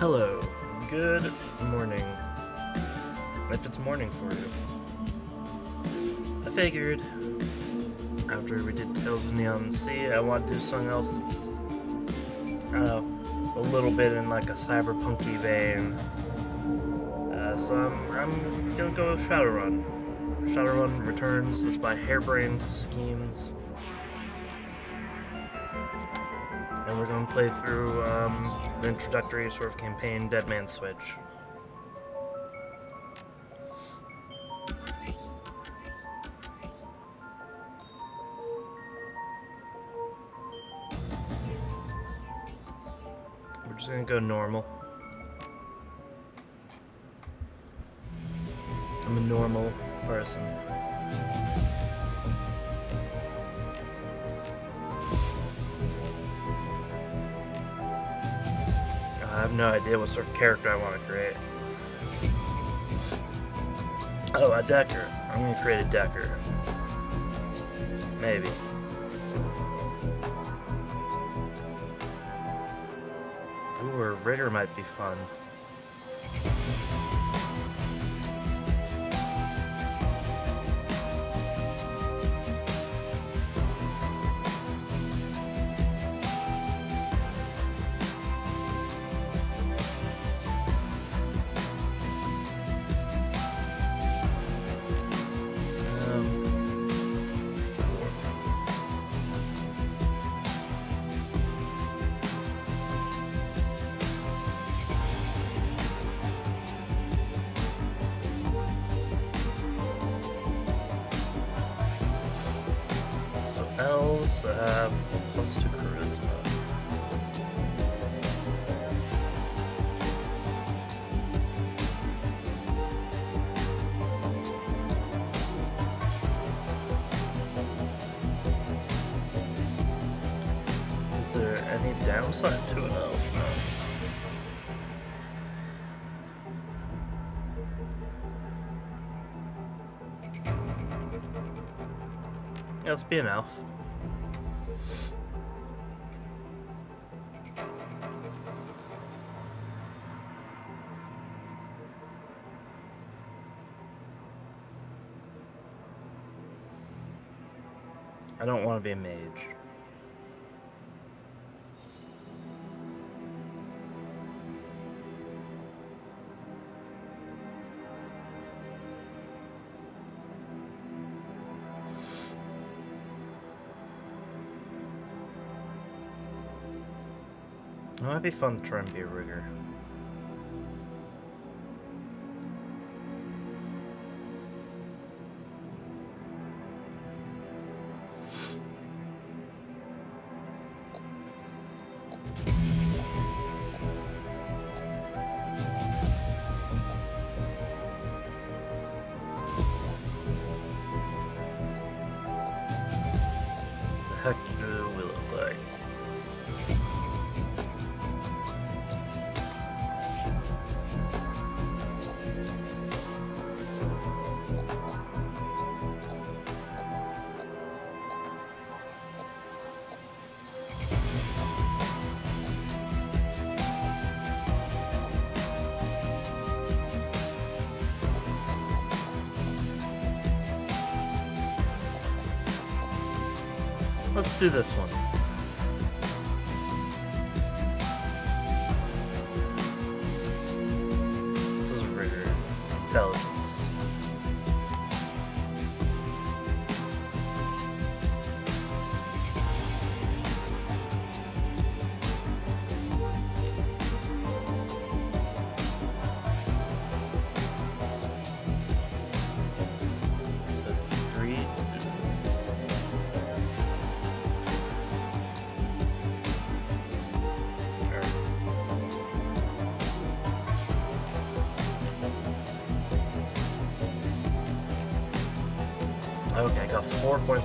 Hello, good morning. If it's morning for you. I figured after we did Tales of Neon Sea, I want to do something else that's, know, a little bit in like a cyberpunky vein. Uh, so I'm, I'm gonna go with Shadowrun. Shadowrun Returns, that's by Harebrained Schemes. And we're gonna play through um, introductory sort of campaign, Dead Man's Switch. We're just gonna go normal. I'm a normal person. No idea what sort of character I want to create. Oh, a Decker. I'm gonna create a Decker. Maybe. Ooh, a Rigger might be fun. Be an elf. I don't want to be a mage. Be fun to try and be a rigger.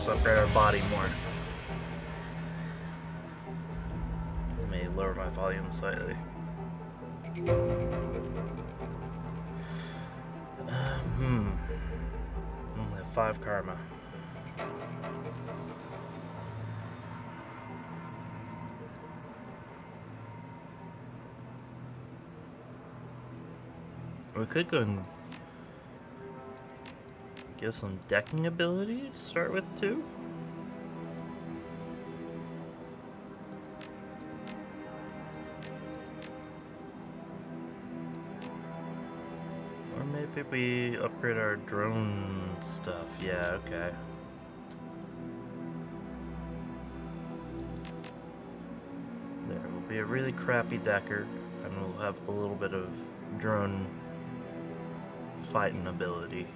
Upgrade our body more. Let me lower my volume slightly. Uh, hmm. Only have five karma. We could go and give some decking ability to start with too. Or maybe we upgrade our drone stuff. Yeah, okay. There will be a really crappy decker, and we'll have a little bit of drone fighting ability.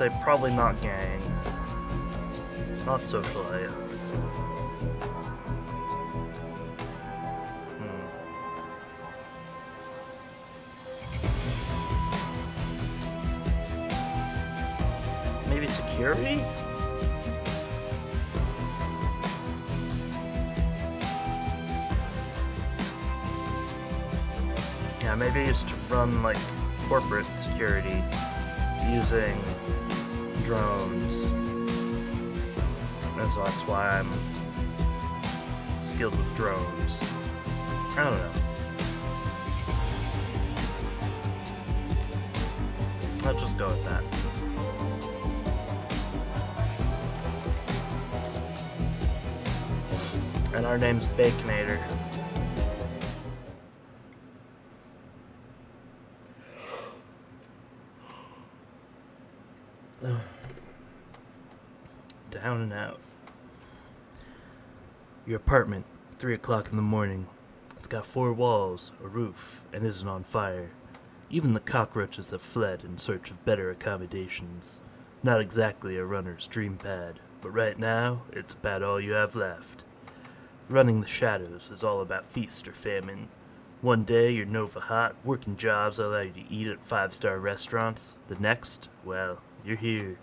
Say probably not gang. Not socialite. Hmm. Maybe security? Yeah, maybe I used to run like corporate security using drones. And so that's why I'm skilled with drones. I don't know. Let's just go with that. And our name's Baconator. 3 o'clock in the morning. It's got four walls, a roof, and isn't on fire. Even the cockroaches have fled in search of better accommodations. Not exactly a runner's dream pad, but right now, it's about all you have left. Running the shadows is all about feast or famine. One day you're Nova hot, working jobs allow you to eat at five star restaurants. The next, well, you're here.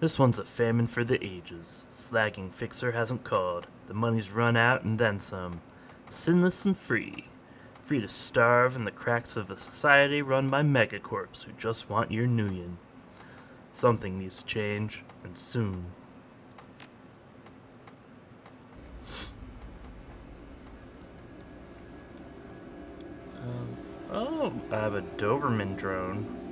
This one's a famine for the ages. Slagging fixer hasn't called. The money's run out and then some. Sinless and free. Free to starve in the cracks of a society run by megacorps who just want your nuyen. Something needs to change, and soon. Um, oh, I have a Doberman drone.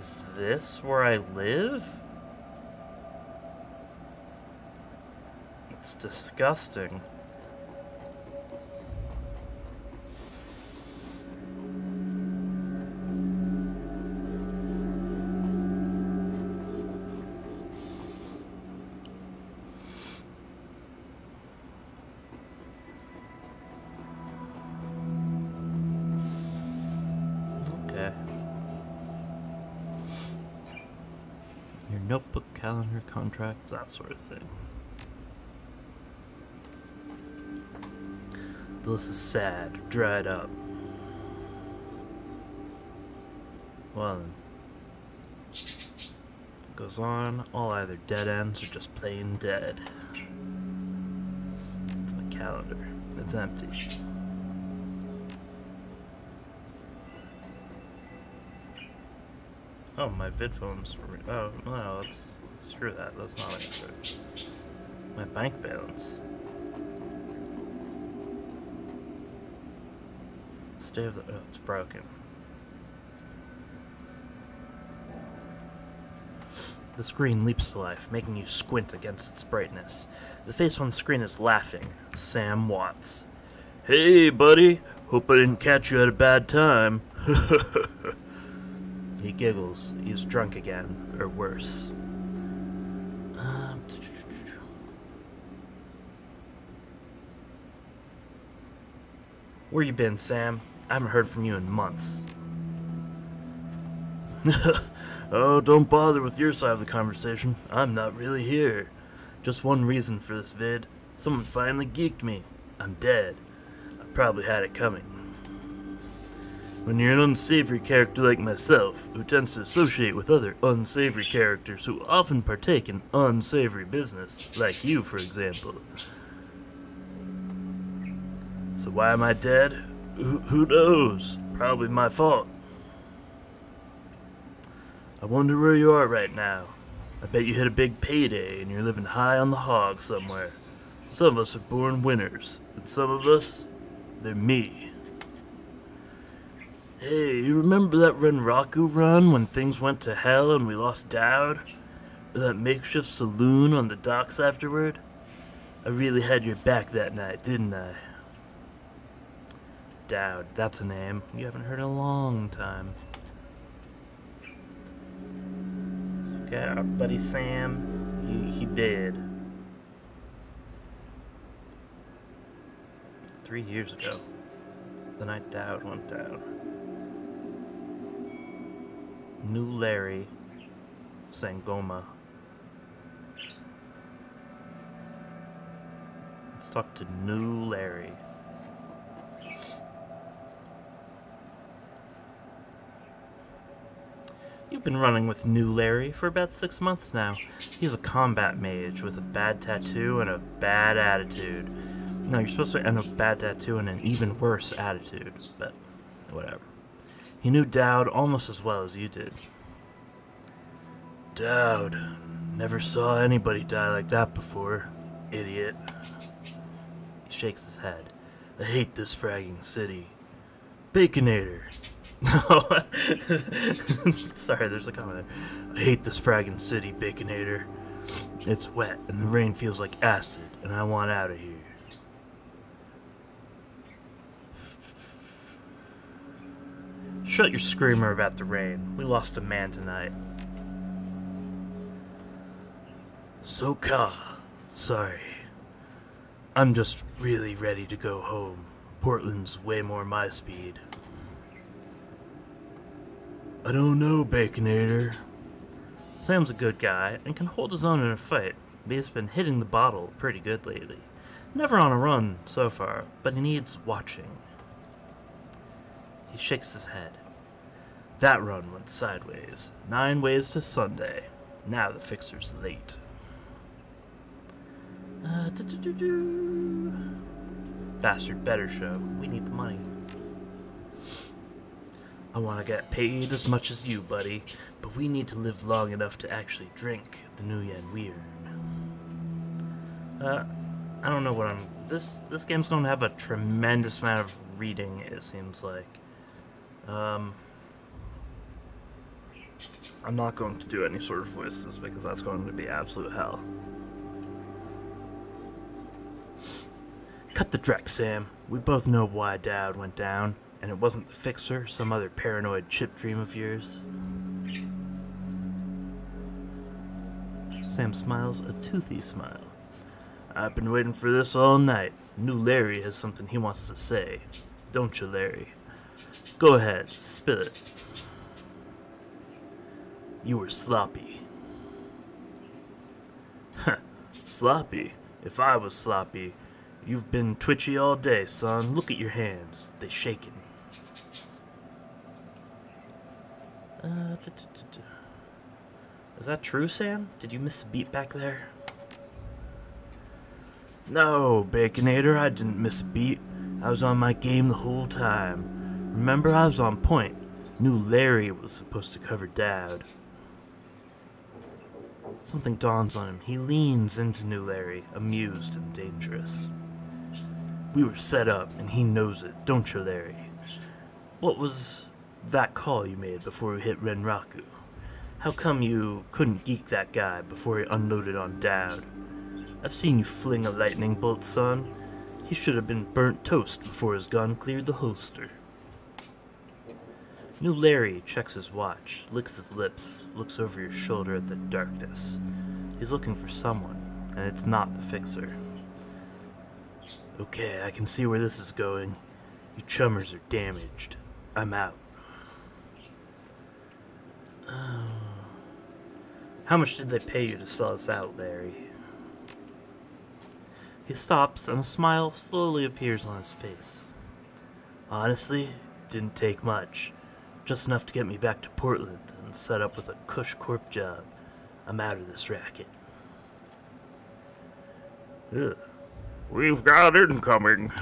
Is this where I live? It's disgusting. Contracts, that sort of thing. The list is sad, dried up. Well then. Goes on, all either dead ends or just plain dead. It's my calendar. It's empty. Oh, my VidPhone's for me. Oh, no, that's, screw that. That's not accurate. My bank balance. State of the. Oh, it's broken. The screen leaps to life, making you squint against its brightness. The face on the screen is laughing. Sam Watts. Hey, buddy. Hope I didn't catch you at a bad time. He giggles. He's drunk again, or worse. Um, Where you been, Sam? I haven't heard from you in months. oh, don't bother with your side of the conversation. I'm not really here. Just one reason for this vid. Someone finally geeked me. I'm dead. I probably had it coming. When you're an unsavory character like myself, who tends to associate with other unsavory characters who often partake in unsavory business, like you, for example. So why am I dead? Who, who knows? Probably my fault. I wonder where you are right now. I bet you hit a big payday and you're living high on the hog somewhere. Some of us are born winners, and some of us, they're me. Hey, you remember that Renraku run when things went to hell and we lost Dowd? That makeshift saloon on the docks afterward? I really had your back that night, didn't I? Dowd, that's a name you haven't heard in a long time. Okay, our buddy Sam, he, he did. Three years ago, the night Dowd went down. New Larry Sangoma. Let's talk to New Larry. You've been running with New Larry for about six months now. He's a combat mage with a bad tattoo and a bad attitude. No, you're supposed to end a bad tattoo and an even worse attitude, but whatever. He knew Dowd almost as well as you did. Dowd. Never saw anybody die like that before. Idiot. He shakes his head. I hate this fragging city. Baconator. No. Sorry, there's a comment there. I hate this fragging city, Baconator. It's wet and the rain feels like acid, and I want out of here. Shut your screamer about the rain. We lost a man tonight. Soka. Sorry. I'm just really ready to go home. Portland's way more my speed. I don't know, Baconator. Sam's a good guy and can hold his own in a fight, but he's been hitting the bottle pretty good lately. Never on a run so far, but he needs watching. He shakes his head. That run went sideways. Nine ways to Sunday. Now the fixer's late. Uh, Bastard better show. We need the money. I want to get paid as much as you, buddy, but we need to live long enough to actually drink the Nuyen Weird. Uh, I don't know what I'm... This this game's going to have a tremendous amount of reading, it seems like. Um... I'm not going to do any sort of voices because that's going to be absolute hell. Cut the dreck, Sam. We both know why Dowd went down, and it wasn't the fixer, some other paranoid chip dream of yours. Sam smiles a toothy smile. I've been waiting for this all night. New Larry has something he wants to say. Don't you, Larry? Go ahead, spill it. You were sloppy. Huh, sloppy? If I was sloppy, you've been twitchy all day, son. Look at your hands. They're shaking. Uh, Is that true, Sam? Did you miss a beat back there? No, Baconator, I didn't miss a beat. I was on my game the whole time. Remember, I was on point. New Larry was supposed to cover Dowd. Something dawns on him. He leans into New Larry, amused and dangerous. We were set up, and he knows it, don't you, Larry? What was that call you made before we hit Renraku? How come you couldn't geek that guy before he unloaded on Dowd? I've seen you fling a lightning bolt, son. He should have been burnt toast before his gun cleared the holster. New Larry checks his watch, licks his lips, looks over your shoulder at the darkness. He's looking for someone, and it's not the fixer. Okay, I can see where this is going. You chummers are damaged. I'm out. Oh. How much did they pay you to sell us out, Larry? He stops, and a smile slowly appears on his face. Honestly, didn't take much. Just enough to get me back to Portland and set up with a Cush Corp job. I'm out of this racket. Ugh. We've got incoming.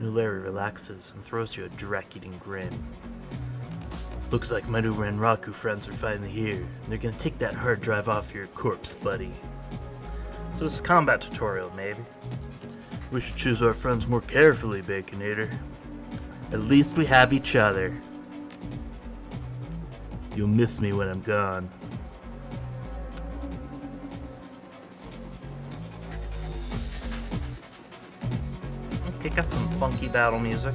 New Larry relaxes and throws you a Drek-eating grin. Looks like my new Renraku friends are finally here. and They're gonna take that hard drive off your corpse, buddy. So this is a combat tutorial, maybe. We should choose our friends more carefully, Baconator. At least we have each other. You'll miss me when I'm gone. Okay, got some funky battle music.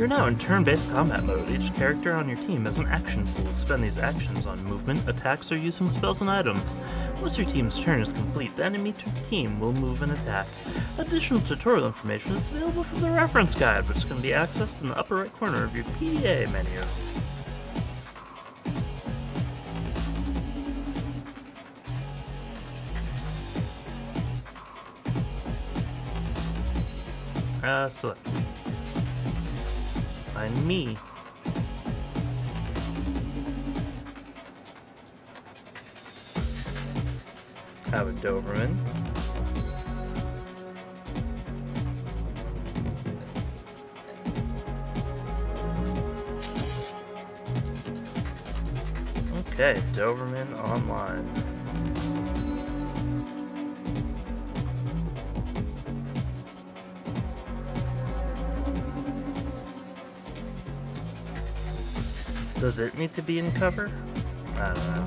You're now in turn-based combat mode. Each character on your team has an action pool. Spend these actions on movement, attacks, or using spells and items. Once your team's turn is complete, the enemy team will move and attack. Additional tutorial information is available from the reference guide, which can be accessed in the upper right corner of your PDA menu. Uh, so Find me. Have a Doberman. Okay, Doberman online. Does it need to be in cover? I don't know.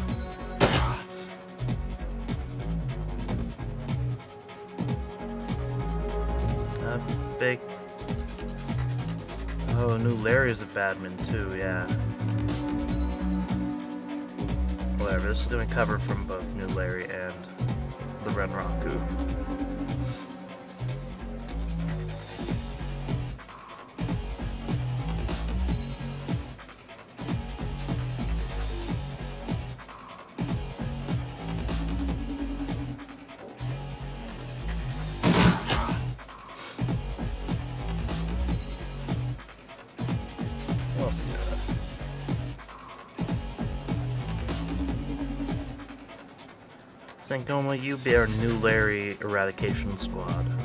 Big. Oh, new Larry's a badman too, yeah. Whatever, this is doing cover from both new Larry and the Renraku. Have? You be our new Larry eradication squad.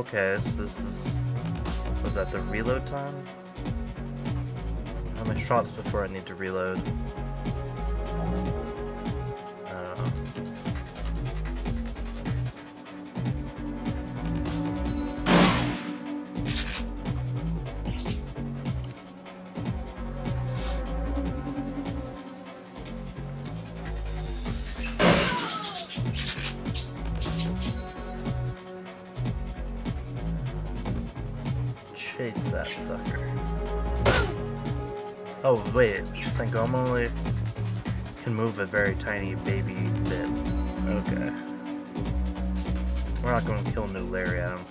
Okay. This is. Was that the reload time? How many shots before I need to reload? Sangoma only can move a very tiny baby bit. Okay. We're not going to kill New Larry, I don't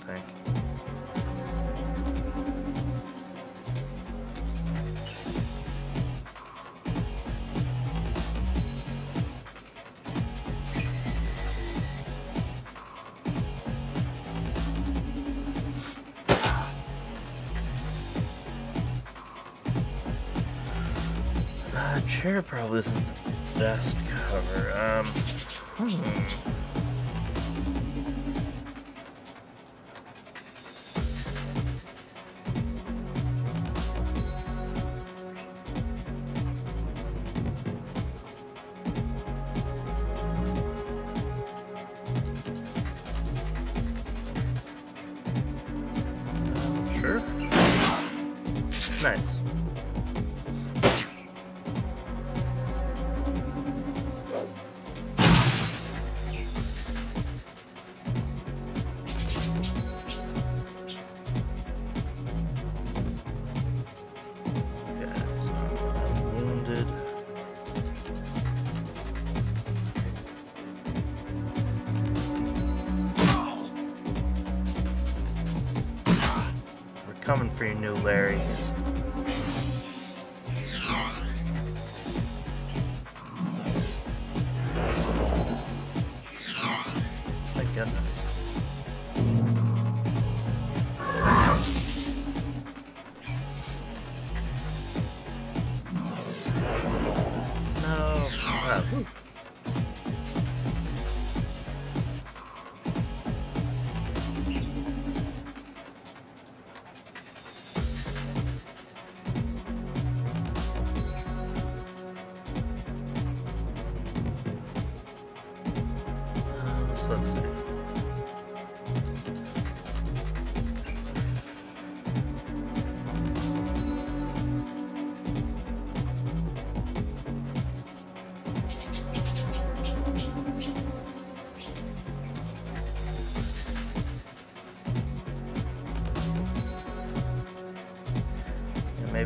chair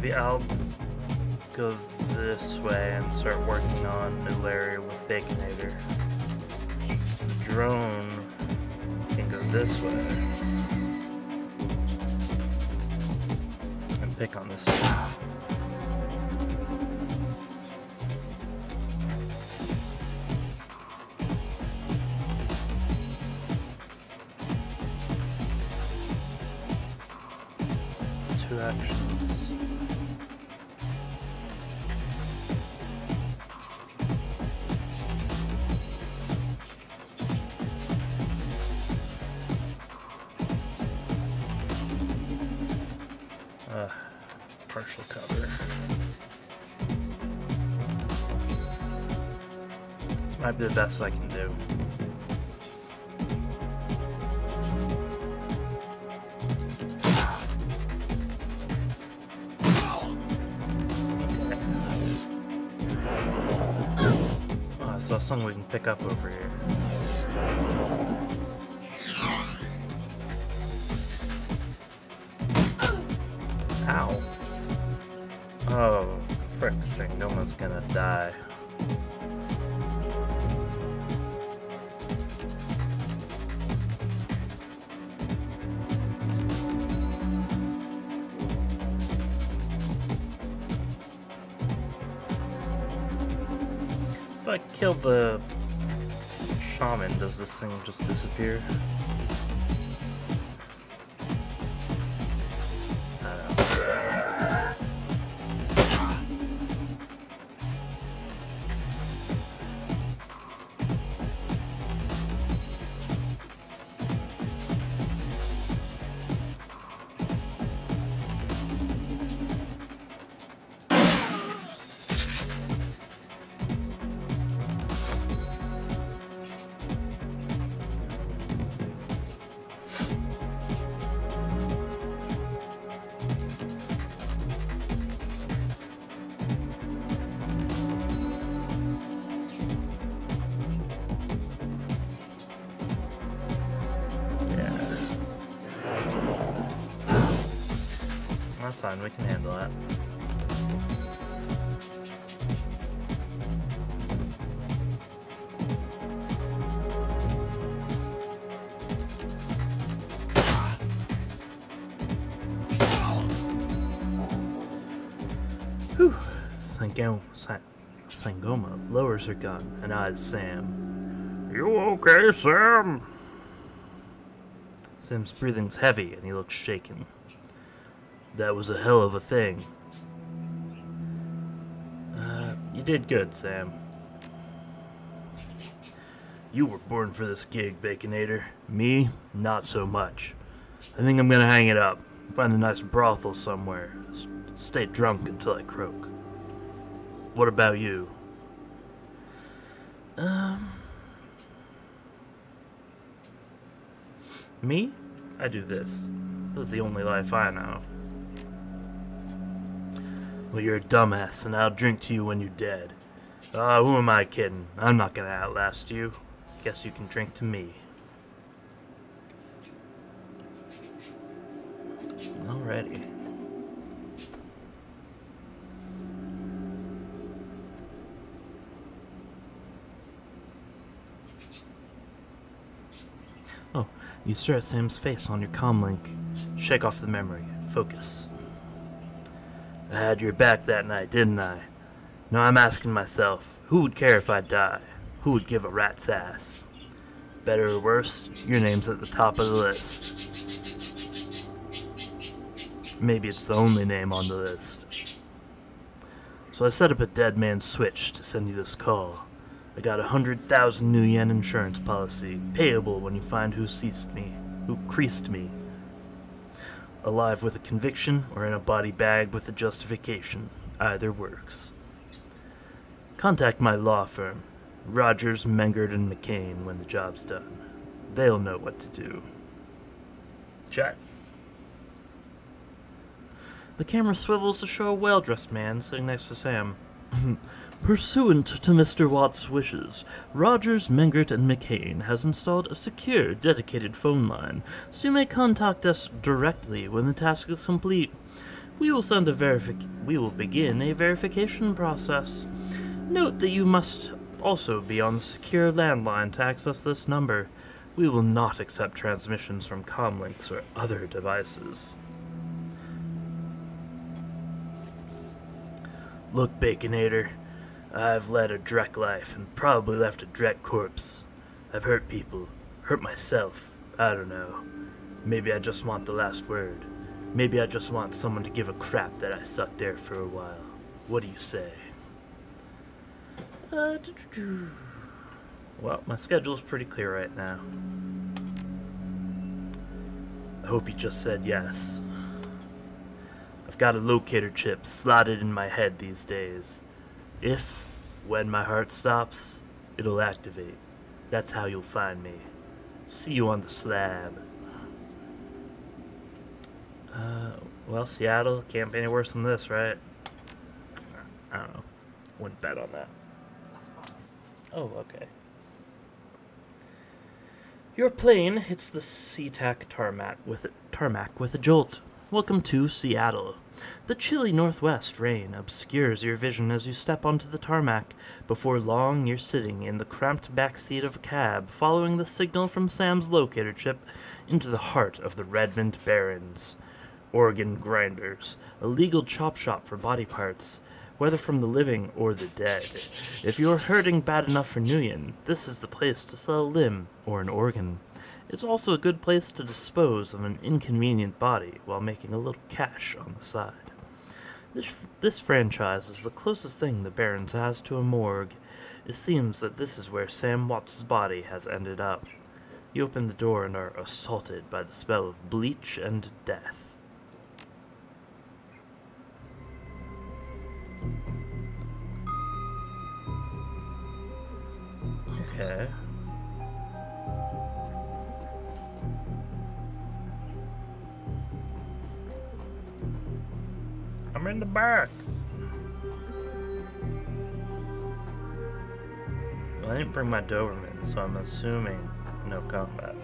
Maybe I'll go this way and start working on New Larry with Baconator. Drone can go this way. And pick on this one. Two Be the best I can do. Oh, so something we can pick up over here. Ow. Oh, frick, Sangoma's gonna die. The shaman, does this thing just disappear? Gun and eyes Sam. You okay, Sam? Sam's breathing's heavy and he looks shaken. That was a hell of a thing. Uh, you did good, Sam. You were born for this gig, Baconator. Me, not so much. I think I'm gonna hang it up. Find a nice brothel somewhere. S- stay drunk until I croak. What about you? Um. Me? I do this. This is the only life I know. Well, you're a dumbass, and I'll drink to you when you're dead. Ah, who am I kidding? I'm not gonna outlast you. Guess you can drink to me. Alrighty. Oh, you stare at Sam's face on your comlink. Shake off the memory. Focus. I had your back that night, didn't I? Now I'm asking myself, who would care if I die? Who would give a rat's ass? Better or worse, your name's at the top of the list. Maybe it's the only name on the list. So I set up a dead man's switch to send you this call. I got a hundred thousand nuyen insurance policy, payable when you find who seized me, who creased me. Alive with a conviction or in a body bag with a justification. Either works. Contact my law firm, Rogers, Mengert, and McCain, when the job's done. They'll know what to do. Chat. The camera swivels to show a well dressed man sitting next to Sam. Pursuant to Mr. Watt's wishes, Rogers, Mengert, and McCain has installed a secure, dedicated phone line, so you may contact us directly when the task is complete. We will send a verific- we will begin a verification process. Note that you must also be on the secure landline to access this number. We will not accept transmissions from comlinks or other devices. Look, Baconator, I've led a Drek life and probably left a Drek corpse. I've hurt people, hurt myself. I don't know. Maybe I just want the last word. Maybe I just want someone to give a crap that I sucked air for a while. What do you say? Uh, well, my schedule's pretty clear right now. I hope you just said yes. I've got a locator chip slotted in my head these days. If, when my heart stops, it'll activate. That's how you'll find me. See you on the slab. Uh, well, Seattle can't be any worse than this, right? I don't know. Wouldn't bet on that. Oh, okay. Your plane hits the SeaTac tarmac with a, tarmac with a jolt. Welcome to Seattle. The chilly northwest rain obscures your vision as you step onto the tarmac. Before long, you're sitting in the cramped back seat of a cab, following the signal from Sam's locator chip into the heart of the Redmond Barrens. Organ grinders, a legal chop shop for body parts, whether from the living or the dead. If you're hurting bad enough for nuyen, this is the place to sell a limb or an organ. It's also a good place to dispose of an inconvenient body while making a little cash on the side. This, this franchise is the closest thing the Barrens has to a morgue. It seems that this is where Sam Watts' body has ended up. You open the door and are assaulted by the smell of bleach and death. Okay. I'm in the back. Well, I didn't bring my Doberman, so I'm assuming no combat.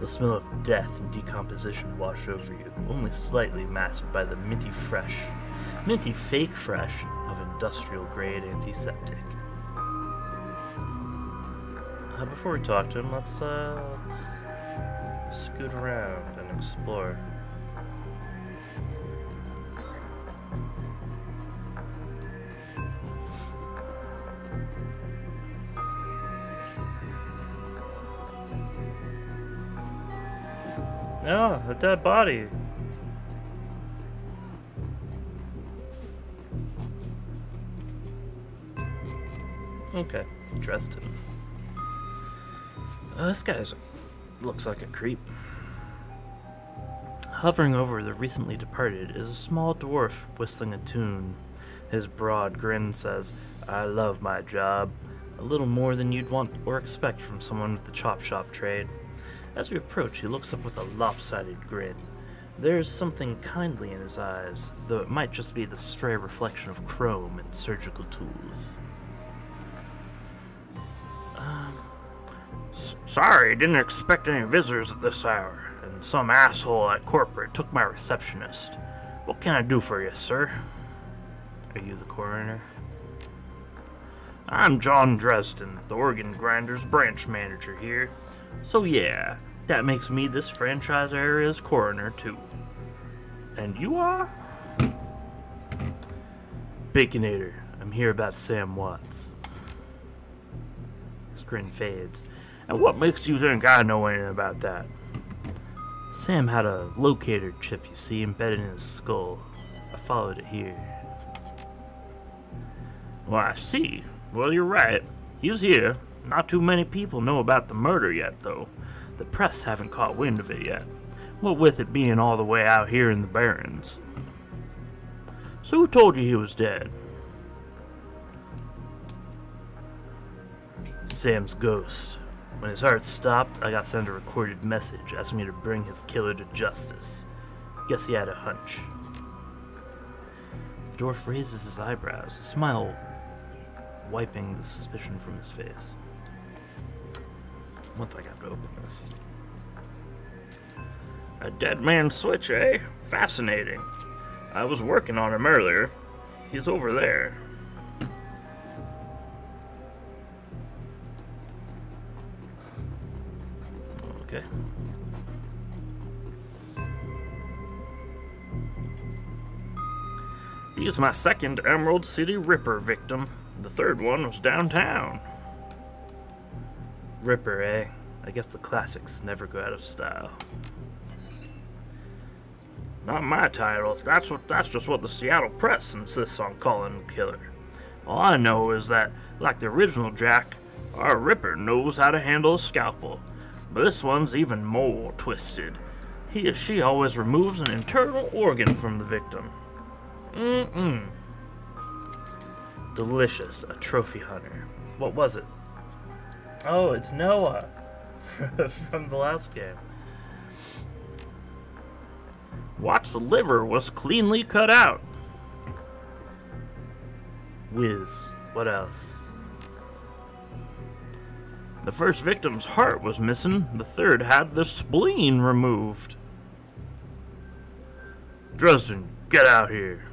The smell of death and decomposition wash over you, only slightly masked by the minty fresh, minty fake fresh of industrial grade antiseptic. Uh, before we talk to him, let's uh, let's scoot around and explore. Oh, a dead body. Okay, Dresden. Uh, this guy's looks like a creep. Hovering over the recently departed is a small dwarf whistling a tune. His broad grin says, I love my job. A little more than you'd want or expect from someone with the chop shop trade. As we approach, he looks up with a lopsided grin. There's something kindly in his eyes, though it might just be the stray reflection of chrome and surgical tools. Um, s- sorry, didn't expect any visitors at this hour, and some asshole at corporate took my receptionist. What can I do for you, sir? Are you the coroner? I'm John Dresden, the organ grinders branch manager here. So, yeah, that makes me this franchise area's coroner, too. And you are? Baconator, I'm here about Sam Watts. His grin fades. And what makes you think I know anything about that? Sam had a locator chip, you see, embedded in his skull. I followed it here. Well, I see. Well, you're right. He was here. Not too many people know about the murder yet, though. The press haven't caught wind of it yet. What with it being all the way out here in the Barrens. So who told you he was dead? Sam's ghost. When his heart stopped, I got sent a recorded message asking me to bring his killer to justice. Guess he had a hunch. The dwarf raises his eyebrows, a smile wiping the suspicion from his face. Once I have to open this. A dead man's switch, eh? Fascinating. I was working on him earlier. He's over there. Okay. He's my second Emerald City Ripper victim. The third one was downtown. Ripper, eh? I guess the classics never go out of style. Not my title. That's what that's just what the Seattle Press insists on calling the killer. All I know is that, like the original Jack, our Ripper knows how to handle a scalpel. But this one's even more twisted. He or she always removes an internal organ from the victim. Mm-mm. Delicious, a trophy hunter. What was it? Oh, it's Noah from the last game. Watt's liver was cleanly cut out. Whiz. What else? The first victim's heart was missing. The third had the spleen removed. Dresden, get out here.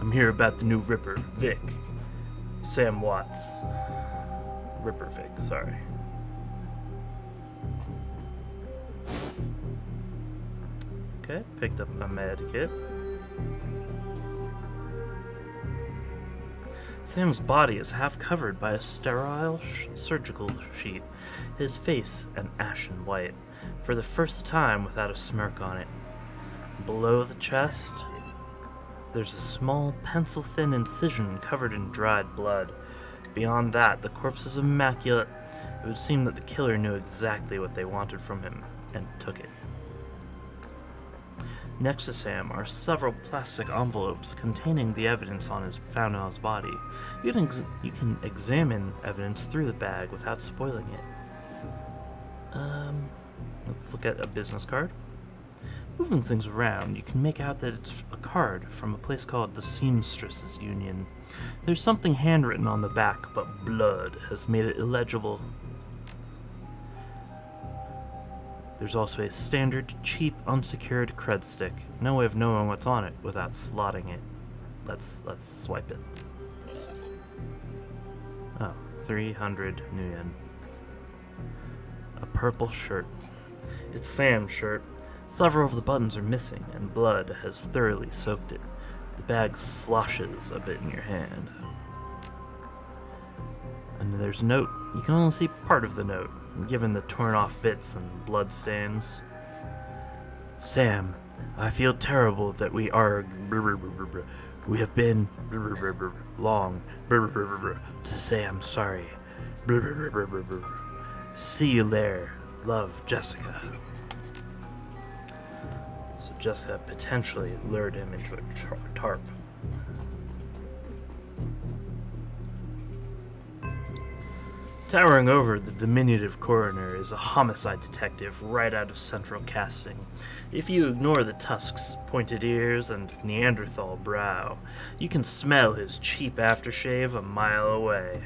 I'm here about the new Ripper, Vic. Sam Watts. Ripper Vic, sorry. Okay, picked up a med kit. Sam's body is half covered by a sterile sh- surgical sheet, his face an ashen white, for the first time without a smirk on it. Below the chest, there's a small pencil thin incision covered in dried blood. Beyond that, the corpse is immaculate. It would seem that the killer knew exactly what they wanted from him and took it. Next to Sam are several plastic envelopes containing the evidence on his found on his body. You can you can examine evidence through the bag without spoiling it. Um, let's look at a business card. Moving things around, you can make out that it's a card from a place called the Seamstresses Union. There's something handwritten on the back, but blood has made it illegible. There's also a standard, cheap, unsecured cred stick. No way of knowing what's on it without slotting it. Let's let's swipe it. Oh, 300 nuyen. A purple shirt. It's Sam's shirt. Several of the buttons are missing, and blood has thoroughly soaked it. The bag sloshes a bit in your hand. And there's a note. You can only see part of the note, given the torn off bits and blood stains. Sam, I feel terrible that we arg We have been long to say I'm sorry. See you there. Love, Jessica. Jessica potentially lured him into a tarp. Towering over the diminutive coroner is a homicide detective right out of central casting. If you ignore the tusks, pointed ears, and Neanderthal brow, you can smell his cheap aftershave a mile away.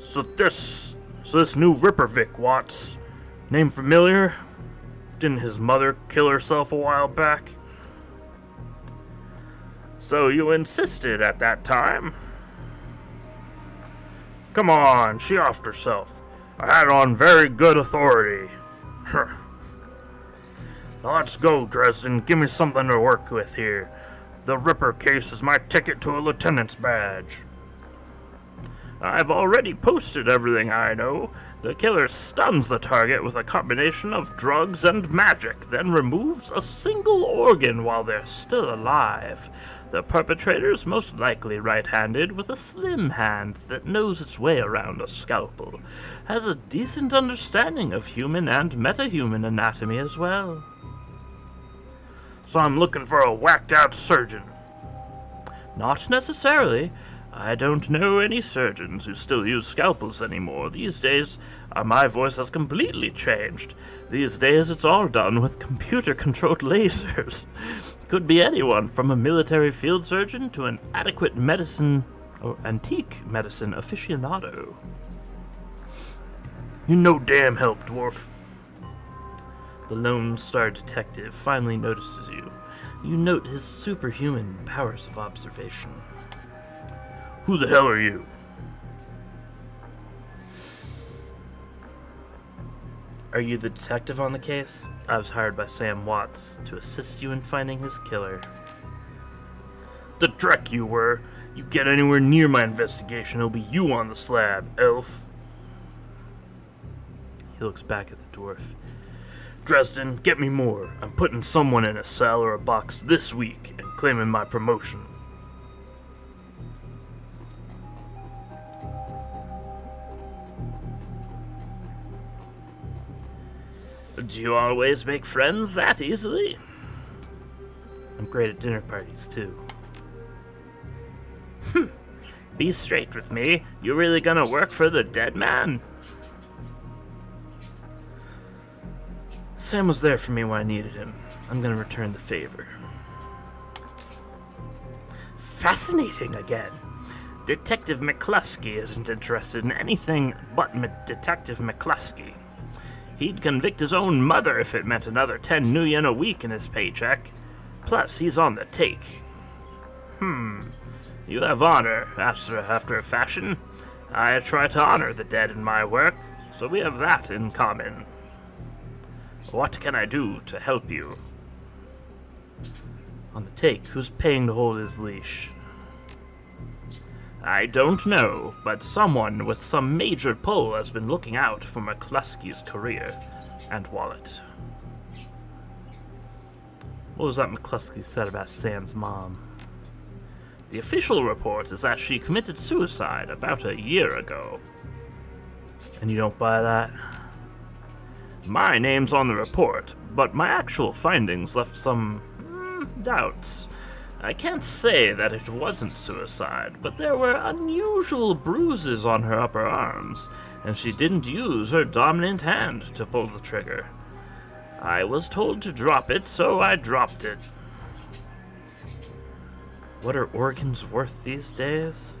So this, so this new Ripper Vic Watts, name familiar? Didn't his mother kill herself a while back? So you insisted at that time? Come on, she offed herself. I had on very good authority. now let's go, Dresden. Give me something to work with here. The Ripper case is my ticket to a lieutenant's badge. I've already posted everything I know. The killer stuns the target with a combination of drugs and magic, then removes a single organ while they're still alive. The perpetrator's most likely right handed, with a slim hand that knows its way around a scalpel, has a decent understanding of human and metahuman anatomy as well. So I'm looking for a whacked out surgeon. Not necessarily. I don't know any surgeons who still use scalpels anymore. These days, uh, my voice has completely changed. These days, it's all done with computer controlled lasers. Could be anyone from a military field surgeon to an adequate medicine or antique medicine aficionado. You no damn help, dwarf. The Lone Star detective finally notices you. You note his superhuman powers of observation. Who the hell are you? Are you the detective on the case? I was hired by Sam Watts to assist you in finding his killer. The Drek you were! You get anywhere near my investigation, it'll be you on the slab, elf. He looks back at the dwarf. Dresden, get me more. I'm putting someone in a cell or a box this week and claiming my promotion. Do you always make friends that easily? I'm great at dinner parties, too. Hmm. Be straight with me. You really gonna work for the dead man? Sam was there for me when I needed him. I'm gonna return the favor. Fascinating again. Detective McCluskey isn't interested in anything but Detective McCluskey. He'd convict his own mother if it meant another 10 new a week in his paycheck. Plus, he's on the take. Hmm. You have honor, after, after a fashion. I try to honor the dead in my work, so we have that in common. What can I do to help you? On the take, who's paying to hold his leash? I don't know, but someone with some major pull has been looking out for McCluskey's career and wallet. What was that McCluskey said about Sam's mom? The official report is that she committed suicide about a year ago. And you don't buy that? My name's on the report, but my actual findings left some mm, doubts. I can't say that it wasn't suicide, but there were unusual bruises on her upper arms, and she didn't use her dominant hand to pull the trigger. I was told to drop it, so I dropped it. What are organs worth these days?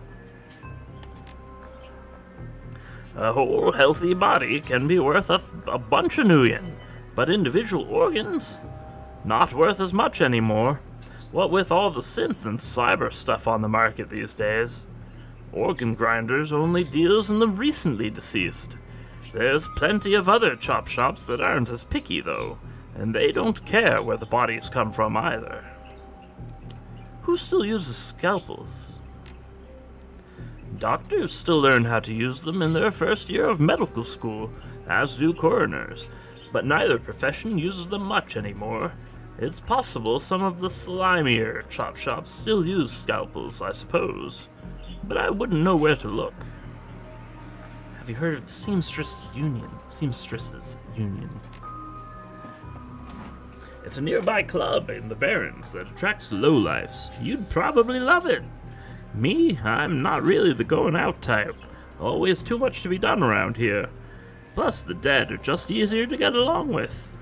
A whole healthy body can be worth a, a bunch of nuyen, but individual organs? Not worth as much anymore. What with all the synth and cyber stuff on the market these days, Organ Grinders only deals in the recently deceased. There's plenty of other chop shops that aren't as picky, though, and they don't care where the bodies come from either. Who still uses scalpels? Doctors still learn how to use them in their first year of medical school, as do coroners, but neither profession uses them much anymore, It's possible some of the slimier chop shops still use scalpels, I suppose, but I wouldn't know where to look. Have you heard of the Seamstress Union? Seamstresses Union. It's a nearby club in the Barrens that attracts lowlifes. You'd probably love it. Me, I'm not really the going out type. Always too much to be done around here. Plus, the dead are just easier to get along with.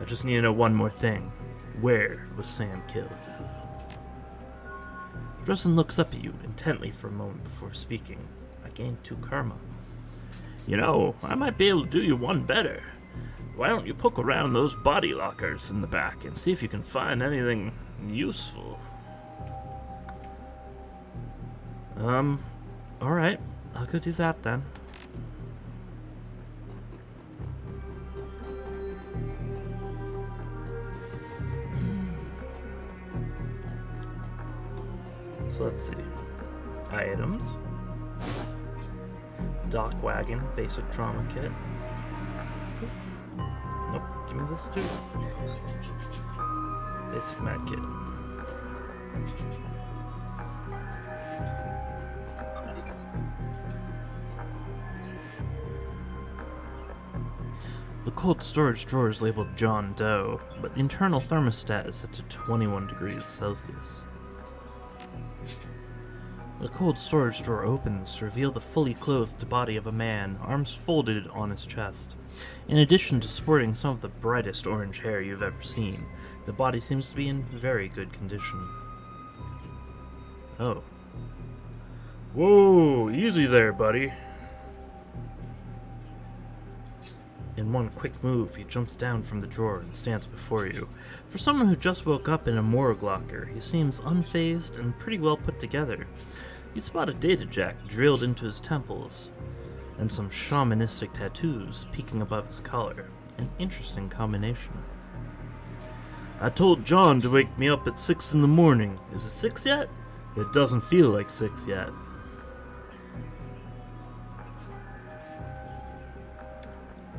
I just need to know one more thing. Where was Sam killed? Dresden looks up at you intently for a moment before speaking. I gained two karma. You know, I might be able to do you one better. Why don't you poke around those body lockers in the back and see if you can find anything useful? Um, alright. I'll go do that then. So let's see. Items. DocWagon, basic trauma kit. Nope, give me this too. Basic med kit. The cold storage drawer is labeled John Doe, but the internal thermostat is set to 21 degrees Celsius. The cold storage drawer opens to reveal the fully clothed body of a man, arms folded on his chest. In addition to sporting some of the brightest orange hair you've ever seen, the body seems to be in very good condition. Oh. Whoa, easy there, buddy. In one quick move, he jumps down from the drawer and stands before you. For someone who just woke up in a morgue locker, he seems unfazed and pretty well put together. You spot a data jack drilled into his temples, and some shamanistic tattoos peeking above his collar. An interesting combination. I told John to wake me up at 6 in the morning. Is it 6 yet? It doesn't feel like 6 yet.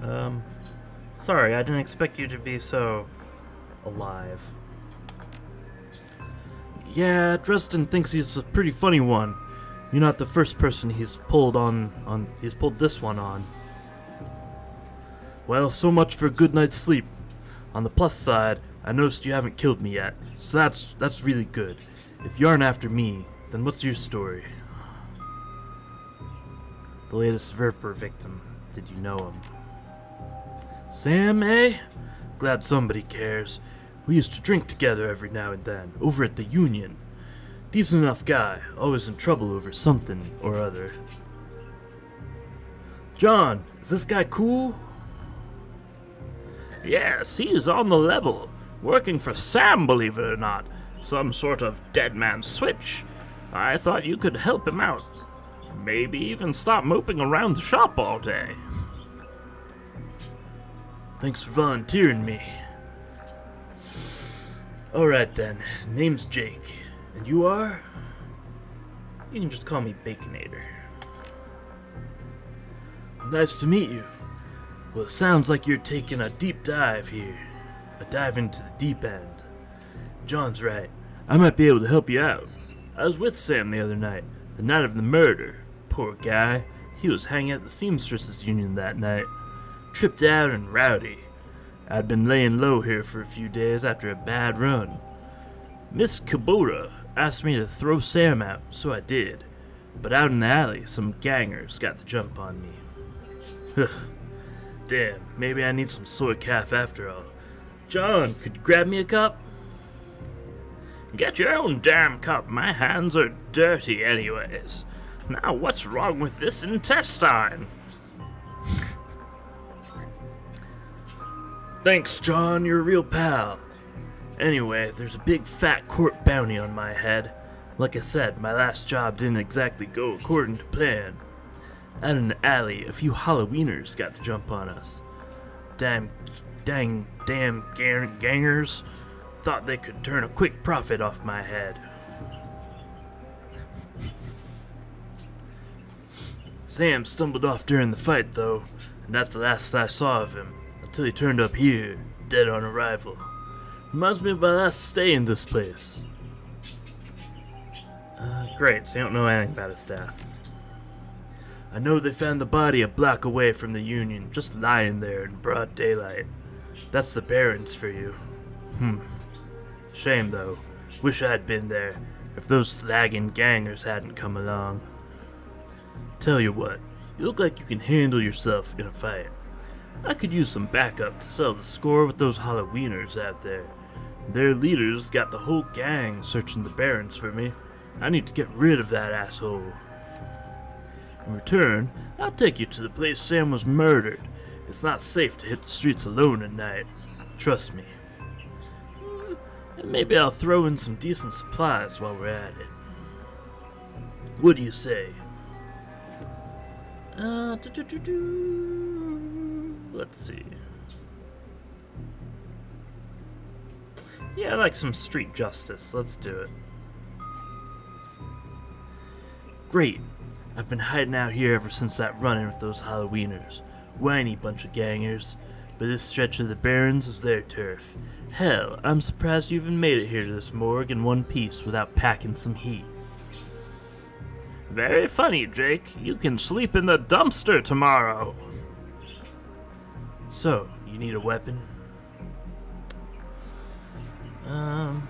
Um, sorry, I didn't expect you to be so alive. Yeah, Dresden thinks he's a pretty funny one. You're not the first person he's pulled on on he's pulled this one on. Well, so much for a good night's sleep. On the plus side, I noticed you haven't killed me yet, so that's that's really good. If you aren't after me, then what's your story? The latest Ripper victim. Did you know him? Sam, eh? Glad somebody cares. We used to drink together every now and then, over at the Union. Decent enough guy, always in trouble over something or other. John, is this guy cool? Yes, he's on the level. Working for Sam, believe it or not. Some sort of dead man switch. I thought you could help him out. Maybe even stop moping around the shop all day. Thanks for volunteering me. Alright then, name's Jake. And you are? You can just call me Baconator. Nice to meet you. Well, it sounds like you're taking a deep dive here. A dive into the deep end. John's right. I might be able to help you out. I was with Sam the other night, the night of the murder. Poor guy. He was hanging at the Seamstresses Union that night. Tripped out and rowdy. I'd been laying low here for a few days after a bad run. Miss Kubota asked me to throw Sam out, so I did. But out in the alley, some gangers got the jump on me. Damn, maybe I need some soycaf after all. John, could you grab me a cup? Get your own damn cup. My hands are dirty, anyways. Now, what's wrong with this intestine? Thanks, John. You're a real pal. Anyway, there's a big fat court bounty on my head. Like I said, my last job didn't exactly go according to plan. Out in the alley, a few Halloweeners got the jump on us. Damn, dang, damn gang- gangers thought they could turn a quick profit off my head. Sam stumbled off during the fight, though, and that's the last I saw of him until he turned up here. dead on arrival. Reminds me of my last stay in this place. Uh, great, so you don't know anything about his death. I know they found the body a block away from the Union, just lying there in broad daylight. That's the Barrens for you. Hmm. Shame, though. Wish I'd been there, if those slagging gangers hadn't come along. Tell you what, you look like you can handle yourself in a fight. I could use some backup to settle the score with those Halloweeners out there. Their leaders got the whole gang searching the Barrens for me. I need to get rid of that asshole. In return, I'll take you to the place Sam was murdered. It's not safe to hit the streets alone at night. Trust me. And maybe I'll throw in some decent supplies while we're at it. What do you say? Uh, let's see. Yeah, like some street justice. Let's do it. Great. I've been hiding out here ever since that run-in with those Halloweeners. Whiny bunch of gangers. But this stretch of the Barrens is their turf. Hell, I'm surprised you even made it here to this morgue in one piece without packing some heat. Very funny, Jake. You can sleep in the dumpster tomorrow. So, you need a weapon? Um.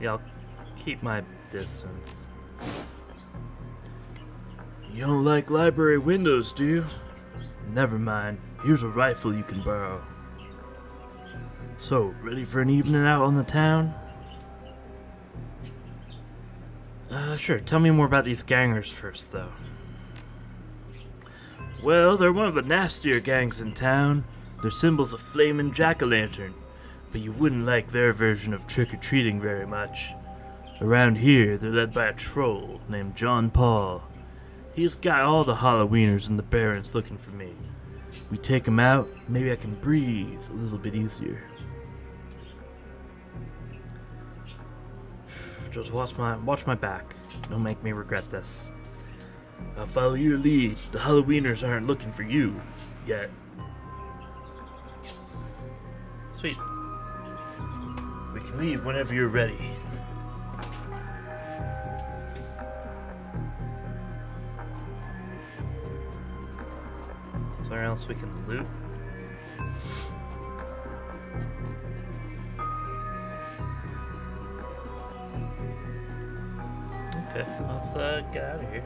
Yeah, I'll keep my distance. You don't like library windows, do you? Never mind. Here's a rifle you can borrow. So, ready for an evening out on the town? Uh, sure. Tell me more about these gangers first, though. Well, they're one of the nastier gangs in town. Their symbol's a flaming jack-o'-lantern, but you wouldn't like their version of trick-or-treating very much. Around here, they're led by a troll named John Paul. He's got all the Halloweeners and the Barrens looking for me. We take him out, maybe I can breathe a little bit easier. Just watch my watch my back. Don't make me regret this. I'll follow your lead. The Halloweeners aren't looking for you yet. Sweet. We can leave whenever you're ready. Is there else we can loot? Let's uh, get out of here.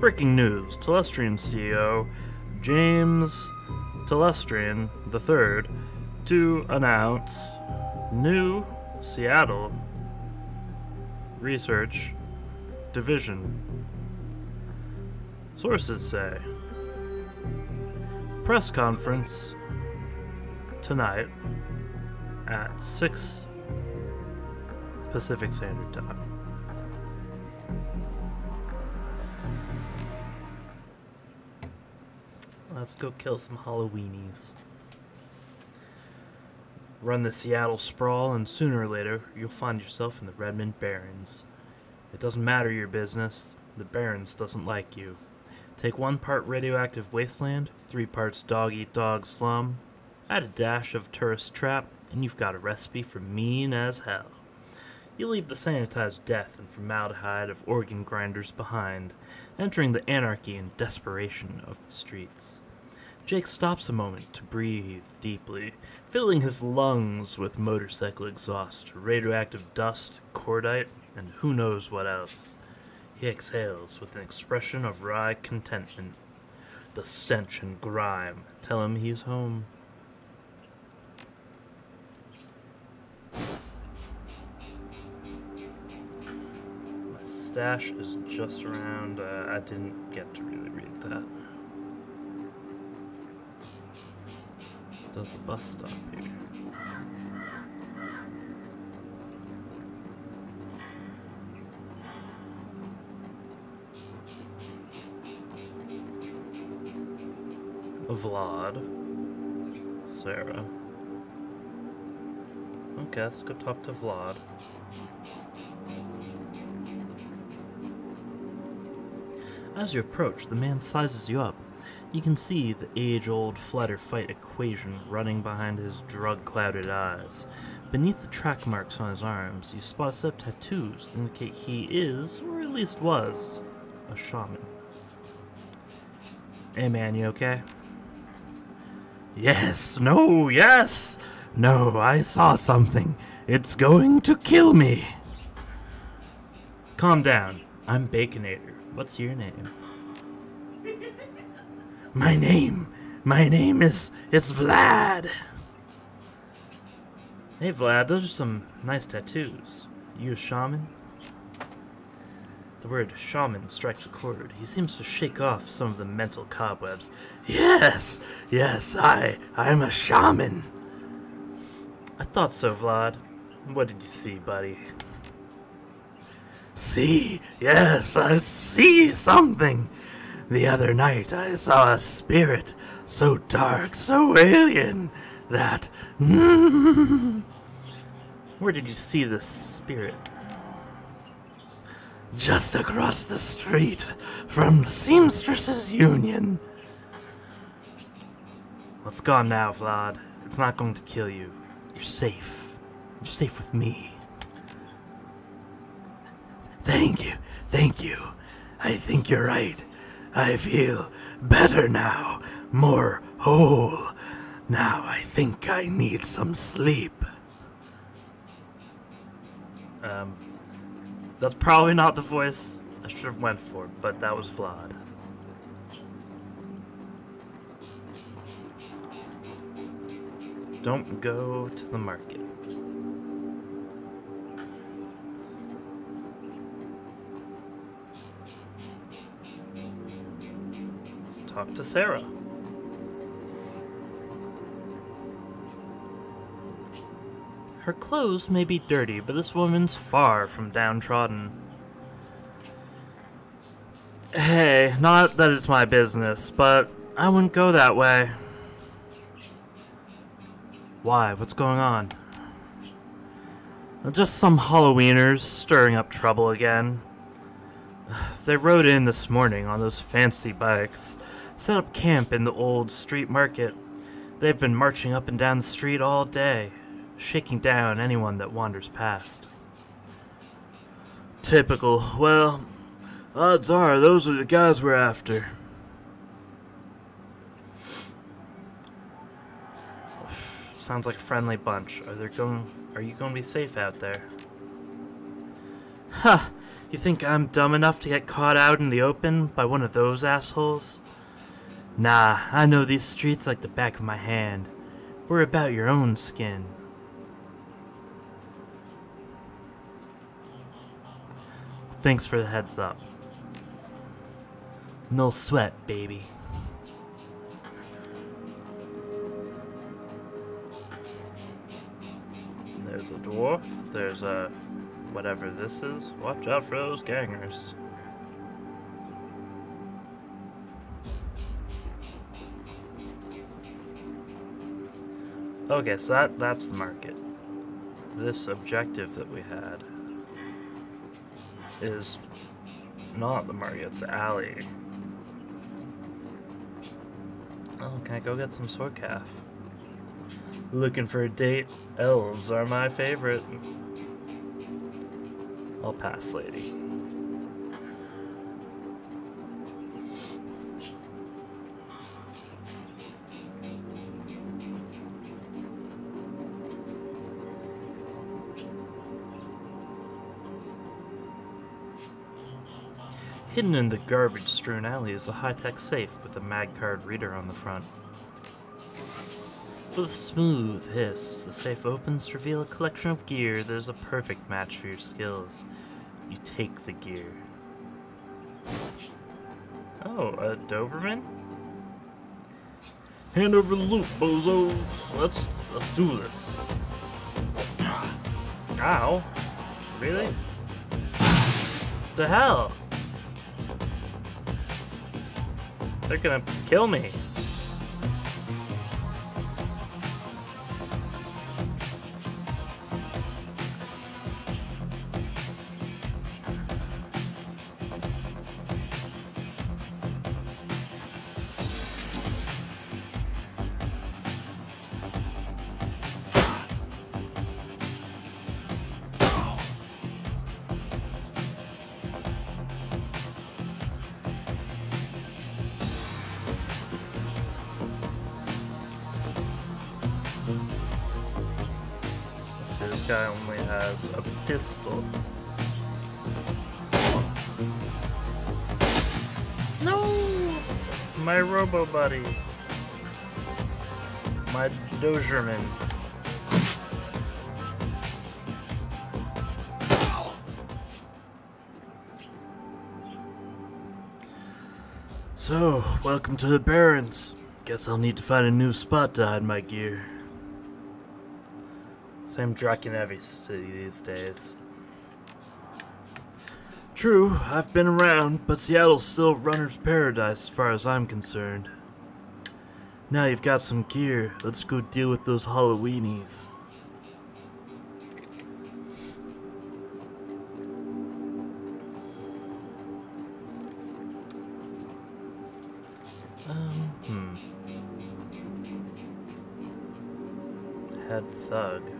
Breaking news Telestrian CEO James Telestrian III to announce new Seattle Research Division. Sources say press conference tonight at 6 Pacific Standard Time. Let's go kill some Halloweenies. Run the Seattle sprawl, and sooner or later, you'll find yourself in the Redmond Barrens. It doesn't matter your business, the Barrens doesn't like you. Take one part radioactive wasteland, three parts dog eat dog slum, add a dash of tourist trap, and you've got a recipe for mean as hell. You leave the sanitized death and formaldehyde of organ grinders behind, entering the anarchy and desperation of the streets. Jake stops a moment to breathe deeply, filling his lungs with motorcycle exhaust, radioactive dust, cordite, and who knows what else. He exhales with an expression of wry contentment. The stench and grime tell him he's home. My stash is just around. Uh, I didn't get to really read that. Does the bus stop here? Vlad. Sarah. Let's go talk to Vlad. As you approach, the man sizes you up. You can see the age old flight or fight equation running behind his drug clouded eyes. Beneath the track marks on his arms, you spot a set of tattoos to indicate he is, or at least was, a shaman. Hey man, you okay? Yes, no, yes! No, I saw something. It's going to kill me. Calm down. I'm Baconator. What's your name? My name, my name is it's Vlad. Hey Vlad, those are some nice tattoos. You a shaman? The word shaman strikes a chord. He seems to shake off some of the mental cobwebs. Yes, yes, I, I'm a shaman. I thought so, Vlad. What did you see, buddy? See, yes, I see something. The other night I saw a spirit so dark, so alien, that. Where did you see this spirit? Just across the street from the Seamstresses Union. Well, it's gone now, Vlad. It's not going to kill you. You're safe. You're safe with me. Thank you, thank you. I think you're right. I feel better now, more whole. Now I think I need some sleep. Um, that's probably not the voice I should have went for, but that was flawed. Don't go to the market. Let's talk to Sarah. Her clothes may be dirty, but this woman's far from downtrodden. Hey, not that it's my business, but I wouldn't go that way. Why? What's going on? Just some Halloweeners stirring up trouble again. They rode in this morning on those fancy bikes, set up camp in the old street market. They've been marching up and down the street all day, shaking down anyone that wanders past. Typical. Well, odds are those are the guys we're after. Sounds like a friendly bunch. Are they going? Are you going to be safe out there? Huh. You think I'm dumb enough to get caught out in the open by one of those assholes? Nah, I know these streets like the back of my hand. We're about your own skin. Thanks for the heads up. No sweat, baby. There's a dwarf. There's a whatever this is. Watch out for those gangers. Okay, so that that's the market. This objective that we had is not the market, it's the alley. Oh, can I go get some sword calf? Looking for a date? Elves are my favorite. I'll pass, lady. Hidden in the garbage strewn alley is a high tech safe with a mag card reader on the front. With a smooth hiss, the safe opens to reveal a collection of gear that is a perfect match for your skills. You take the gear. Oh, a Doberman? Hand over the loot, bozos. Let's let's do this. Ow. Really? The hell? They're gonna kill me. Buddy. My Doberman. So, welcome to the Barrens. Guess I'll need to find a new spot to hide my gear. Same truck every city these days. True, I've been around, but Seattle's still runner's paradise as far as I'm concerned. Now you've got some gear, let's go deal with those Halloweenies. Um, hmm. Head thug.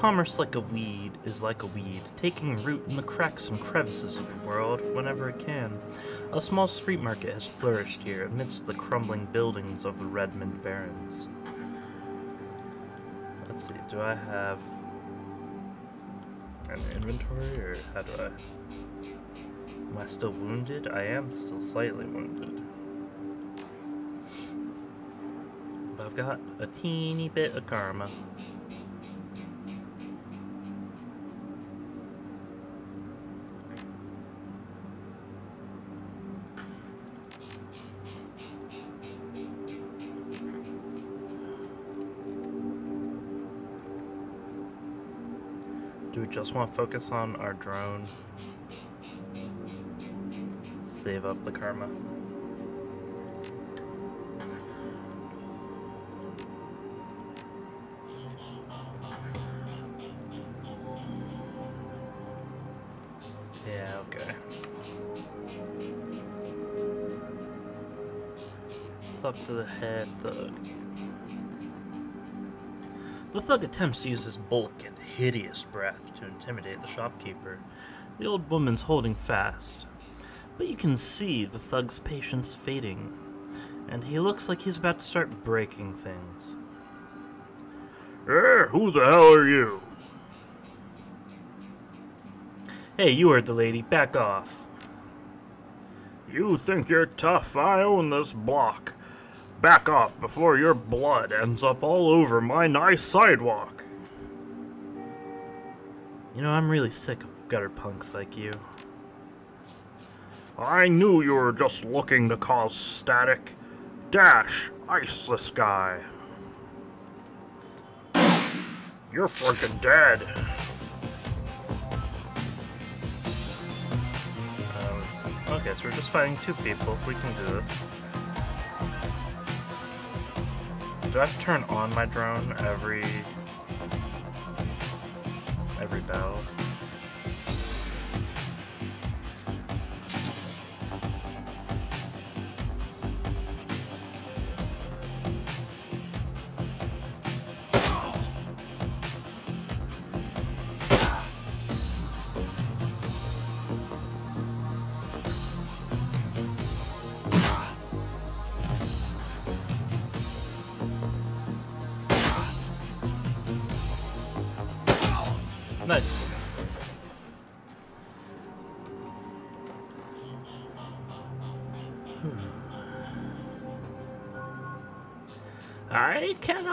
Commerce like a weed is like a weed, taking root in the cracks and crevices of the world whenever it can. A small street market has flourished here amidst the crumbling buildings of the Redmond Barrens. Let's see, do I have an inventory or how do I? Am I still wounded? I am still slightly wounded. But I've got a teeny bit of karma. Just want to focus on our drone? Save up the karma. Yeah, okay. It's up to the head thug. The thug attempts to use his bulk and hideous breath to intimidate the shopkeeper. The old woman's holding fast, but you can see the thug's patience fading, and he looks like he's about to start breaking things. Eh, who the hell are you? Hey, you heard the lady, back off. You think you're tough? I own this block. Back off before your blood ends up all over my nice sidewalk. You know, I'm really sick of gutter punks like you. I knew you were just looking to cause static. Dash, ice this guy. You're freaking dead. Um, okay, so we're just fighting two people. We can do this. Do I have to turn on my drone every every battle?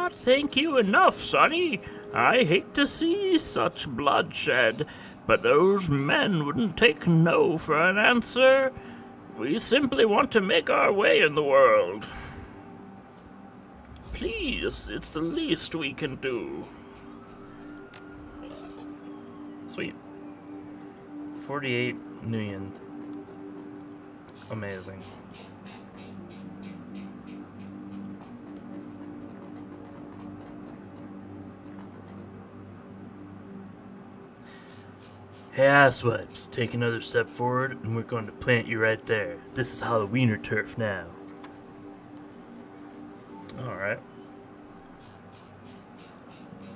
Cannot thank you enough, Sonny. I hate to see such bloodshed, but those men wouldn't take no for an answer. We simply want to make our way in the world. Please, it's the least we can do. Sweet. 48 million. Amazing. Hey, asswipes, take another step forward and we're going to plant you right there. This is Halloweener turf now. Alright.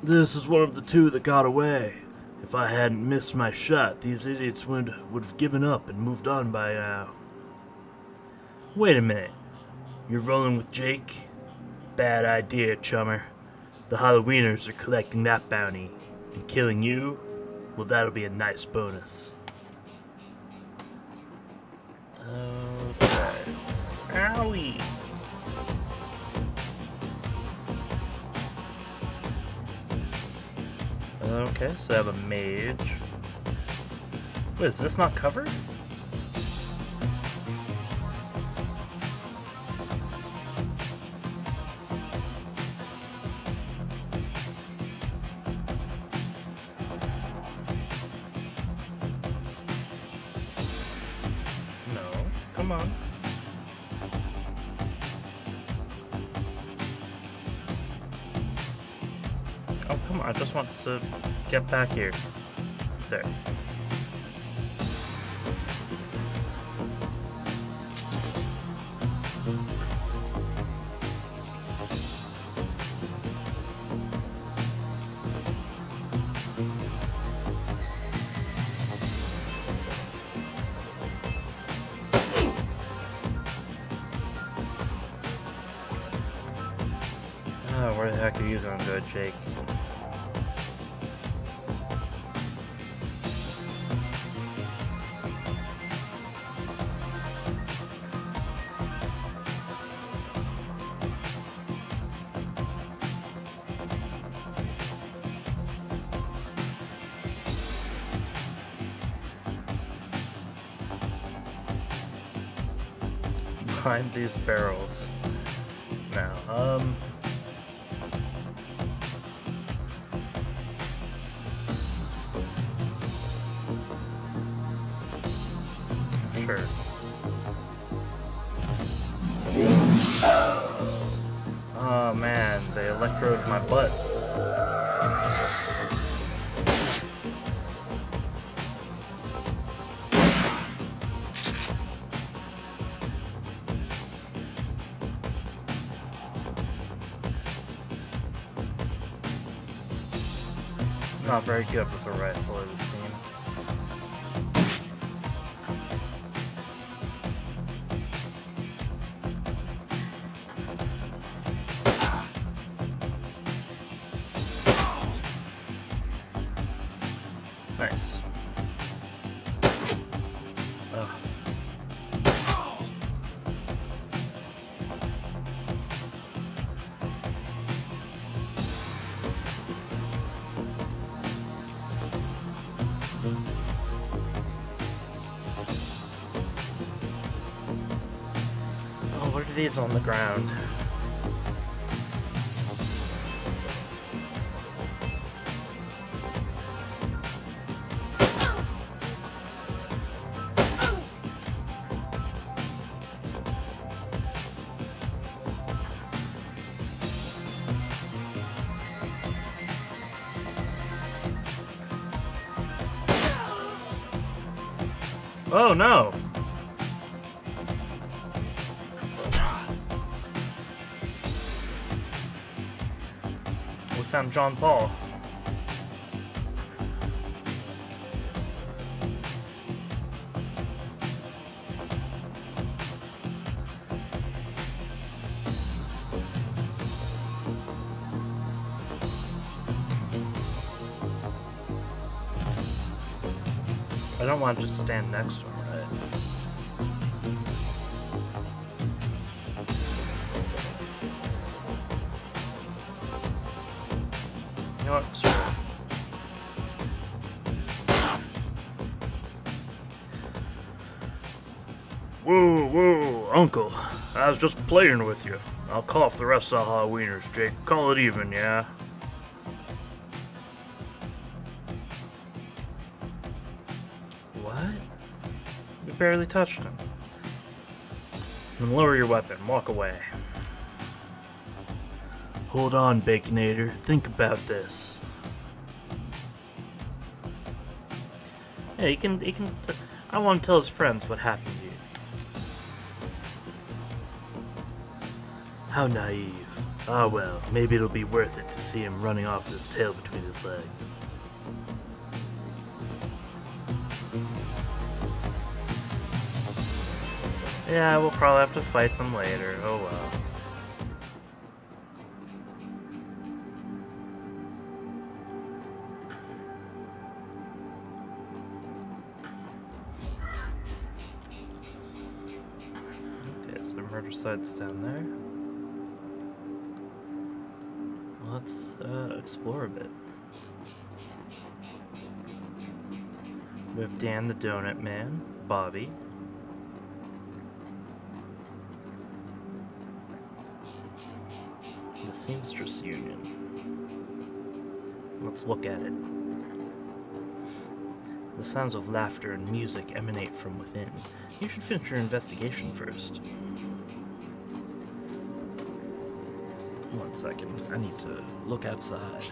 This is one of the two that got away. If I hadn't missed my shot, these idiots would would have given up and moved on by now. Wait a minute. You're rolling with Jake? Bad idea, chummer. The Halloweeners are collecting that bounty. And killing you? Well, that'll be a nice bonus. Okay. Owie! Okay, so I have a mage. Wait, is this not covered? Back here. There. Behind these barrels. Not very good with a rifle, on the ground? John Paul. I don't want to just stand next Uncle. I was just playing with you. I'll call off the rest of the Halloweeners, Jake. Call it even, yeah? What? We barely touched him. Then lower your weapon. Walk away. Hold on, Baconator. Think about this. Yeah, he can. He can. T- I want to tell his friends what happened How naive. Ah well, maybe it'll be worth it to see him running off with his tail between his legs. Yeah, we'll probably have to fight them later. Oh well. Okay, so the murder site's down there. We have Dan the Donut Man, Bobby, the Seamstress Union. Let's look at it. The sounds of laughter and music emanate from within. You should finish your investigation first. One second. I need to look outside.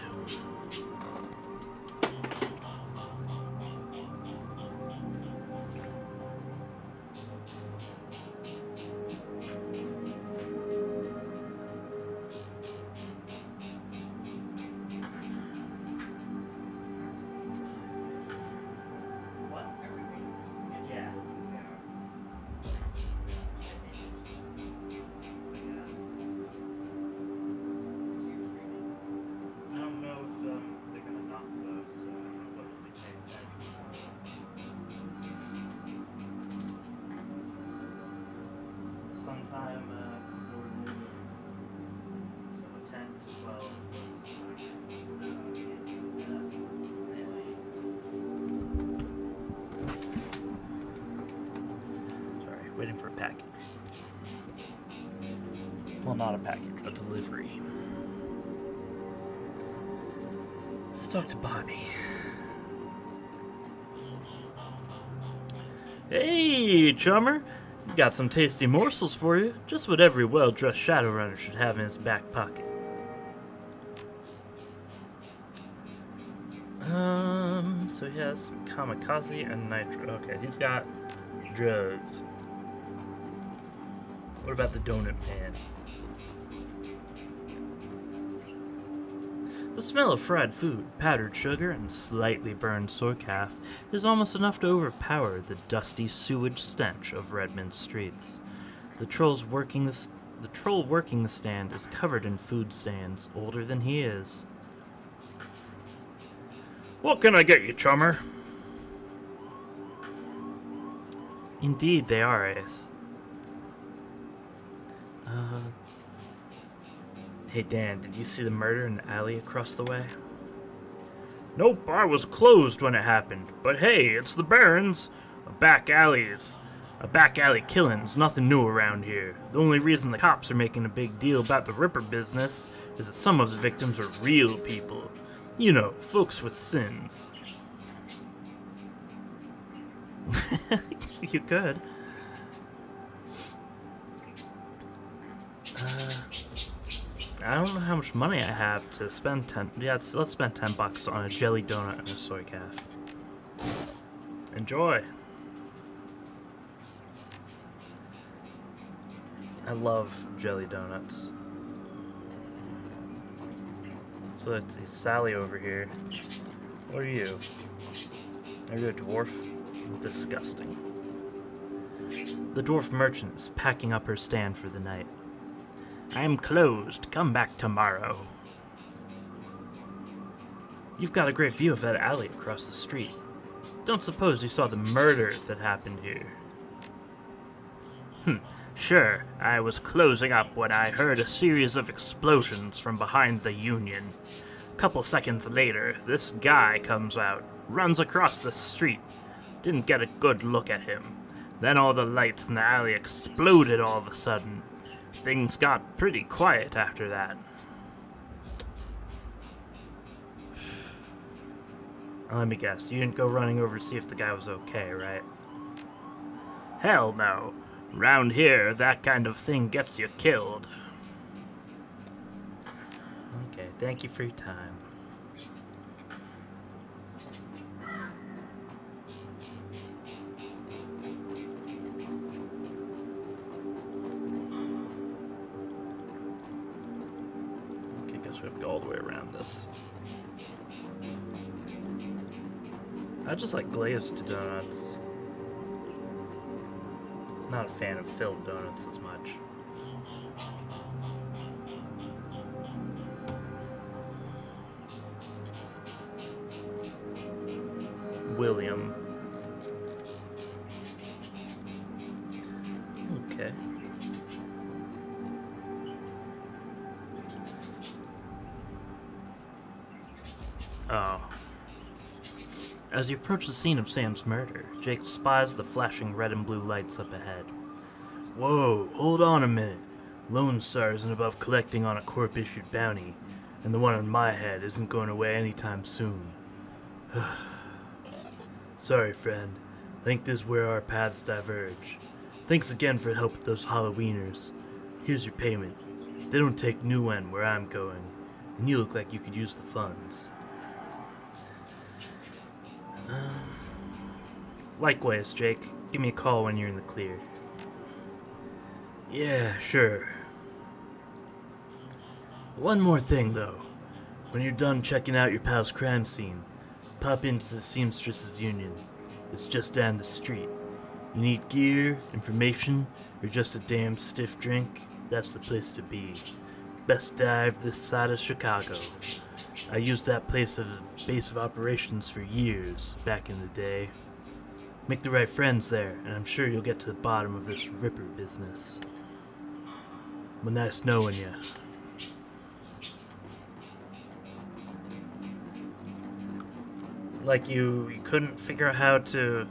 Hey, chummer! Got some tasty morsels for you. Just what every well dressed Shadowrunner should have in his back pocket. Um, so he has kamikaze and nitro. Okay, he's got drugs. What about the donut man? The smell of fried food, powdered sugar, and slightly burned soycaf is almost enough to overpower the dusty sewage stench of Redmond streets. The troll's working the, the troll working the stand is covered in food stains, older than he is. What can I get you, chummer? Indeed, they are, Ace. Uh. Hey, Dan, did you see the murder in the alley across the way? Nope, I was closed when it happened. But hey, it's the Barrens. A back alleys. A back alley killing's nothing new around here. The only reason the cops are making a big deal about the Ripper business is that some of the victims are real people. You know, folks with SINs. you could. Uh, I don't know how much money I have to spend ten. Yeah, let's, let's spend ten bucks on a jelly donut and a soycaf. Enjoy. I love jelly donuts. So see, Sally over here. What are you? Are you a dwarf? Disgusting. The dwarf merchant is packing up her stand for the night. I'm closed. Come back tomorrow. You've got a great view of that alley across the street. Don't suppose you saw the murder that happened here. Hmm. Sure, I was closing up when I heard a series of explosions from behind the Union. A couple seconds later, this guy comes out, runs across the street. Didn't get a good look at him. Then all the lights in the alley exploded all of a sudden. Things got pretty quiet after that. Let me guess, you didn't go running over to see if the guy was okay, right? Hell no. Round here, that kind of thing gets you killed. Okay, thank you for your time. All the way around this. I just like glazed donuts. Not a fan of filled donuts as much. William. As you approach the scene of Sam's murder, Jake spies the flashing red and blue lights up ahead. Whoa, hold on a minute. Lone Star isn't above collecting on a corp issued bounty, and the one on my head isn't going away anytime soon. Sorry, friend. I think this is where our paths diverge. Thanks again for help with those Halloweeners. Here's your payment. They don't take nuyen where I'm going, and you look like you could use the funds. Um, likewise, Jake. Give me a call when you're in the clear. Yeah, sure. One more thing, though. When you're done checking out your pal's crime scene, pop into the Seamstresses Union. It's just down the street. You need gear, information, or just a damn stiff drink? That's the place to be. Best dive this side of Chicago. I used that place as a base of operations for years, back in the day. Make the right friends there, and I'm sure you'll get to the bottom of this Ripper business. Well, nice knowing you. Like you, you couldn't figure out how to,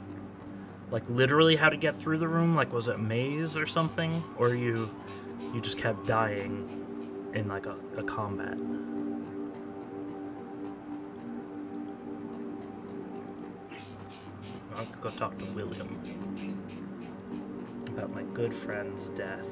like literally how to get through the room. Like was it a maze or something, or you, you just kept dying in like a, a combat. I'll go talk to William about my good friend's death.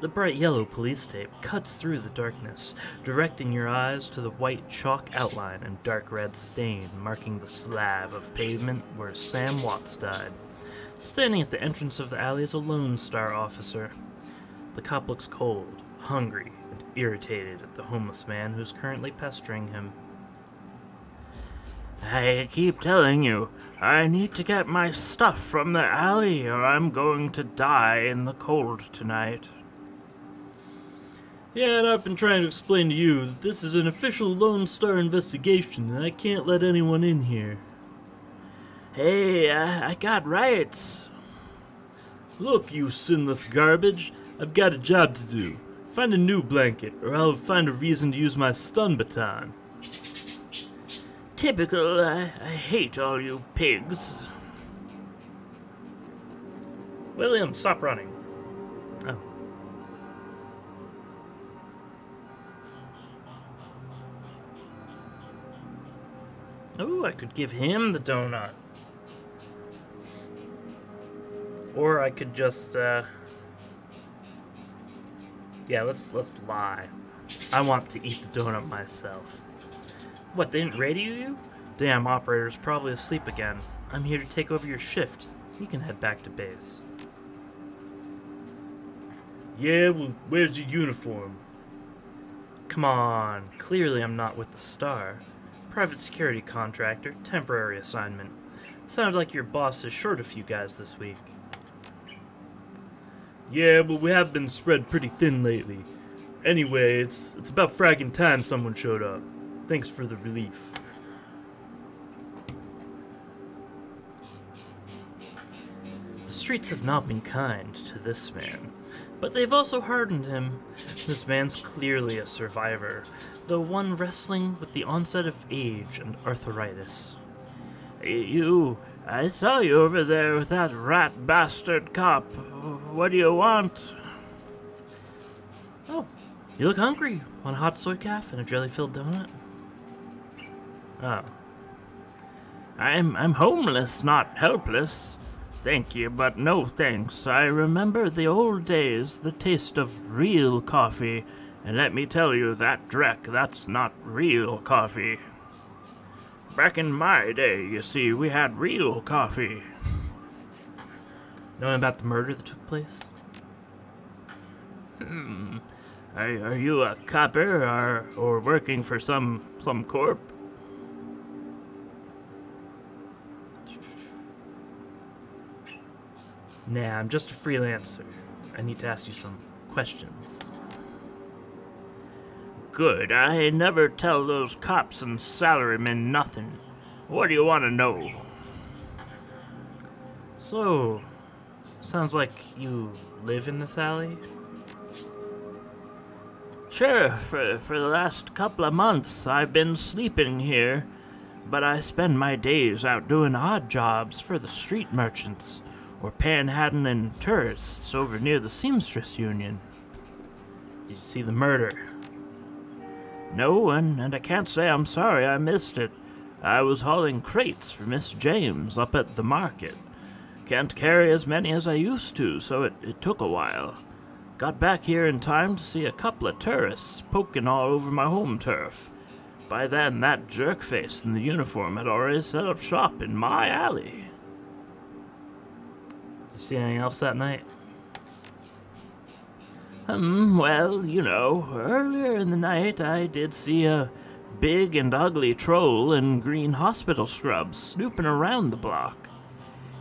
The bright yellow police tape cuts through the darkness, directing your eyes to the white chalk outline and dark red stain marking the slab of pavement where Sam Watts died. Standing at the entrance of the alley is a Lone Star officer. The cop looks cold, hungry, and irritated at the homeless man who's currently pestering him. I keep telling you, I need to get my stuff from the alley or I'm going to die in the cold tonight. Yeah, and I've been trying to explain to you that this is an official Lone Star investigation and I can't let anyone in here. Hey, I, I got rights. Look, you sinless garbage, I've got a job to do. Find a new blanket, or I'll find a reason to use my stun baton. Typical, I, I hate all you pigs. William, stop running. Oh. Oh, I could give him the donut. Or I could just, uh... Yeah, let's let's lie. I want to eat the donut myself. What, they didn't radio you? Damn, operator's probably asleep again. I'm here to take over your shift. You can head back to base. Yeah, well, where's your uniform? Come on, clearly I'm not with the Star. Private security contractor, temporary assignment. Sounds like your boss is short a few guys this week. Yeah, but we have been spread pretty thin lately. Anyway, it's it's about fragging time someone showed up. Thanks for the relief. The streets have not been kind to this man, but they've also hardened him. This man's clearly a survivor, though one wrestling with the onset of age and arthritis. You, I saw you over there with that rat bastard cop. What do you want? Oh, you look hungry. Want a hot soycaf and a jelly-filled donut? Oh. I'm I'm homeless, not helpless. Thank you, but no thanks. I remember the old days, the taste of real coffee, and let me tell you, that drek, that's not real coffee. Back in my day, you see, we had real coffee. Knowing about the murder that took place? Hmm. Are, are you a copper or, or working for some some corp? Nah, I'm just a freelancer. I need to ask you some questions. Good. I never tell those cops and salarymen nothing. What do you want to know? So, sounds like you live in this alley? Sure, for, for the last couple of months I've been sleeping here, but I spend my days out doing odd jobs for the street merchants or panhandling tourists over near the Seamstress Union. Did you see the murder? No, and, and I can't say I'm sorry I missed it. I was hauling crates for Miss James up at the market. Can't carry as many as I used to, so it, it took a while. Got back here in time to see a couple of tourists poking all over my home turf. By then, that jerkface in the uniform had already set up shop in my alley. Did you see anything else that night? Um, well, you know, earlier in the night I did see a big and ugly troll in green hospital scrubs snooping around the block.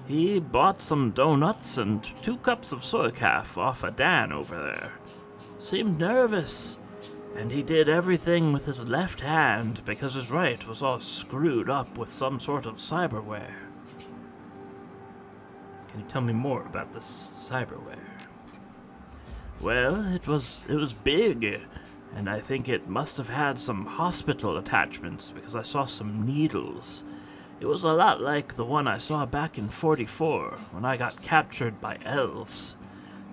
He bought some donuts and two cups of soycaf off a Dan over there. Seemed nervous, and he did everything with his left hand because his right was all screwed up with some sort of cyberware. Can you tell me more about this cyberware? Well, it was it was big, and I think it must have had some hospital attachments because I saw some needles. It was a lot like the one I saw back in 44 when I got captured by elves.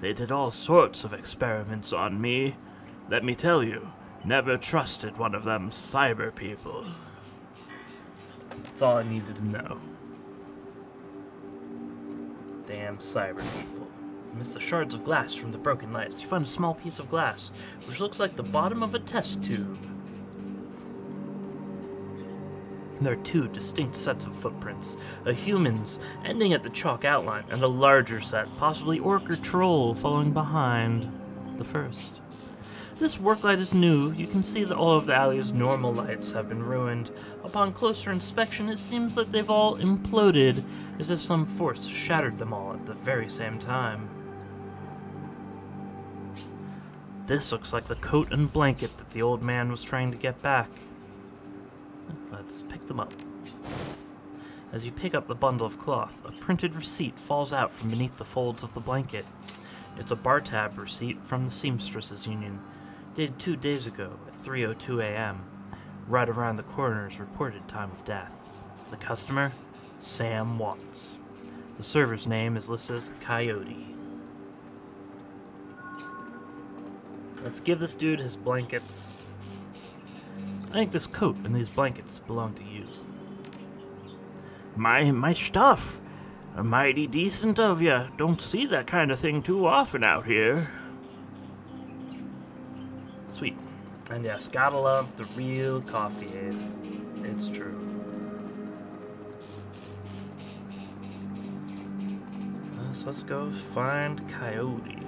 They did all sorts of experiments on me. Let me tell you, never trusted one of them cyber people. That's all I needed to know. Damn cyber people. Amidst the shards of glass from the broken lights, you find a small piece of glass, which looks like the bottom of a test tube. There are two distinct sets of footprints a human's, ending at the chalk outline, and a larger set, possibly orc or troll, following behind the first. This work light is new. You can see that all of the alley's normal lights have been ruined. Upon closer inspection, it seems that they've all imploded, as if some force shattered them all at the very same time. This looks like the coat and blanket that the old man was trying to get back. Let's pick them up. As you pick up the bundle of cloth, a printed receipt falls out from beneath the folds of the blanket. It's a bar tab receipt from the Seamstresses Union, dated two days ago at 3.02 a.m., right around the coroner's reported time of death. The customer? Sam Watts. The server's name is listed as Coyote. Let's give this dude his blankets. I think this coat and these blankets belong to you. My my stuff. Mighty decent of you. Don't see that kind of thing too often out here. Sweet. And yes, gotta love the real coffee. It's true. Uh, so let's go find Coyote.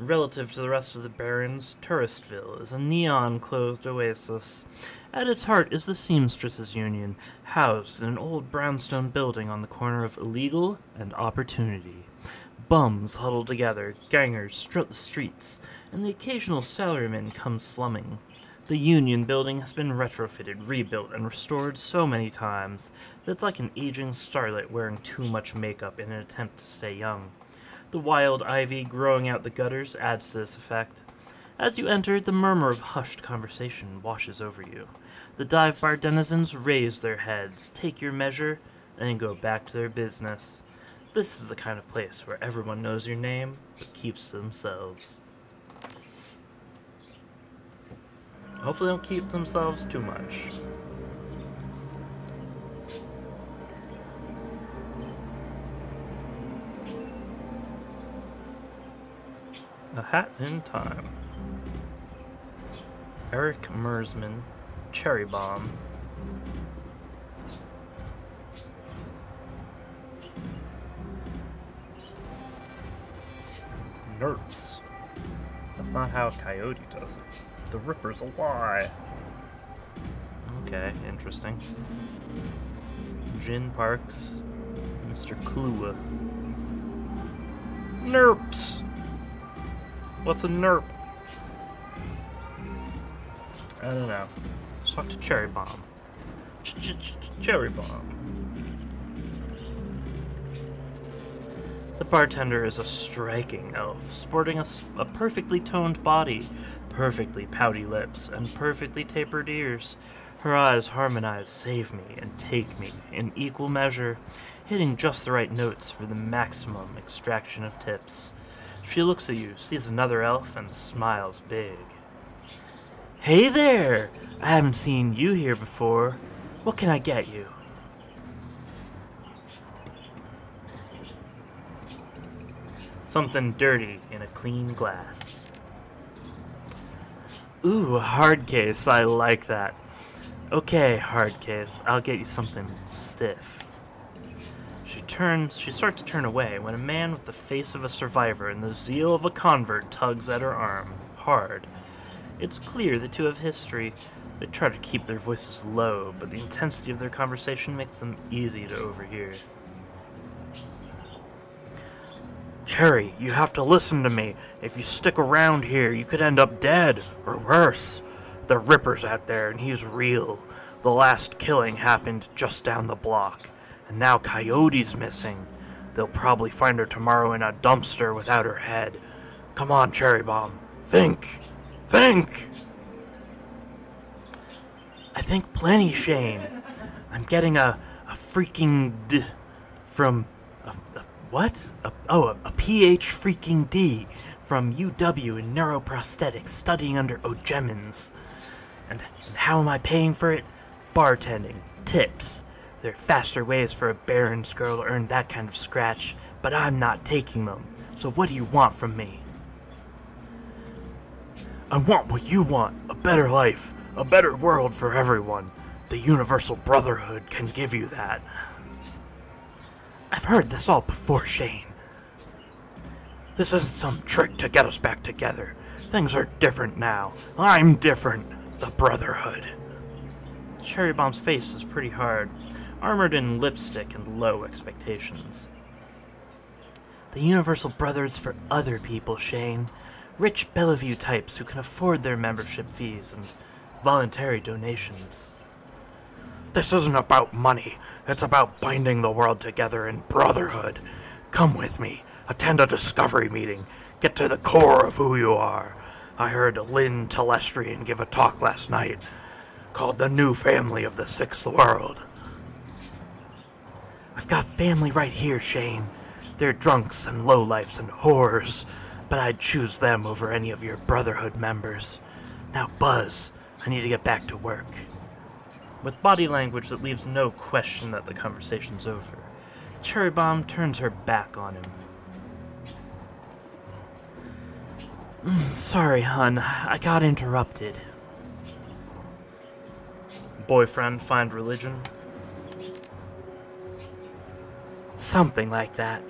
Relative to the rest of the Barrens, Touristville is a neon clothed oasis. At its heart is the Seamstresses Union, housed in an old brownstone building on the corner of Illegal and Opportunity. Bums huddle together, gangers strut the streets, and the occasional salaryman comes slumming. The Union building has been retrofitted, rebuilt, and restored so many times that it's like an aging starlet wearing too much makeup in an attempt to stay young. The wild ivy growing out the gutters adds to this effect. As you enter, the murmur of hushed conversation washes over you. The dive bar denizens raise their heads, take your measure, and go back to their business. This is the kind of place where everyone knows your name, but keeps to themselves. Hopefully, they don't keep themselves too much. A Hat in Time. Eric Mersman, Cherry Bomb. Nerds. That's not how Coyote does it. The Ripper's a lie. Okay, interesting. Jin Parks, Mr. Klua. Nerps! What's a nerp? I don't know. Let's talk to Cherry Bomb. Ch -ch -ch Cherry Bomb. The bartender is a striking elf, sporting a perfectly toned body, perfectly pouty lips, and perfectly tapered ears. Her eyes harmonize Save Me and Take Me in equal measure, hitting just the right notes for the maximum extraction of tips. She looks at you, sees another elf, and smiles big. Hey there! I haven't seen you here before. What can I get you? Something dirty in a clean glass. Ooh, a hard case. I like that. Okay, hard case. I'll get you something stiff. Turns, she starts to turn away when a man with the face of a survivor and the zeal of a convert tugs at her arm, hard. It's clear the two have history. They try to keep their voices low, but the intensity of their conversation makes them easy to overhear. Cherry, you have to listen to me. If you stick around here, you could end up dead, or worse. The Ripper's out there, and he's real. The last killing happened just down the block, and now Coyote's missing. They'll probably find her tomorrow in a dumpster without her head. Come on, Cherry Bomb. Think! Think! I think plenty, Shane. I'm getting a, a freaking d from a, a what? A, oh, a, a PH freaking D from UW in neuroprosthetics, studying under O'Gemins. And, and how am I paying for it? Bartending, tips. There are faster ways for a Barrens girl to earn that kind of scratch, but I'm not taking them. So what do you want from me? I want what you want a better life, a better world for everyone. The Universal Brotherhood can give you that. I've heard this all before, Shane. This isn't some trick to get us back together. Things are different now. I'm different. The Brotherhood. Cherry Bomb's face is pretty hard, armored in lipstick and low expectations. The Universal Brotherhood's for other people, Shane. Rich Bellevue types who can afford their membership fees and voluntary donations. This isn't about money. It's about binding the world together in brotherhood. Come with me. Attend a discovery meeting. Get to the core of who you are. I heard Lynn Telestrian give a talk last night called The New Family of the Sixth World. I've got family right here, Shane. They're drunks and lowlifes and whores, but I'd choose them over any of your Brotherhood members. Now, Buzz, I need to get back to work. With body language that leaves no question that the conversation's over, Cherry Bomb turns her back on him. "Mm, Sorry, hun. I got interrupted. Boyfriend find religion? Something like that.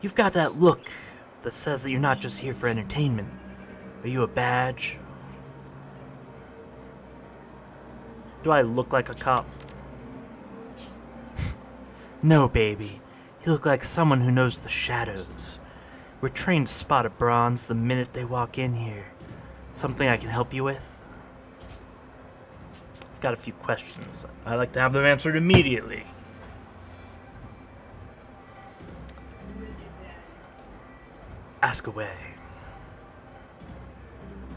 You've got that look that says that you're not just here for entertainment. Are you a badge? Do I look like a cop? no, baby. You look like someone who knows the shadows. We're trained to spot a bronze the minute they walk in here. Something I can help you with? I've got a few questions. I like to have them answered immediately. Ask away.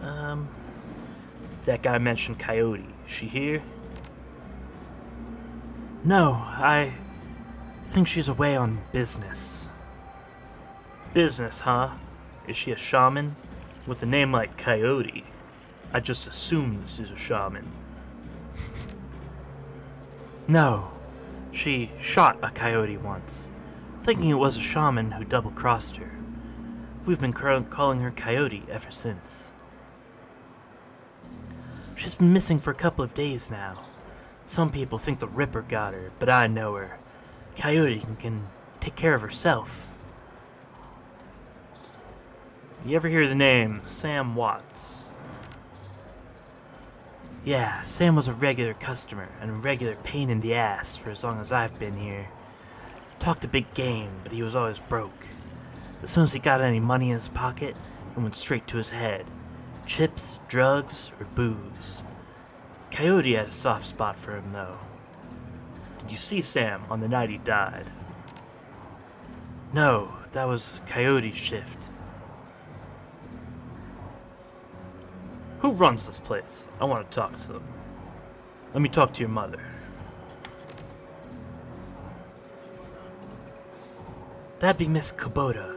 Um, that guy mentioned Coyote. Is she here? No, I think she's away on business. Business, huh? Is she a shaman? With a name like Coyote, I just assume this is a shaman. no, she shot a coyote once, thinking it was a shaman who double crossed her. We've been calling her Coyote ever since. She's been missing for a couple of days now. Some people think the Ripper got her, but I know her. Coyote can, can take care of herself. You ever hear the name Sam Watts? Yeah, Sam was a regular customer and a regular pain in the ass for as long as I've been here. Talked a big game, but he was always broke. As soon as he got any money in his pocket, it went straight to his head. Chips, drugs, or booze. Coyote had a soft spot for him, though. Did you see Sam on the night he died? No, that was Coyote's shift. Who runs this place? I want to talk to them. Let me talk to your mother. That'd be Miss Kubota.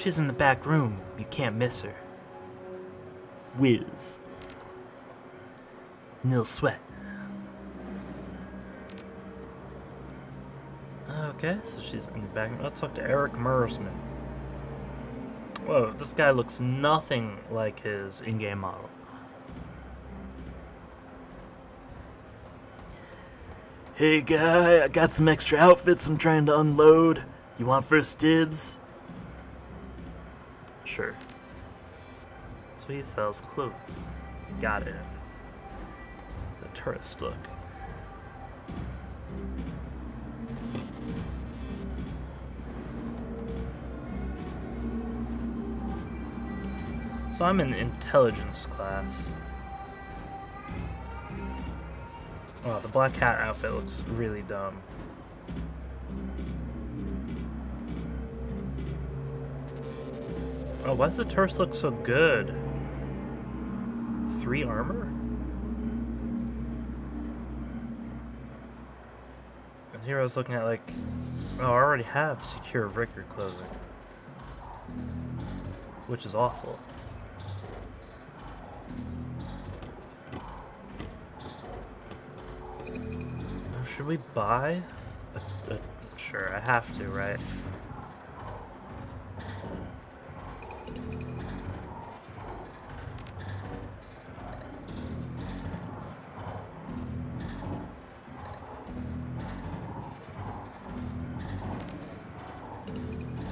She's in the back room. You can't miss her. Whiz. Nil Sweat. Okay, so she's in the back. Room. Let's talk to Eric Mersman. Whoa, this guy looks nothing like his in-game model. Hey guy, I got some extra outfits I'm trying to unload. You want first dibs? Sure. So he sells clothes. Got it. The tourist look. So I'm in intelligence class. Oh, the black hat outfit looks really dumb. Oh, why does the tourist look so good? Three armor? And here I was looking at like, oh, I already have secure Rigger clothing. Which is awful. Should we buy? Sure, I have to, right?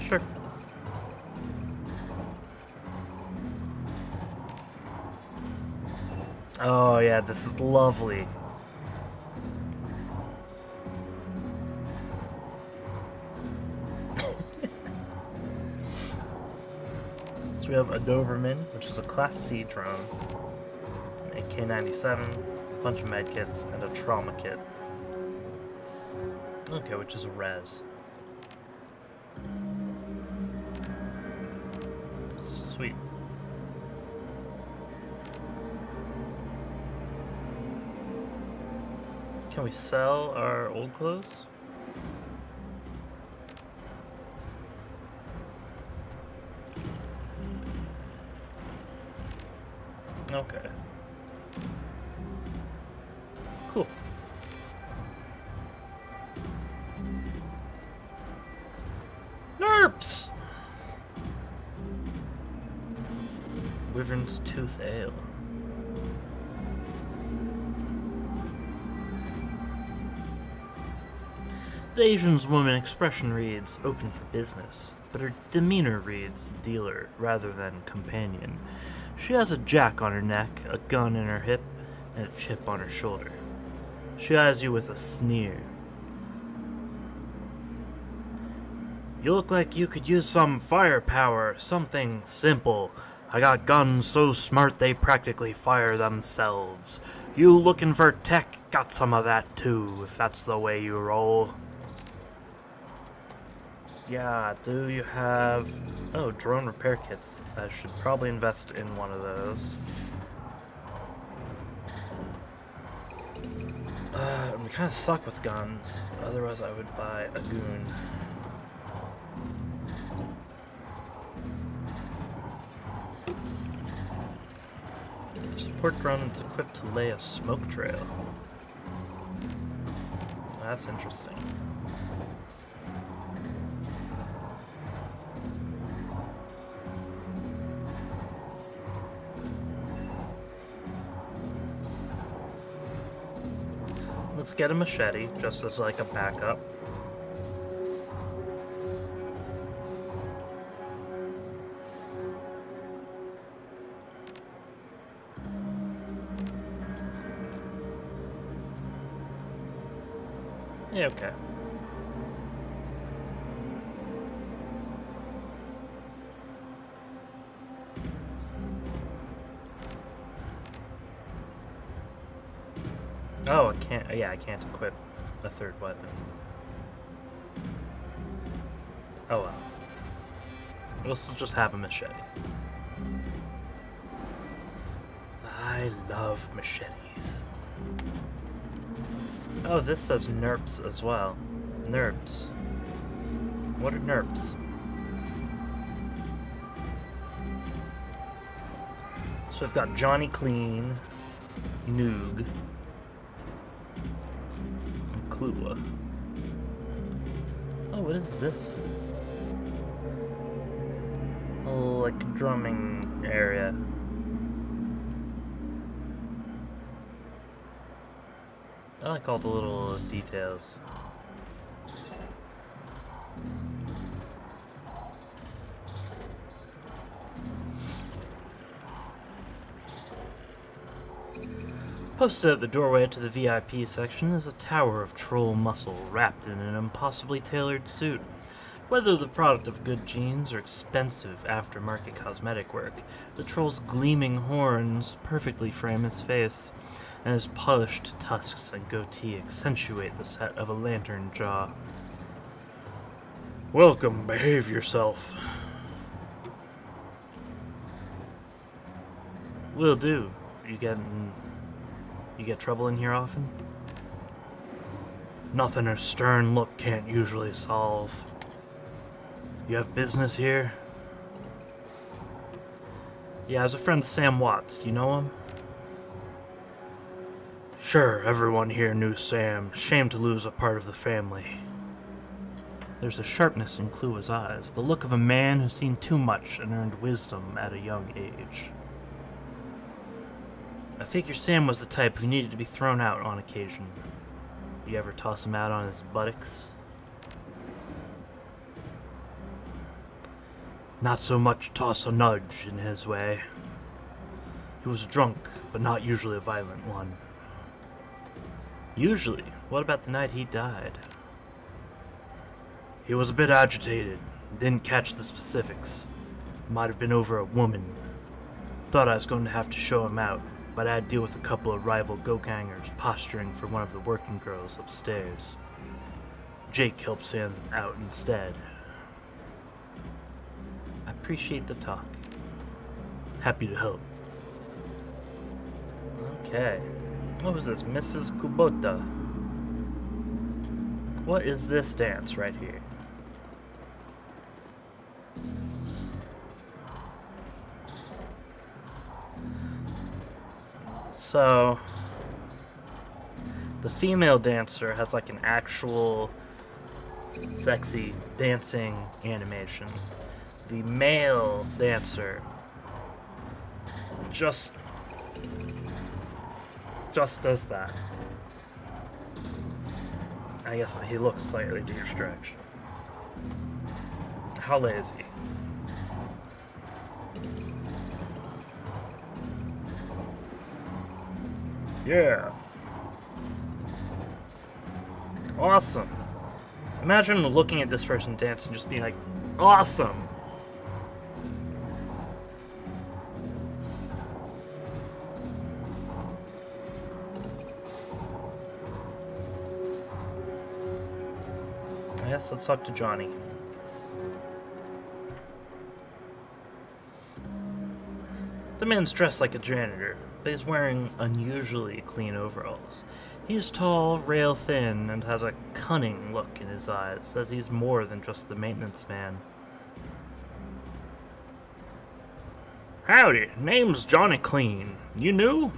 Sure. Oh yeah, this is lovely. So we have a Doberman, which is a Class C drone, an AK-97, a bunch of med kits, and a trauma kit. Okay, which is a res. Can we sell our old clothes? Okay. Cool. Nerps! Wyvern's Tooth Ale. The Asian's woman expression reads open for business, but her demeanor reads dealer rather than companion. She has a jack on her neck, a gun in her hip, and a chip on her shoulder. She eyes you with a sneer. You look like you could use some firepower, something simple. I got guns so smart they practically fire themselves. You looking for tech? Got some of that too, if that's the way you roll. Yeah, do you have... Oh, drone repair kits. I should probably invest in one of those. Uh, we kind of suck with guns. Otherwise, I would buy a goon. Support drone is equipped to lay a smoke trail. That's interesting. Get a machete, just as like a backup. Yeah, I can't equip a third weapon. Oh well. We'll just have a machete. I love machetes. Oh, this says NERPs as well. NERPs. What are NERPs? So we've got Johnny Clean, Noog, Klua. Oh, what is this? Oh, like drumming area. I like all the little details. Posted at the doorway to the VIP section is a tower of troll muscle wrapped in an impossibly tailored suit. Whether the product of good genes or expensive aftermarket cosmetic work, the troll's gleaming horns perfectly frame his face, and his polished tusks and goatee accentuate the set of a lantern jaw. Welcome, behave yourself. Will do. You get in, you get trouble in here often? Nothing a stern look can't usually solve. You have business here? Yeah, I was a friend of Sam Watts. You know him? Sure, everyone here knew Sam. Shame to lose a part of the family. There's a sharpness in Klua's eyes, the look of a man who's seen too much and earned wisdom at a young age. I figure Sam was the type who needed to be thrown out on occasion. You ever toss him out on his buttocks? Not so much toss a nudge in his way. He was drunk, but not usually a violent one. Usually? What about the night he died? He was a bit agitated. Didn't catch the specifics. Might have been over a woman. Thought I was going to have to show him out, but I had to deal with a couple of rival go-gangers posturing for one of the working girls upstairs. Jake helps him out instead. I appreciate the talk. Happy to help. Okay. What was this? Mrs. Kubota. What is this dance right here? So, the female dancer has like an actual sexy dancing animation. The male dancer just just does that. I guess he looks slightly too stretched. How lazy. Yeah. Awesome. Imagine looking at this person dance and just being like, awesome. Guess let's talk to Johnny. The man's dressed like a janitor, but he's wearing unusually clean overalls. He's tall, rail thin, and has a cunning look in his eyes, says he's more than just the maintenance man. Howdy, name's Johnny Clean. You new?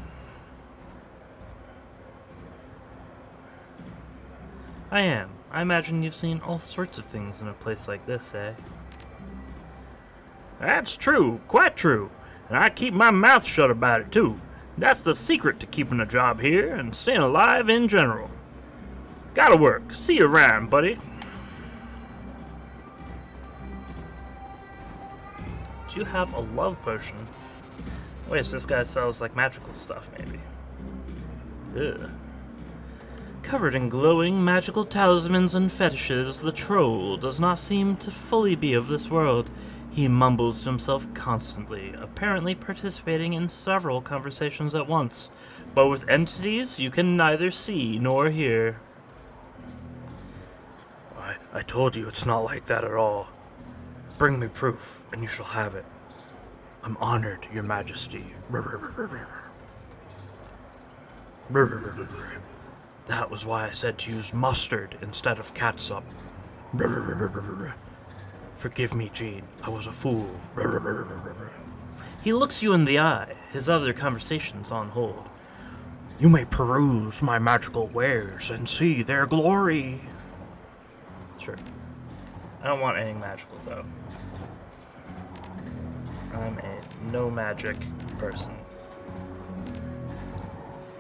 I am. I imagine you've seen all sorts of things in a place like this, eh? That's true, quite true. And I keep my mouth shut about it too. That's the secret to keeping a job here and staying alive in general. Gotta work. See you around, buddy. Do you have a love potion? Wait, so this guy sells like magical stuff, maybe. Ugh. Covered in glowing magical talismans and fetishes, the troll does not seem to fully be of this world. He mumbles to himself constantly, apparently participating in several conversations at once, but with entities you can neither see nor hear. I, I told you it's not like that at all. Bring me proof, and you shall have it. I'm honored, your majesty. That was why I said to use mustard instead of catsup. Forgive me, Jean. I was a fool. He looks you in the eye, his other conversations on hold. You may peruse my magical wares and see their glory. Sure. I don't want anything magical, though. I'm a no magic person.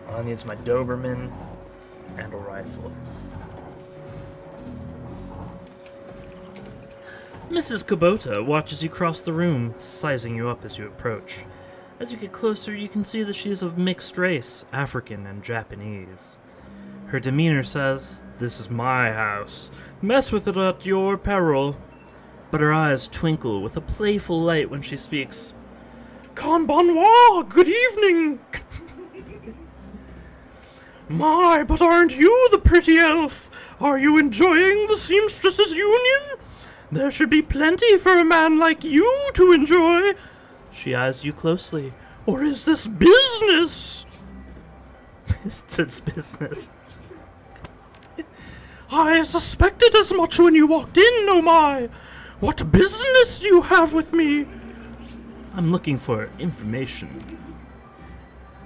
All I need is my Doberman and a rifle. Mrs. Kubota watches you cross the room, sizing you up as you approach. As you get closer, you can see that she is of mixed race, African and Japanese. Her demeanor says, This is my house. Mess with it at your peril. But her eyes twinkle with a playful light when she speaks. Konbanwa, good evening. My, but aren't you the pretty elf? Are you enjoying the seamstresses' union? There should be plenty for a man like you to enjoy. She eyes you closely. Or is this business? it's its business. I suspected as much when you walked in, oh my! What business do you have with me? I'm looking for information.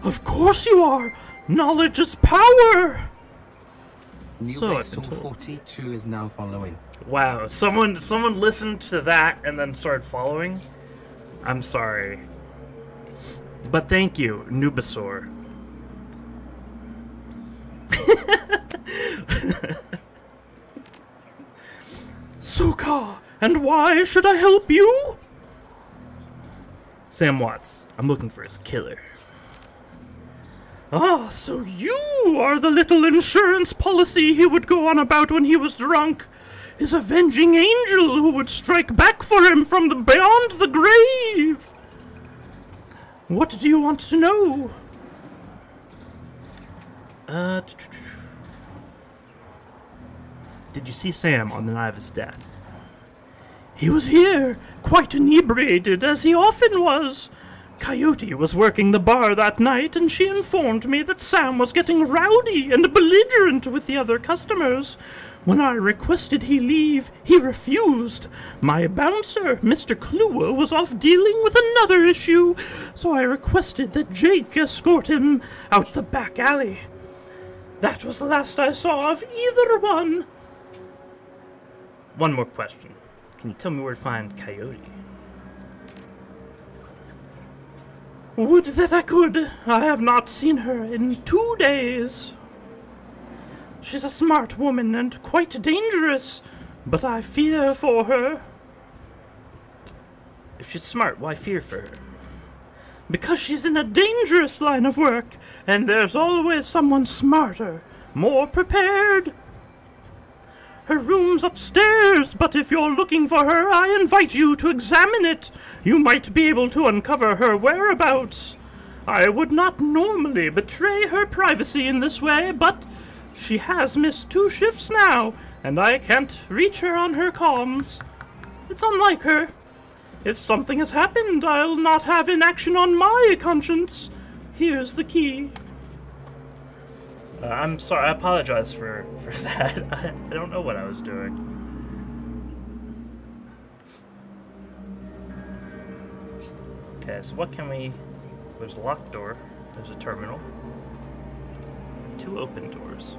Of course you are! Knowledge is power! New So base I've been told. 42 is now following. Wow, someone someone listened to that and then started following. I'm sorry. But thank you, Nubasaur. Suka, and why should I help you? Sam Watts. I'm looking for his killer. Ah, so you are the little insurance policy he would go on about when he was drunk. His avenging angel who would strike back for him from the beyond the grave. What do you want to know? Uh, did you see Sam on the night of his death? He was here, quite inebriated, as he often was. Coyote was working the bar that night, and she informed me that Sam was getting rowdy and belligerent with the other customers. When I requested he leave, he refused. My bouncer, Mr. Kluwer, was off dealing with another issue, so I requested that Jake escort him out the back alley. That was the last I saw of either one. One more question. Can you tell me where to find Coyote? Would that I could. I have not seen her in two days. She's a smart woman and quite dangerous, but I fear for her. If she's smart, why fear for her? Because she's in a dangerous line of work, and there's always someone smarter, more prepared. Her room's upstairs, but if you're looking for her, I invite you to examine it. You might be able to uncover her whereabouts. I would not normally betray her privacy in this way, but she has missed two shifts now, and I can't reach her on her comms. It's unlike her. If something has happened, I'll not have inaction on my conscience. Here's the key. Uh, I'm sorry. I apologize for for that. I, I don't know what I was doing. Okay, so what can we? There's a locked door. There's a terminal. Two open doors.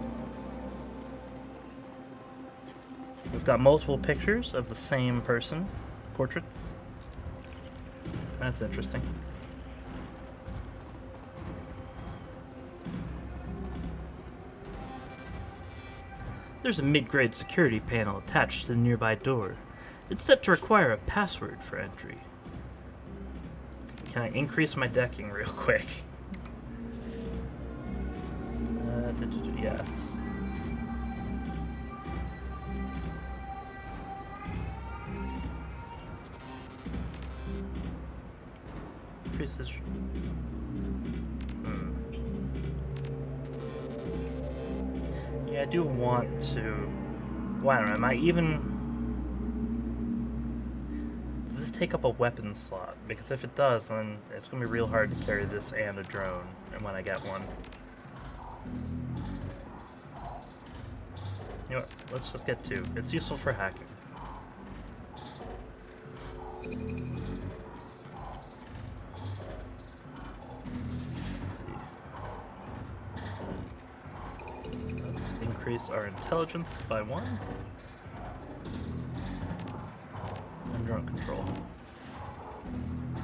We've got multiple pictures of the same person, portraits. That's interesting. There's a mid-grade security panel attached to the nearby door. It's set to require a password for entry. Can I increase my decking real quick? Uh, yes. Yeah, I do want to. Why don't know, am I even? Does this take up a weapon slot? Because if it does, then it's gonna be real hard to carry this and a drone. And when I get one. You know what? Let's just get two. It's useful for hacking. Let's increase our intelligence by one. And drone control.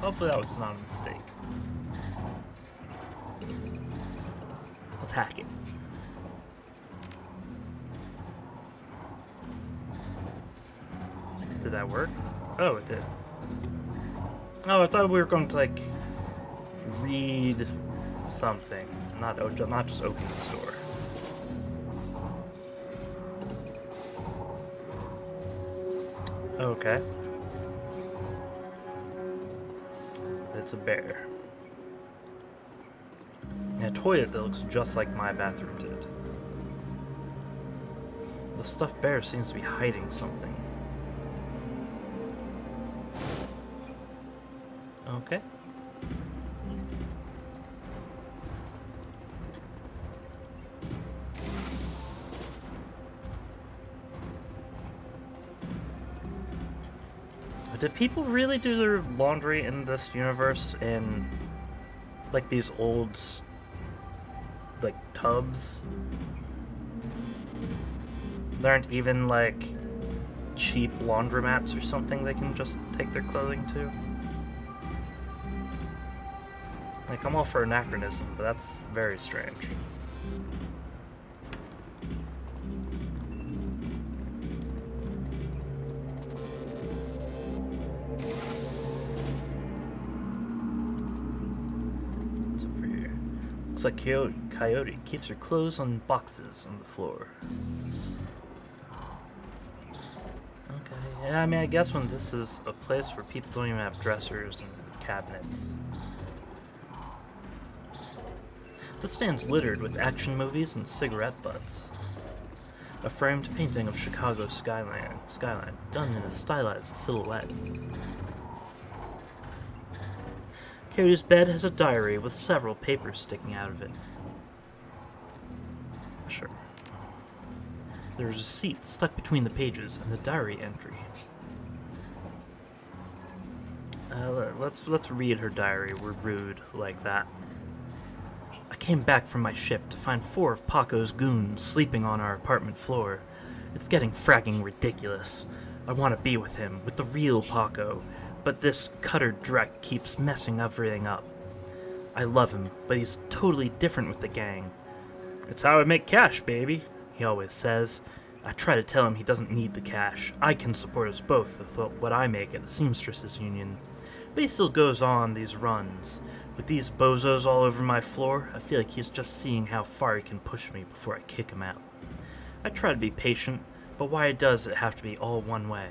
Hopefully that was not a mistake. Let's hack it. Did that work? Oh, it did. Oh, I thought we were going to like read something, not not just open the store. Okay. It's a bear. A toilet that looks just like my bathroom did. The stuffed bear seems to be hiding something. Okay. Did people really do their laundry in this universe in like these old like tubs? There aren't even like cheap laundromats or something they can just take their clothing to? Like, I'm all for anachronism, but that's very strange. Looks like Coyote, Coyote keeps her clothes on boxes on the floor. Okay, yeah, I mean, I guess when this is a place where people don't even have dressers and cabinets. The stand's littered with action movies and cigarette butts. A framed painting of Chicago's skyline, skyline done in a stylized silhouette. Cody's bed has a diary with several papers sticking out of it. Sure. There's a seat stuck between the pages and the diary entry. Uh, let's let's read her diary. We're rude like that. I came back from my shift to find four of Paco's goons sleeping on our apartment floor. It's getting fragging ridiculous. I want to be with him, with the real Paco, but this Cutter Drek keeps messing everything up. I love him, but he's totally different with the gang. It's how I make cash, baby, he always says. I try to tell him he doesn't need the cash. I can support us both with what- I make at the Seamstresses Union. But he still goes on these runs. With these bozos all over my floor, I feel like he's just seeing how far he can push me before I kick him out. I try to be patient, but why does it have to be all one way?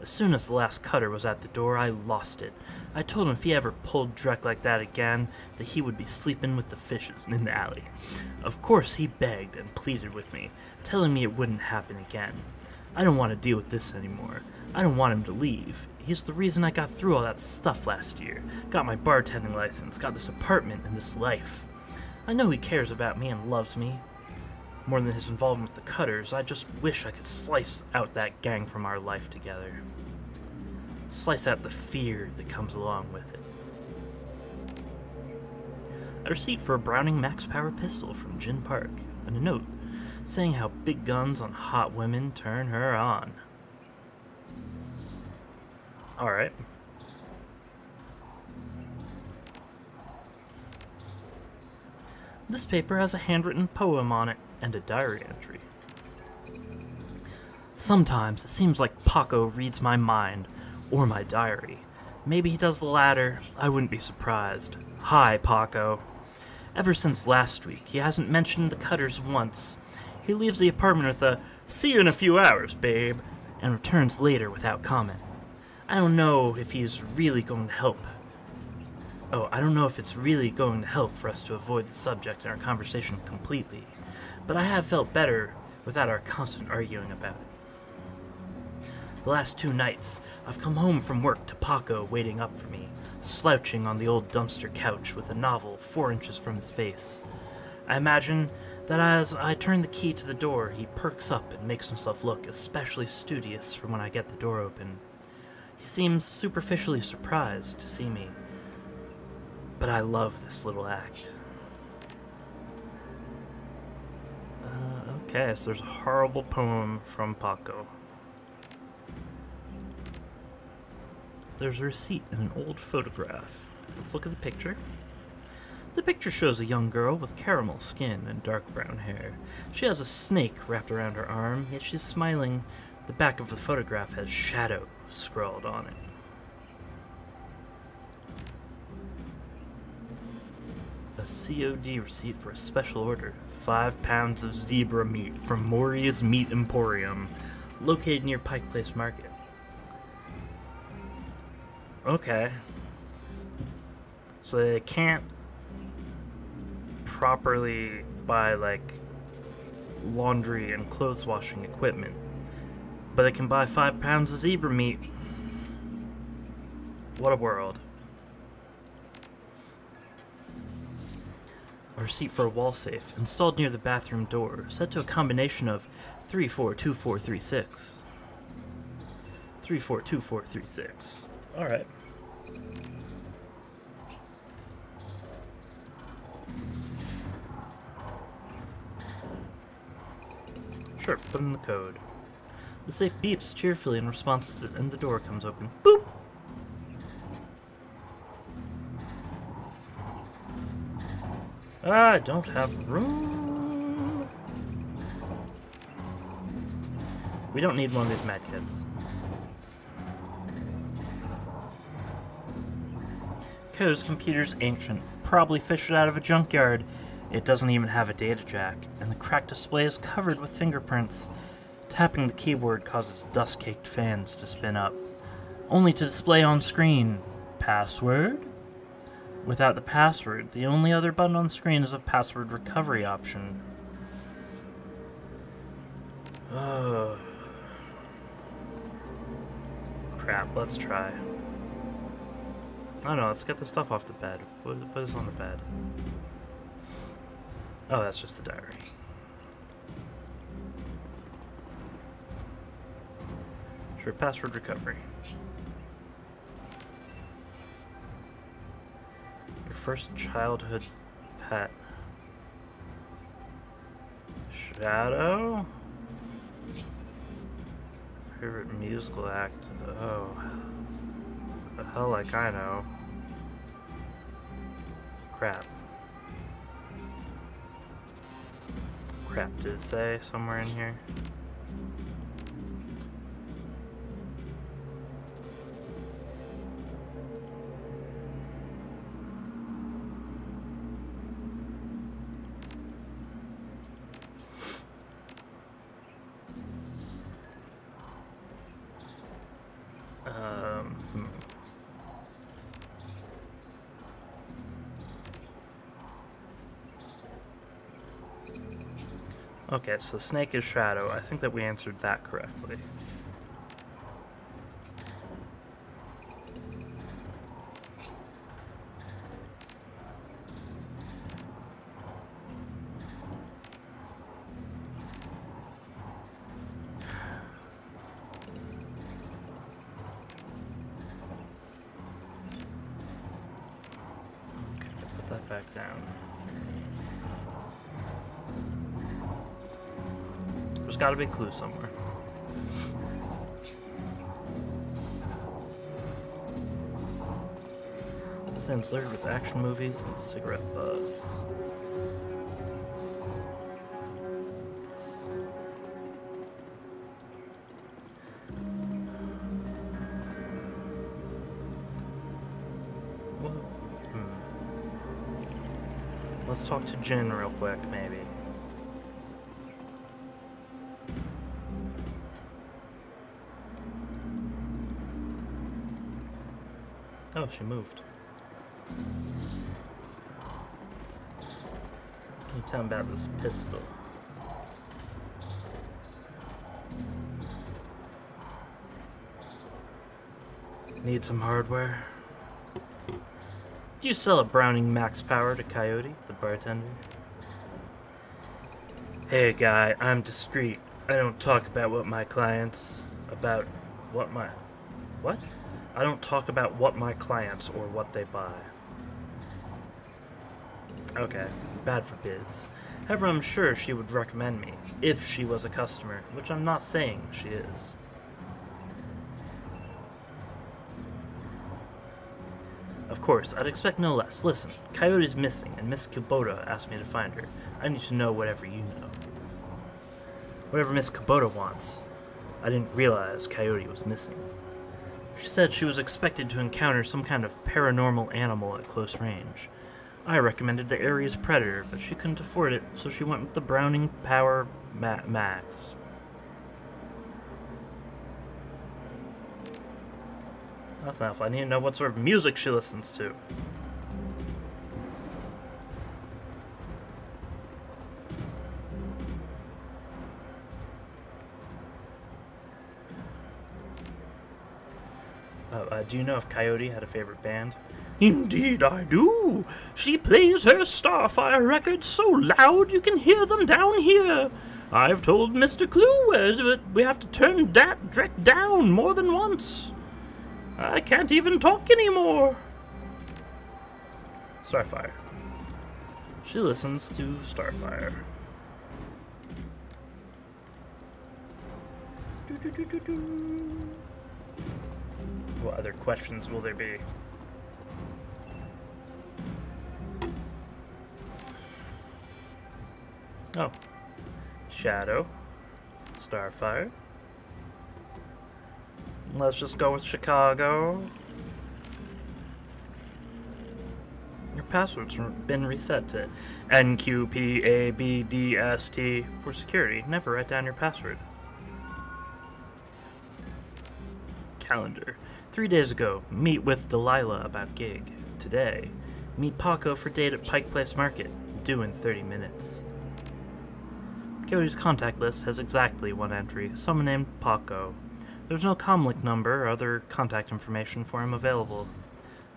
As soon as the last cutter was at the door, I lost it. I told him if he ever pulled Drek like that again, that he would be sleeping with the fishes in the alley. Of course, he begged and pleaded with me, telling me it wouldn't happen again. I don't want to deal with this anymore. I don't want him to leave. He's the reason I got through all that stuff last year. Got my bartending license, got this apartment and this life. I know he cares about me and loves me. More than his involvement with the Cutters, I just wish I could slice out that gang from our life together. Slice out the fear that comes along with it. A receipt for a Browning Max Power pistol from Gin Park, and a note saying how big guns on hot women turn her on. Alright. This paper has a handwritten poem on it and a diary entry. Sometimes it seems like Paco reads my mind or my diary. Maybe he does the latter. I wouldn't be surprised. Hi, Paco. Ever since last week, he hasn't mentioned the cutters once. He leaves the apartment with a see you in a few hours, babe, and returns later without comment. I don't know if he's really going to help. Oh, I don't know if it's really going to help for us to avoid the subject in our conversation completely, but I have felt better without our constant arguing about it. The last two nights, I've come home from work to Paco waiting up for me, slouching on the old dumpster couch with a novel four inches from his face. I imagine that as I turn the key to the door, he perks up and makes himself look especially studious for when I get the door open. He seems superficially surprised to see me, but I love this little act. Uh, okay, so there's a horrible poem from Paco. There's a receipt and an old photograph. Let's look at the picture. The picture shows a young girl with caramel skin and dark brown hair. She has a snake wrapped around her arm, yet she's smiling. The back of the photograph has shadow scrawled on it. A COD receipt for a special order. Five pounds of zebra meat from Moria's Meat Emporium, located near Pike Place Market. Okay. So they can't properly buy like laundry and clothes washing equipment, but they can buy five pounds of zebra meat. What a world. A receipt for a wall safe installed near the bathroom door, set to a combination of 342436. 342436. Alright. Sure, put in the code. The safe beeps cheerfully in response the, and the door comes open. Boop! I don't have room. We don't need one of these mad kids. Co's computer's ancient, probably fished it out of a junkyard. It doesn't even have a data jack, and the cracked display is covered with fingerprints. Tapping the keyboard causes dust caked fans to spin up, only to display on screen password? Without the password, the only other button on screen is a password recovery option. Oh. Crap, let's try. I don't know, let's get the stuff off the bed. Put, put this on the bed. Oh, that's just the diary. Sure, password recovery. Your first childhood pet. Shadow? Favorite musical act? Oh. The hell like I know. Crap. Crap, did it say somewhere in here? Okay, so snake is shadow. I think that we answered that correctly. Be a clue somewhere. Sounds littered with action movies and cigarette butts. Hmm. Let's talk to Jen real quick, maybe. Oh, she moved. You tell me about this pistol? Need some hardware? Do you sell a Browning Max Power to Coyote, the bartender? Hey guy, I'm discreet. I don't talk about what my clients about what my what? I don't talk about what my clients or what they buy. Okay, bad for biz. However, I'm sure she would recommend me if she was a customer, which I'm not saying she is. Of course, I'd expect no less. Listen, Coyote's missing, and Miss Kubota asked me to find her. I need to know whatever you know. Whatever Miss Kubota wants. I didn't realize Coyote was missing. She said she was expected to encounter some kind of paranormal animal at close range. I recommended the Ares Predator, but she couldn't afford it, so she went with the Browning Power Ma- Max. That's enough. I need to know what sort of music she listens to. Uh, do you know if Coyote had a favorite band? Indeed, I do. She plays her Starfire records so loud you can hear them down here. I've told Mr. Clue that we have to turn that Drek down more than once. I can't even talk anymore. Starfire. She listens to Starfire. What other questions will there be? Oh. Shadow. Starfire. Let's just go with Chicago. Your password's been reset to NQPABDST for security. Never write down your password. Calendar. Three days ago, meet with Delilah about gig. Today, meet Paco for date at Pike Place Market. Due in 30 minutes. Cody's contact list has exactly one entry, someone named Paco. There's no comlink number or other contact information for him available.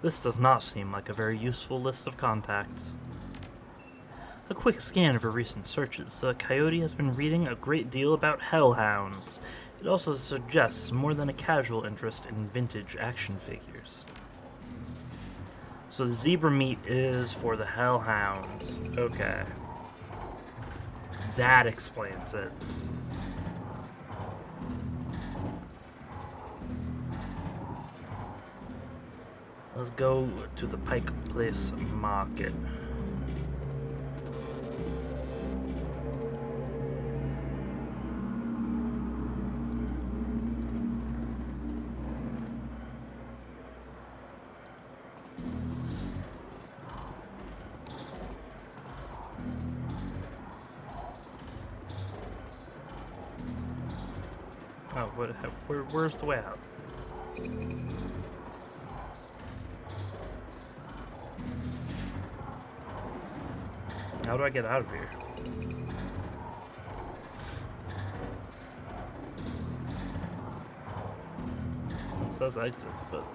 This does not seem like a very useful list of contacts. A quick scan of her recent searches, the Coyote has been reading a great deal about hellhounds. It also suggests more than a casual interest in vintage action figures. So the zebra meat is for the hellhounds. Okay. That explains it. Let's go to the Pike Place Market. Where's the way out? How do I get out of here? It says exit, but...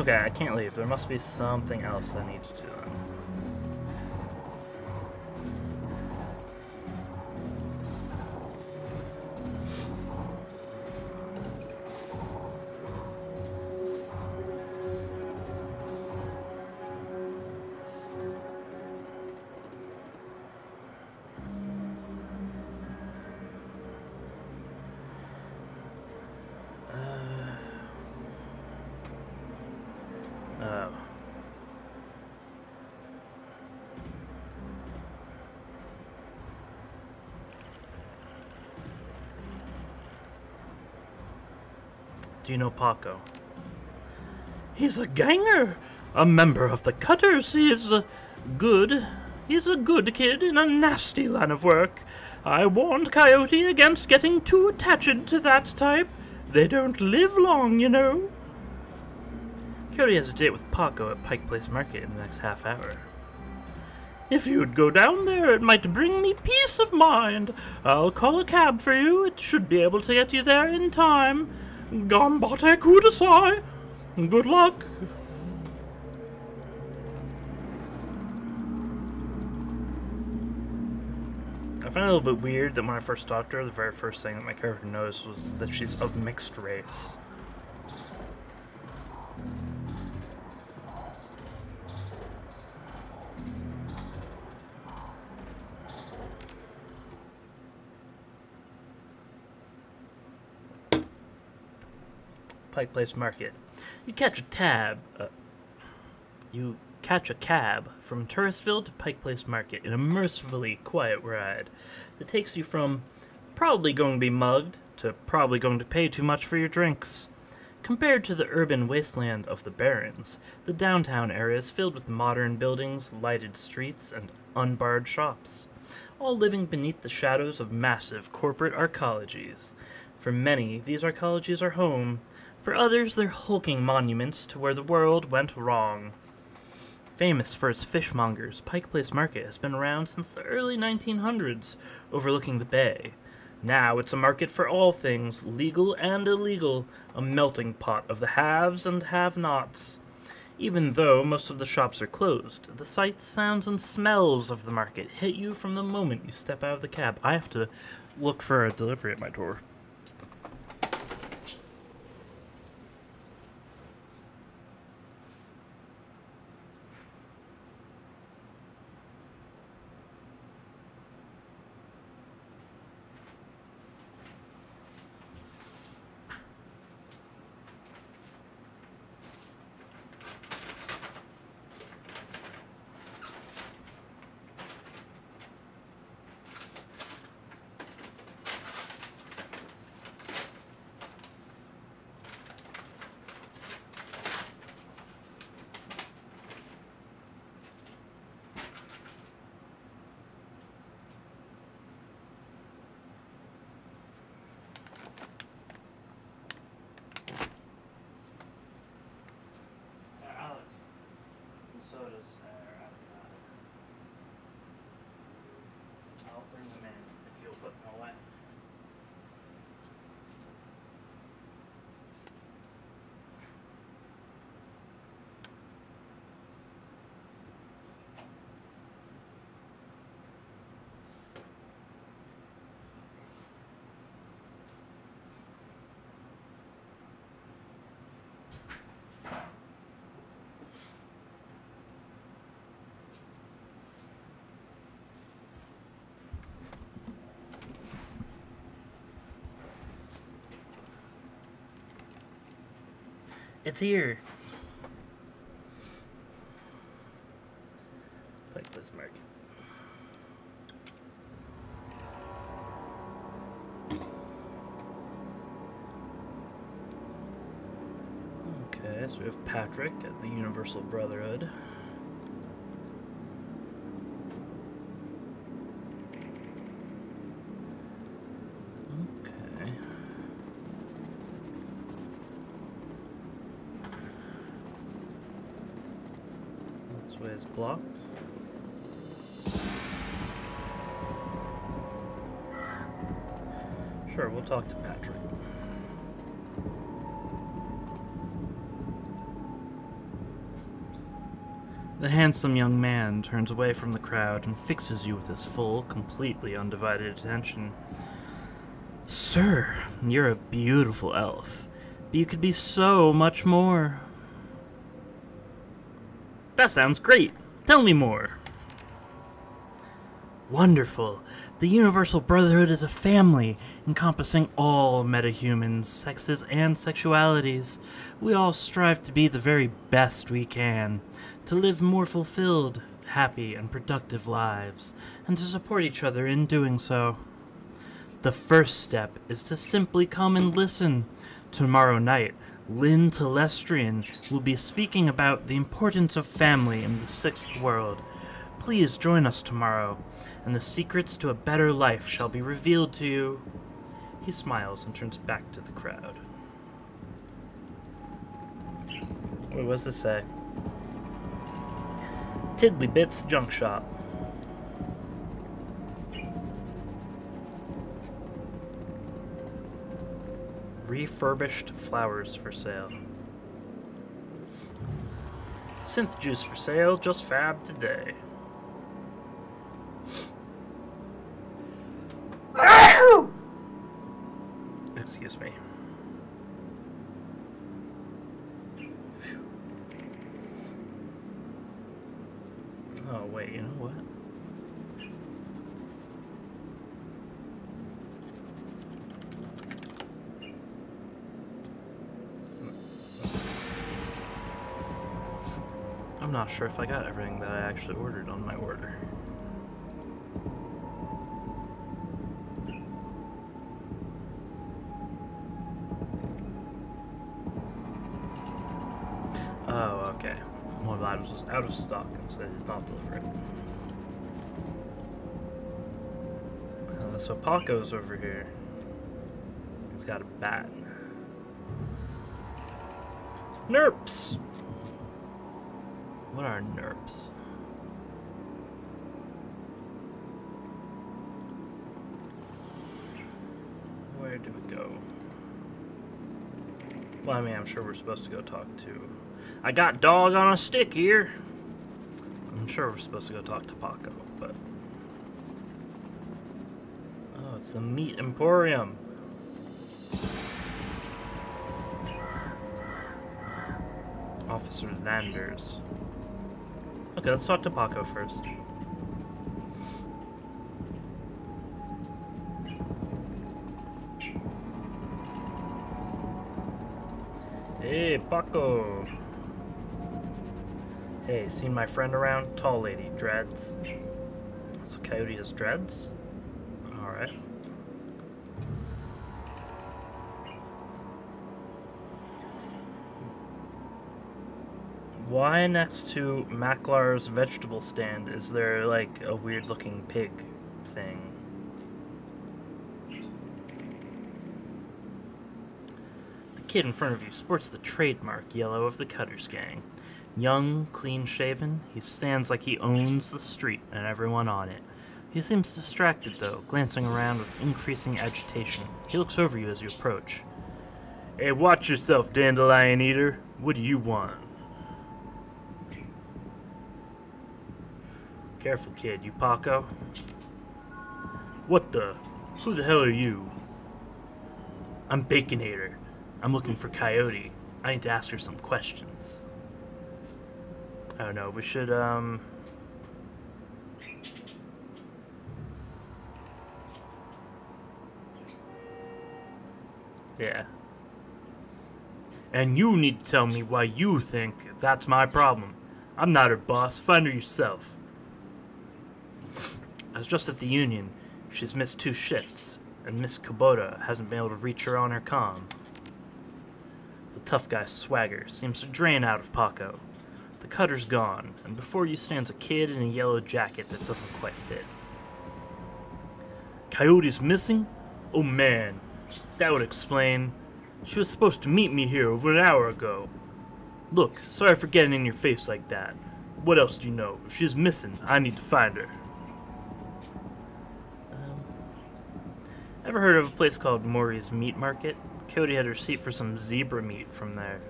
Okay, I can't leave. There must be something else I need to do Do you know Paco? He's a ganger, a member of the Cutters. He's uh, Good. He's a good kid in a nasty line of work. I warned Coyote against getting too attached to that type. They don't live long, you know. Coyote has a date with Paco at Pike Place Market in the next half hour. If you'd go down there, it might bring me peace of mind. I'll call a cab for you. It should be able to get you there in time. Gambate kudasai. Good luck. I find it a little bit weird that when I first talked to her, the very first thing that my character noticed was that she's of mixed race. Pike Place Market. You catch a tab. Uh, you catch a cab from Touristville to Pike Place Market in a mercifully quiet ride that takes you from probably going to be mugged to probably going to pay too much for your drinks. Compared to the urban wasteland of the Barrens, the downtown area is filled with modern buildings, lighted streets, and unbarred shops, all living beneath the shadows of massive corporate arcologies. For many, these arcologies are home. For others, they're hulking monuments to where the world went wrong. Famous for its fishmongers, Pike Place Market has been around since the early 1900s, overlooking the bay. Now it's a market for all things, legal and illegal, a melting pot of the haves and have nots. Even though most of the shops are closed, the sights, sounds, and smells of the market hit you from the moment you step out of the cab. I have to look for a delivery at my door. It's here. Pike Place Market. Okay, so we have Patrick at the Universal Brotherhood. Okay. This way is blocked. Sure, we'll talk to Patrick. The handsome young man turns away from the crowd and fixes you with his full, completely undivided attention. Sir, you're a beautiful elf, but you could be so much more. That sounds great. Tell me more. Wonderful. The Universal Brotherhood is a family encompassing all metahumans, sexes, and sexualities. We all strive to be the very best we can, to live more fulfilled, happy, and productive lives, and to support each other in doing so. The first step is to simply come and listen. Tomorrow night, Lynn Telestrian will be speaking about the importance of family in the sixth world. Please join us tomorrow, and the secrets to a better life shall be revealed to you. He smiles and turns back to the crowd. What does this say? Tiddly Bits Junk Shop. Refurbished flowers for sale. Synth juice for sale, just fab today. Excuse me. Oh, wait, you know what? Not sure if I got everything that I actually ordered on my order. Oh, okay. One of the items was out of stock and so they did not deliver it. Uh, so Paco's over here. He's got a bat. Nerps! What are nerps? Where do we go? Well, I mean, I'm sure we're supposed to go talk to. I got dog on a stick here. I'm sure we're supposed to go talk to Paco, but. Oh, it's the Meat Emporium. Officer Landers. Okay, let's talk to Paco first. Hey, Paco. Hey, seen my friend around? Tall lady, dreads. So Coyote has dreads? Why next to Maklar's vegetable stand is there like a weird looking pig thing? The kid in front of you sports the trademark yellow of the Cutters Gang. Young, clean shaven, he stands like he owns the street and everyone on it. He seems distracted though, glancing around with increasing agitation. He looks over you as you approach. Hey, watch yourself, dandelion eater. What do you want? Careful, kid. You Paco? What the? Who the hell are you? I'm Baconator. I'm looking for Coyote. I need to ask her some questions. I don't know. We should, um... Yeah. And you need to tell me why you think that's my problem. I'm not her boss. Find her yourself. I was just at the Union. She's missed two shifts, and Miss Kubota hasn't been able to reach her on her comm. The tough guy's swagger seems to drain out of Paco. The cutter's gone, and before you stands a kid in a yellow jacket that doesn't quite fit. Coyote's missing? Oh man, that would explain. She was supposed to meet me here over an hour ago. Look, sorry for getting in your face like that. What else do you know? If she's missing, I need to find her. Ever heard of a place called Maury's Meat Market? Cody had a receipt for some zebra meat from there.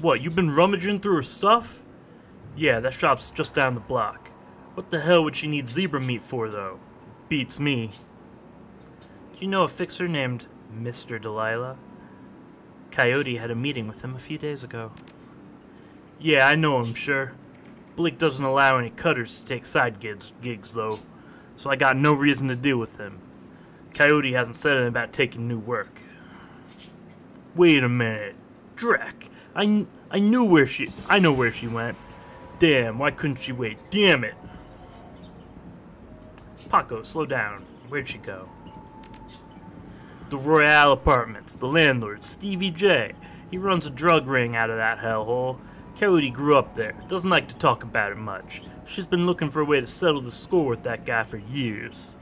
What, you've been rummaging through her stuff? Yeah, that shop's just down the block. What the hell would she need zebra meat for, though? Beats me. Do you know a fixer named Mr. Delilah? Coyote had a meeting with him a few days ago. Yeah, I know him, sure. Blake doesn't allow any cutters to take side gigs, gigs, though, so I got no reason to deal with him. Coyote hasn't said anything about taking new work. Wait a minute. Drek, I, I knew where she... I know where she went. Damn, why couldn't she wait? Damn it! Paco, slow down. Where'd she go? The Royale Apartments. The landlord, Stevie J. He runs a drug ring out of that hellhole. Coyote grew up there, doesn't like to talk about it much. She's been looking for a way to settle the score with that guy for years.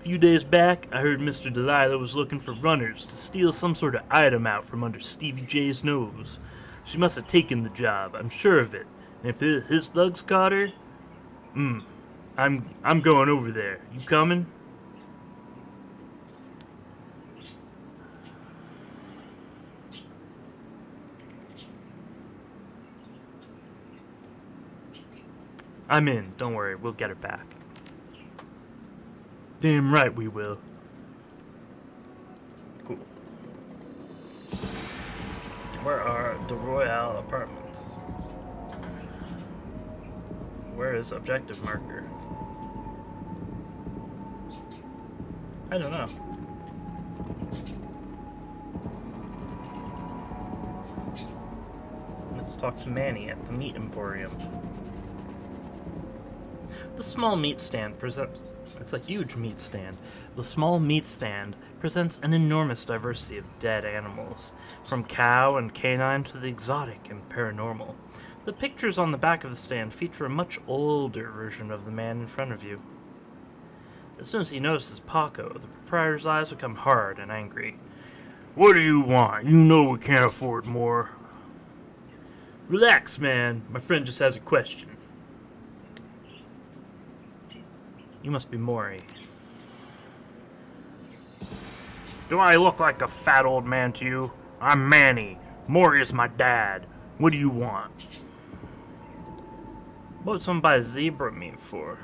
A few days back, I heard Mr. Delilah was looking for runners to steal some sort of item out from under Stevie J's nose. She must have taken the job, I'm sure of it. And if his, thugs caught her, hmm, I'm I'm going over there. You coming? I'm in. Don't worry, we'll get her back. Damn right we will. Cool. Where are the Royale apartments? Where is objective marker? I don't know. Let's talk to Manny at the meat emporium. The small meat stand presents. It's a huge meat stand. The small meat stand presents an enormous diversity of dead animals, from cow and canine to the exotic and paranormal. The pictures on the back of the stand feature a much older version of the man in front of you. As soon as he notices Paco, the proprietor's eyes become hard and angry. What do you want? You know we can't afford more. Relax, man. My friend just has a question. You must be Maury. Do I look like a fat old man to you? I'm Manny. Maury is my dad. What do you want? What would someone buy zebra meat for?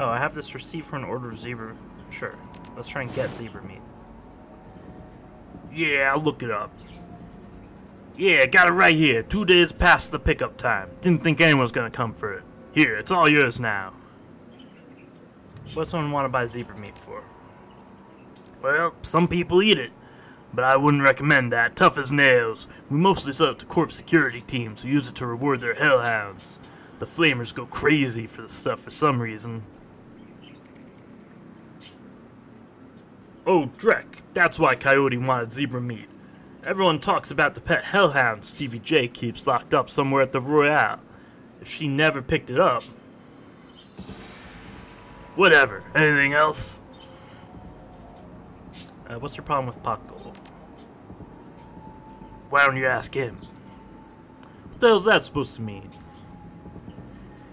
Oh, I have this receipt for an order of zebra. Sure. Let's try and get zebra meat. Yeah, I'll look it up. Yeah, got it right here. Two days past the pickup time. Didn't think anyone was gonna come for it. Here, it's all yours now. What's someone want to buy zebra meat for? Well, some people eat it, but I wouldn't recommend that. Tough as nails. We mostly sell it to corp security teams who use it to reward their hellhounds. The flamers go crazy for the stuff for some reason. Oh, Drek, that's why Coyote wanted zebra meat. Everyone talks about the pet hellhound Stevie J keeps locked up somewhere at the Royale. If she never picked it up. Whatever. Anything else? Uh, what's your problem with Paco? Why don't you ask him? What the hell's that supposed to mean?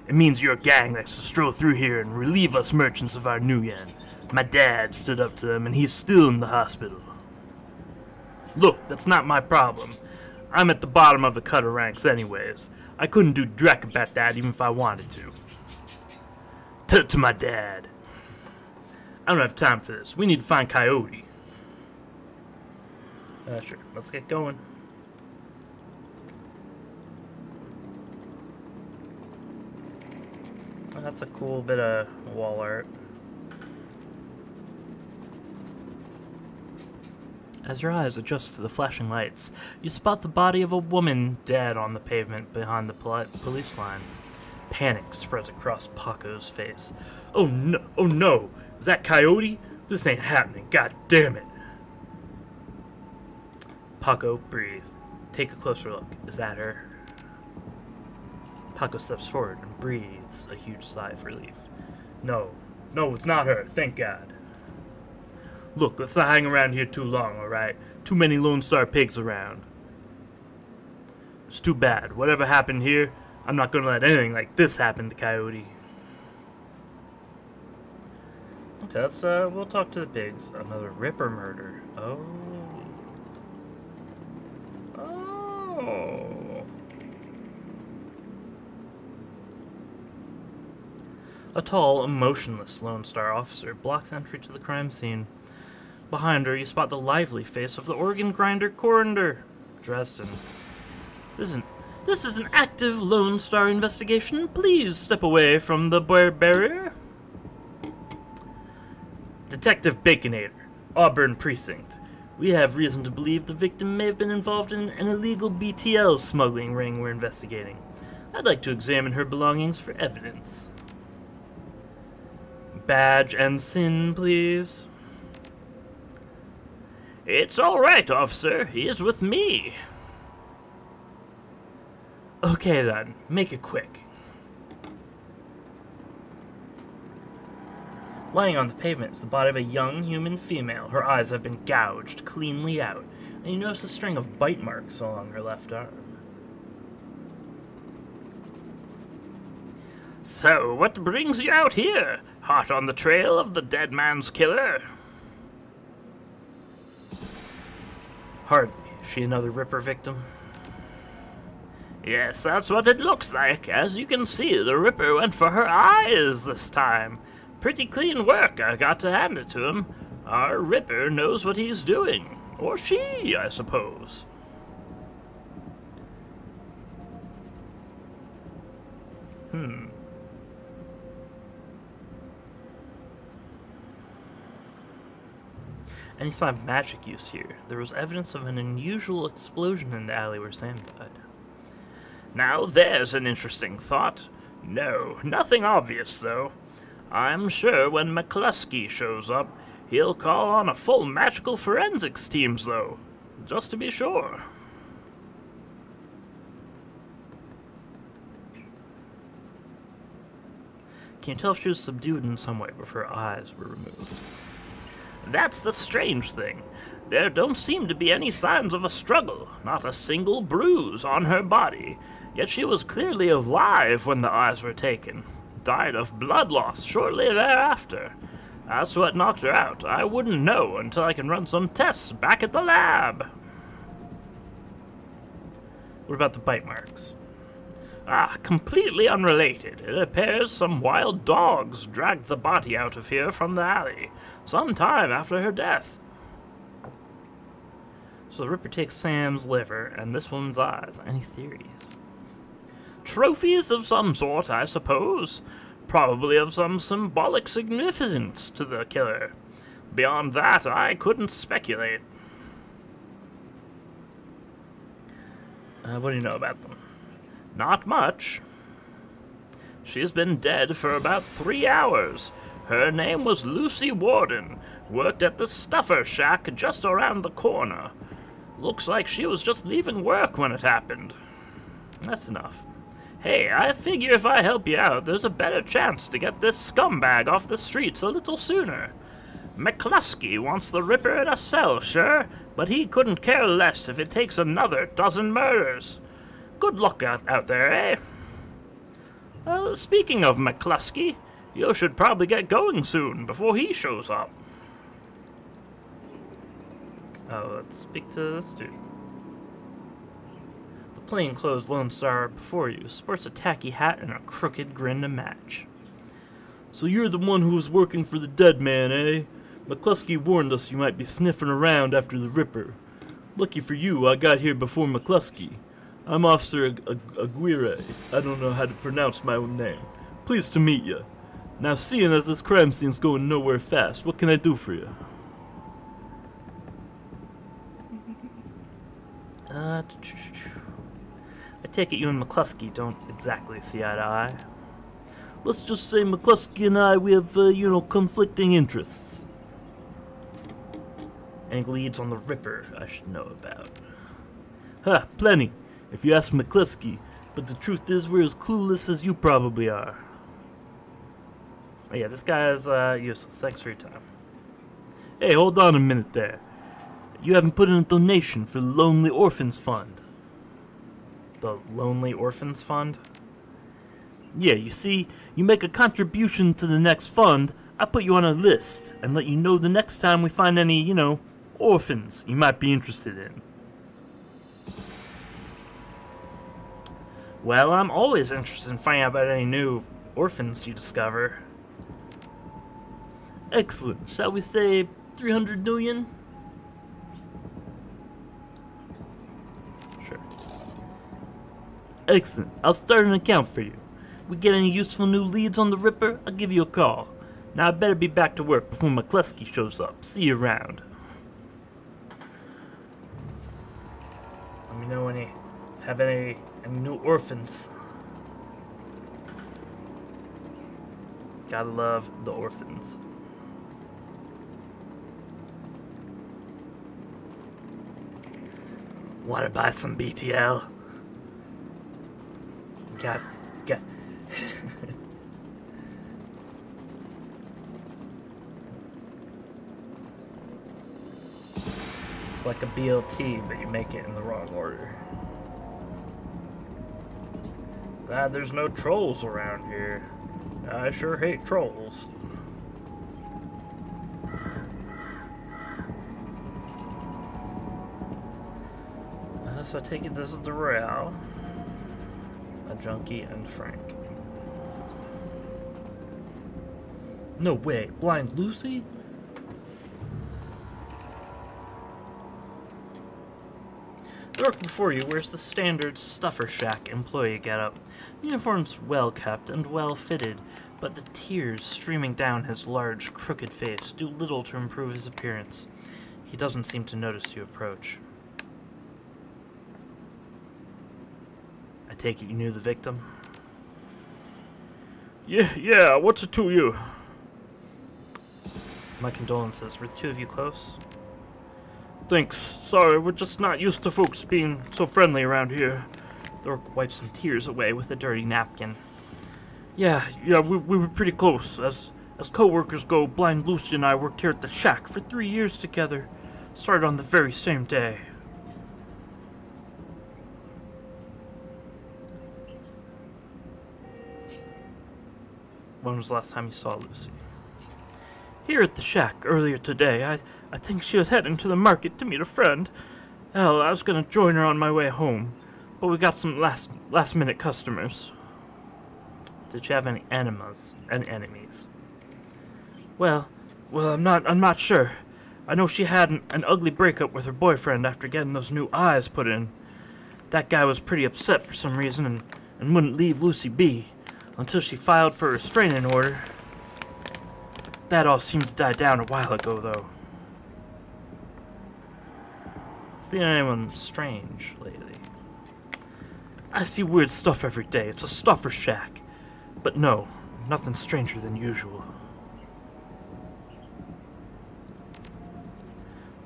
It means your gang likes to stroll through here and relieve us merchants of our nuyen. My dad stood up to them and he's still in the hospital. Look, that's not my problem. I'm at the bottom of the cutter ranks anyways. I couldn't do drek about that even if I wanted to. Tell it to my dad. I don't have time for this. We need to find Coyote. Uh, sure. Let's get going. That's a cool bit of wall art. As your eyes adjust to the flashing lights, you spot the body of a woman dead on the pavement behind the poli- police line. Panic spreads across Paco's face. Oh no! Oh no! Is that Coyote? This ain't happening. God damn it! Paco, breathe. Take a closer look. Is that her? Paco steps forward and breathes a huge sigh of relief. No, no, it's not her. Thank God. Look, let's not hang around here too long, alright? Too many Lone Star pigs around. It's too bad. Whatever happened here, I'm not gonna let anything like this happen to Coyote. Okay, let's, uh, we'll talk to the pigs. Another Ripper murder. Oh. Oh. A tall, emotionless Lone Star officer blocks entry to the crime scene. Behind her, you spot the lively face of the organ grinder coroner, Dresden. This this is an active Lone Star investigation. Please step away from the bar- barrier. Detective Baconator, Auburn Precinct. We have reason to believe the victim may have been involved in an illegal BTL smuggling ring we're investigating. I'd like to examine her belongings for evidence. Badge and SIN, please. It's all right, officer. He is with me. Okay then, make it quick. Lying on the pavement is the body of a young human female. Her eyes have been gouged cleanly out, and you notice a string of bite marks along her left arm. So, what brings you out here? Hot on the trail of the dead man's killer? Hardly. She another Ripper victim? Yes, that's what it looks like. As you can see, the Ripper went for her eyes this time. Pretty clean work, I got to hand it to him. Our Ripper knows what he's doing. Or she, I suppose. Hmm. Any sign of magic use here? There was evidence of an unusual explosion in the alley where Sam died. Now there's an interesting thought. No, nothing obvious, though. I'm sure when McCluskey shows up, he'll call on a full magical forensics teams, though. Just to be sure. Can you tell if she was subdued in some way before her eyes were removed? That's the strange thing. There don't seem to be any signs of a struggle, not a single bruise on her body. Yet she was clearly alive when the eyes were taken. Died of blood loss shortly thereafter. That's what knocked her out. I wouldn't know until I can run some tests back at the lab. What about the bite marks? Ah, completely unrelated. It appears some wild dogs dragged the body out of here from the alley, some time after her death. So the Ripper takes Sam's liver and this woman's eyes. Any theories? Trophies of some sort, I suppose. Probably of some symbolic significance to the killer. Beyond that, I couldn't speculate. Uh, what do you know about them? Not much. She's been dead for about three hours. Her name was Lucy Warden. Worked at the Stuffer Shack just around the corner. Looks like she was just leaving work when it happened. That's enough. Hey, I figure if I help you out, there's a better chance to get this scumbag off the streets a little sooner. McCluskey wants the Ripper in a cell, sure, but he couldn't care less if it takes another dozen murders. Good luck out, out there, eh? Uh, speaking of McCluskey, you should probably get going soon before he shows up. Oh, let's speak to this dude. The plainclothes Lone Star before you sports a tacky hat and a crooked grin to match. So you're the one who was working for the dead man, eh? McCluskey warned us you might be sniffing around after the Ripper. Lucky for you, I got here before McCluskey. I'm Officer Ag- Ag- Aguirre. I don't know how to pronounce my own name. Pleased to meet you. Now, seeing as this crime scene's going nowhere fast, what can I do for you? Uh, I take it you and McCluskey don't exactly see eye to eye. Let's just say McCluskey and I, we have, uh, you know, conflicting interests. Any leads on the Ripper I should know about? Huh, plenty, if you ask McCluskey, but the truth is we're as clueless as you probably are. Yeah, this guy is uh, useless. Thanks for your time. Hey, hold on a minute there. You haven't put in a donation for the Lonely Orphans Fund. The Lonely Orphans Fund? Yeah, you see, you make a contribution to the next fund, I put you on a list and let you know the next time we find any, you know, orphans you might be interested in. Well, I'm always interested in finding out about any new orphans you discover. Excellent. Shall we say 300 million? Sure. Excellent. I'll start an account for you. We get any useful new leads on the Ripper, I'll give you a call. Now I better be back to work before McCluskey shows up. See you around. Let me know you have any, any new orphans. Gotta love the orphans. Wanna buy some BTL? God, God. it's like a BLT, but you make it in the wrong order. Glad there's no trolls around here. I sure hate trolls. So I take it this is the Royale. A junkie and Frank. No way, Blind Lucy? The work before you wears the standard Stuffer Shack employee getup. Uniform's well kept and well fitted, but the tears streaming down his large, crooked face do little to improve his appearance. He doesn't seem to notice you approach. Take it you knew the victim? Yeah, yeah, what's it to you? My condolences. Were the two of you close? Thanks. Sorry, we're just not used to folks being so friendly around here. Ork wipes some tears away with a dirty napkin. Yeah, yeah, we, we were pretty close. As as co-workers go, Blind Lucy and I worked here at the shack for three years together. Started on the very same day. When was the last time you saw Lucy? Here at the shack earlier today, I I think she was heading to the market to meet a friend. Hell, I was gonna join her on my way home, but we got some last last minute customers. Did she have any enemas? Any enemies? Well, well, I'm not I'm not sure. I know she had an, an ugly breakup with her boyfriend after getting those new eyes put in. That guy was pretty upset for some reason and, and wouldn't leave Lucy be until she filed for a restraining order. That all seemed to die down a while ago, though. Seen anyone strange lately? I see weird stuff every day. It's a stuffer shack. But no, nothing stranger than usual.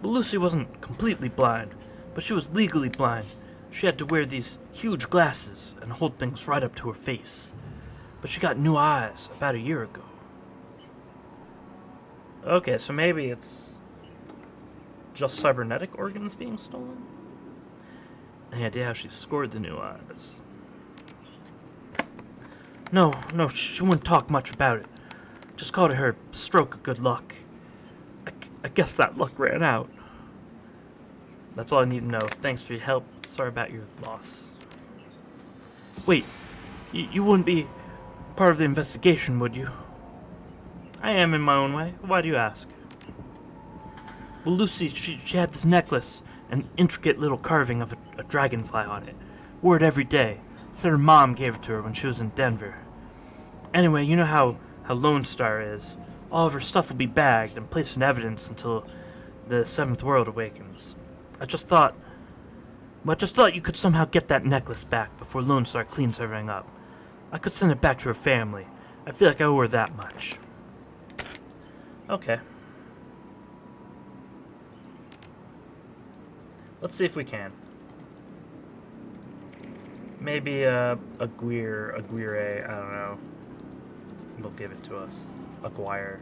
But Lucy wasn't completely blind, but she was legally blind. She had to wear these huge glasses and hold things right up to her face. But she got new eyes about a year ago. Okay, so maybe it's just cybernetic organs being stolen? Any idea how she scored the new eyes? No, no, she wouldn't talk much about it. Just called it her stroke of good luck. I, guess that luck ran out. That's all I need to know. Thanks for your help. Sorry about your loss. Wait, you wouldn't be part of the investigation, would you? I am in my own way. Why do you ask? Well, Lucy, she, she had this necklace, an intricate little carving of a, a dragonfly on it. Wore it every day. Said her mom gave it to her when she was in Denver. Anyway, you know how, how Lone Star is. All of her stuff will be bagged and placed in evidence until the Seventh World awakens. I just thought. Well, I just thought you could somehow get that necklace back before Lone Star cleans everything up. I could send it back to her family. I feel like I owe her that much. Okay. Let's see if we can. Maybe uh, Aguirre, Aguirre, I don't know. Will give it to us. Aguirre.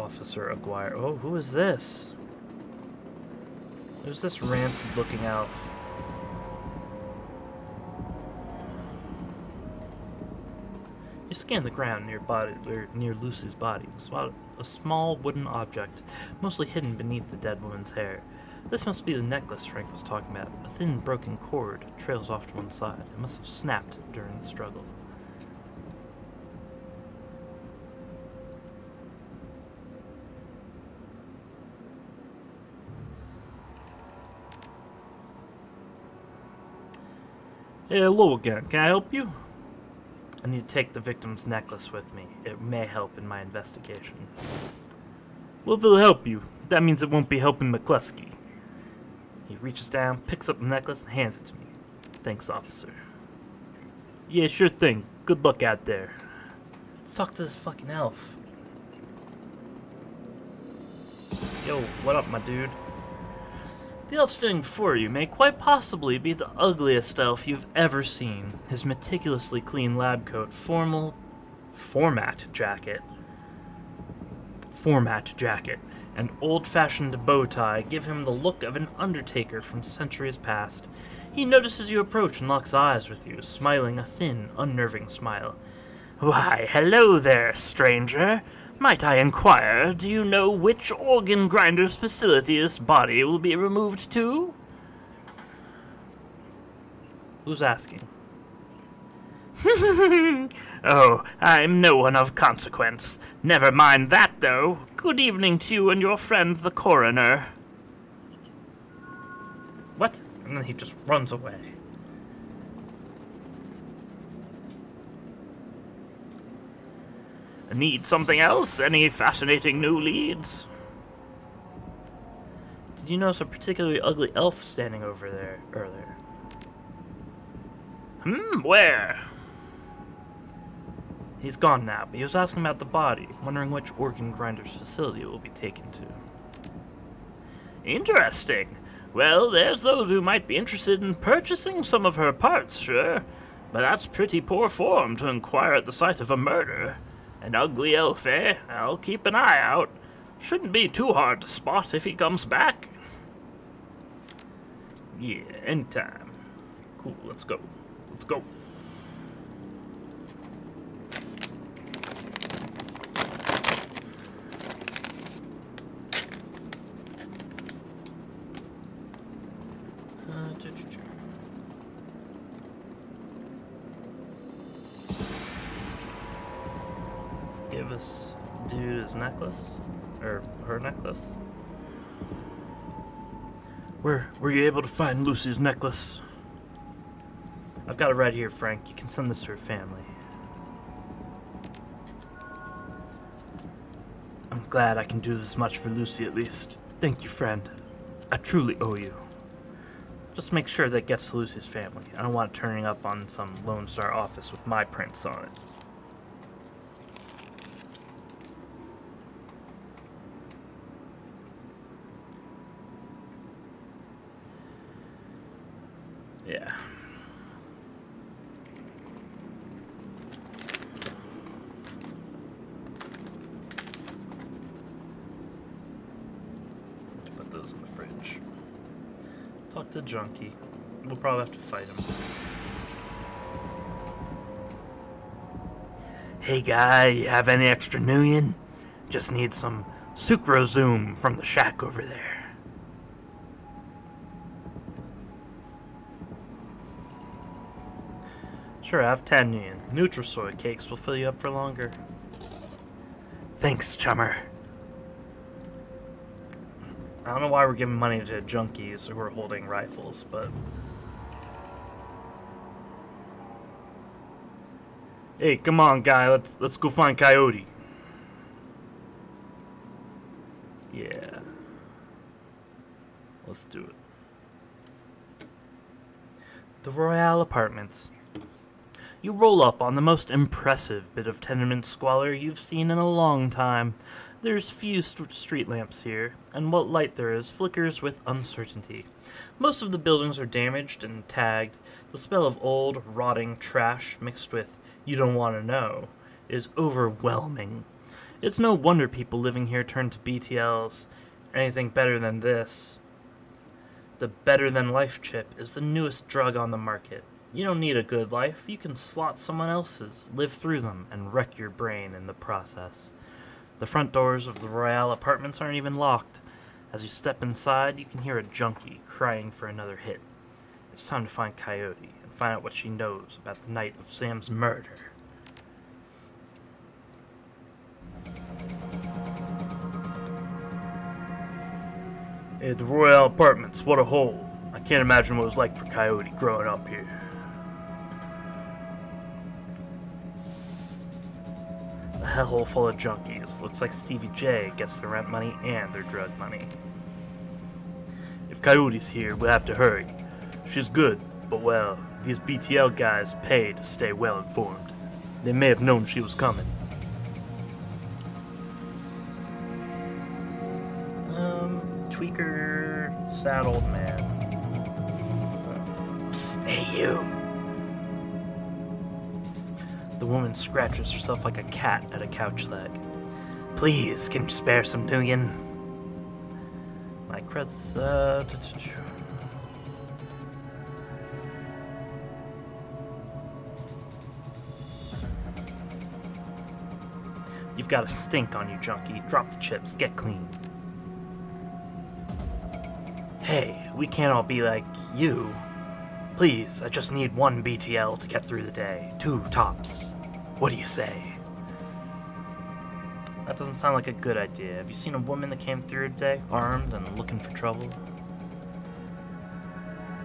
Officer Aguirre. Oh, who is this? Who's this rancid looking elf? You scan the ground near body, near Lucy's body spot a small wooden object, mostly hidden beneath the dead woman's hair. This must be the necklace Frank was talking about. A thin, broken cord trails off to one side. It must have snapped during the struggle. Hello again. Can I help you? I need to take the victim's necklace with me. It may help in my investigation. Well, if it'll help you, that means it won't be helping McCluskey. He reaches down, picks up the necklace, and hands it to me. Thanks, officer. Yeah, sure thing. Good luck out there. Let's talk to this fucking elf. Yo, what up, my dude? The elf standing before you may quite possibly be the ugliest elf you've ever seen. His meticulously clean lab coat, formal format jacket, format jacket, and old-fashioned bow tie give him the look of an undertaker from centuries past. He notices you approach and locks eyes with you, smiling a thin, unnerving smile. Why, hello there, stranger. Might I inquire, do you know which organ grinder's facility this body will be removed to? Who's asking? oh, I'm no one of consequence. Never mind that, though. Good evening to you and your friend the coroner. What? And then he just runs away. Need something else? Any fascinating new leads? Did you notice a particularly ugly elf standing over there earlier? Hmm, where? He's gone now, but he was asking about the body, wondering which organ grinder's facility it will be taken to. Interesting. Well, there's those who might be interested in purchasing some of her parts, sure. But that's pretty poor form to inquire at the site of a murder. An ugly elf, eh? I'll keep an eye out. Shouldn't be too hard to spot if he comes back. Yeah, anytime. Cool, let's go. Let's go. Uh, ch- ch- ch- Let's give this dude his necklace. Or her necklace. Where were you able to find Lucy's necklace? I've got it right here, Frank. You can send this to her family. I'm glad I can do this much for Lucy at least. Thank you, friend. I truly owe you. Just make sure that gets to Lucy's family. I don't want it turning up on some Lone Star office with my prints on it. Yeah. Let's put those in the fridge. Talk to Junkie. We'll probably have to fight him. Hey guy, you have any extra Nuyen? Just need some sucrozoom from the shack over there. Sure, I have 10 yen. Nutrasoy cakes will fill you up for longer. Thanks, chummer. I don't know why we're giving money to junkies who are holding rifles, but Hey, come on, guy. Let's let's go find Coyote. Yeah. Let's do it. The Royale Apartments. You roll up on the most impressive bit of tenement squalor you've seen in a long time. There's few st- street lamps here, and what light there is flickers with uncertainty. Most of the buildings are damaged and tagged. The smell of old, rotting trash mixed with you don't want to know is overwhelming. It's no wonder people living here turn to BTLs. Anything better than this. The better than life chip is the newest drug on the market. You don't need a good life, you can slot someone else's, live through them, and wreck your brain in the process. The front doors of the Royale apartments aren't even locked. As you step inside, you can hear a junkie crying for another hit. It's time to find Coyote and find out what she knows about the night of Sam's murder. Hey, the Royale Apartments, what a hole. I can't imagine what it was like for Coyote growing up here. Hellhole full of junkies. Looks like Stevie J gets their rent money and their drug money. If Coyote's here, we'll have to hurry. She's good, but well, these BTL guys pay to stay well informed. They may have known she was coming. Um, Tweaker sad old man. Stay you. The woman scratches herself like a cat at a couch leg. Please, can you spare some Nuyen? My credits, uh. You've got a stink on you, junkie. Drop the chips, get clean. Hey, we can't all be like you. Please, I just need one BTL to get through the day. Two tops. What do you say? That doesn't sound like a good idea. Have you seen a woman that came through today, armed and looking for trouble?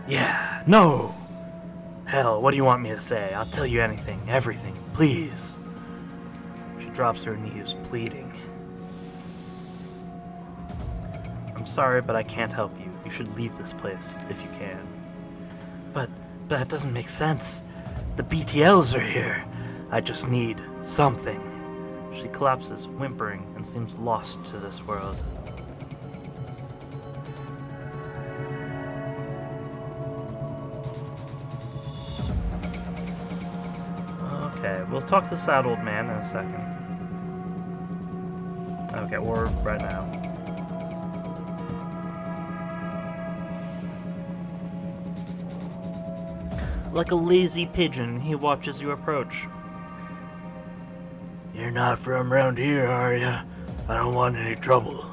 Yeah, no! Hell, what do you want me to say? I'll tell you anything, everything, please. She drops her knees, pleading. I'm sorry, but I can't help you. You should leave this place, if you can. But, that doesn't make sense. The BTLs are here. I just need something. She collapses, whimpering, and seems lost to this world. Okay, we'll talk to the sad old man in a second. Okay, or right now. Like a lazy pigeon, he watches you approach. You're not from around here, are ya? I don't want any trouble.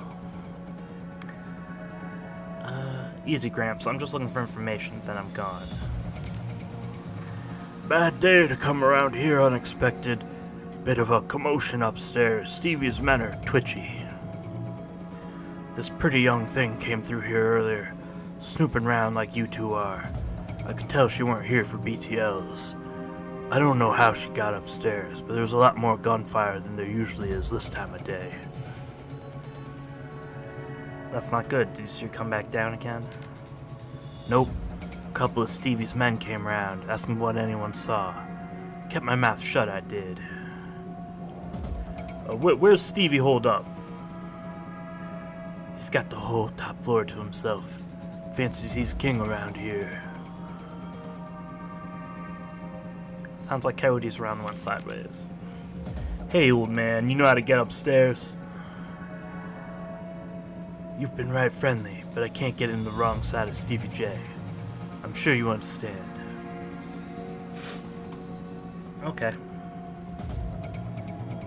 Uh, easy, Gramps. I'm just looking for information, then I'm gone. Bad day to come around here unexpected. Bit of a commotion upstairs. Stevie's men are twitchy. This pretty young thing came through here earlier, snooping round like you two are. I could tell she weren't here for BTLs. I don't know how she got upstairs, but there's a lot more gunfire than there usually is this time of day. That's not good. Did you see her come back down again? Nope. A couple of Stevie's men came round, asking what anyone saw. Kept my mouth shut, I did. Uh, wh- where's Stevie hold up? He's got the whole top floor to himself. Fancies he's king around here. Sounds like Coyote's around one sideways. Hey, old man, you know how to get upstairs? You've been right friendly, but I can't get in the wrong side of Stevie J. I'm sure you understand. Okay.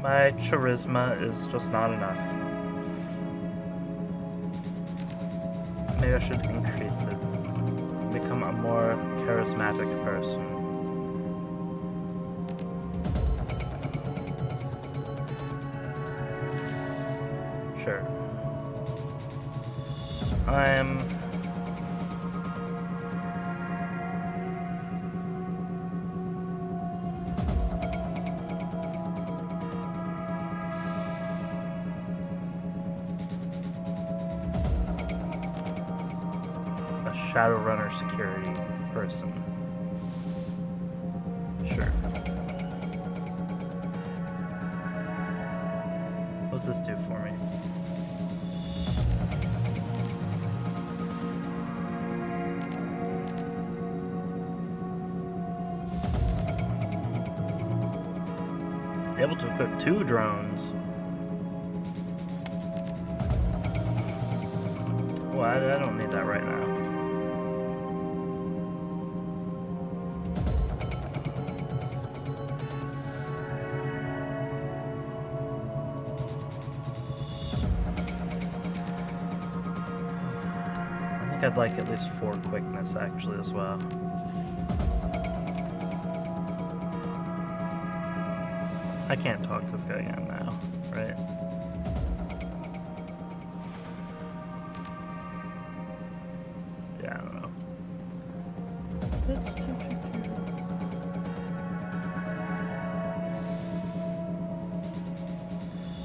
My charisma is just not enough. Maybe I should increase it. Become a more charismatic person. I'm a Shadowrunner security person. Sure. What does this do for me? To equip two drones. Well, I, I don't need that right now. I think I'd like at least four quickness actually as well. I can't talk to this guy again now, right? Yeah, I don't know.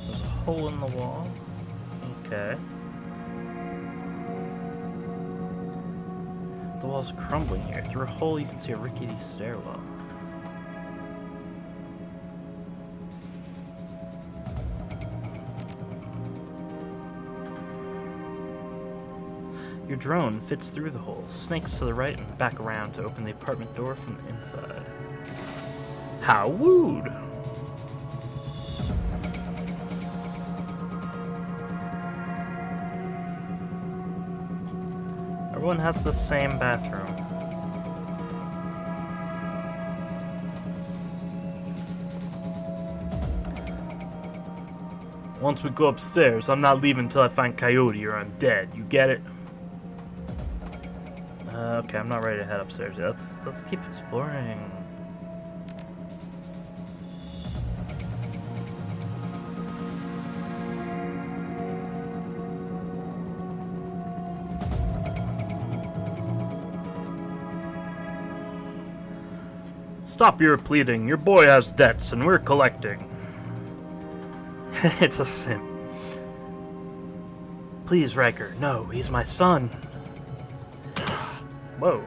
There's a hole in the wall. Okay. The wall's crumbling here. Through a hole, you can see a rickety stairwell. Drone fits through the hole, snakes to the right and back around to open the apartment door from the inside. How wooed! Everyone has the same bathroom. Once we go upstairs, I'm not leaving until I find Coyote or I'm dead. You get it? Okay, I'm not ready to head upstairs yet. Let's let's keep exploring. Stop your pleading. Your boy has debts and we're collecting. it's a sim. Please, Riker. No, he's my son. Whoa.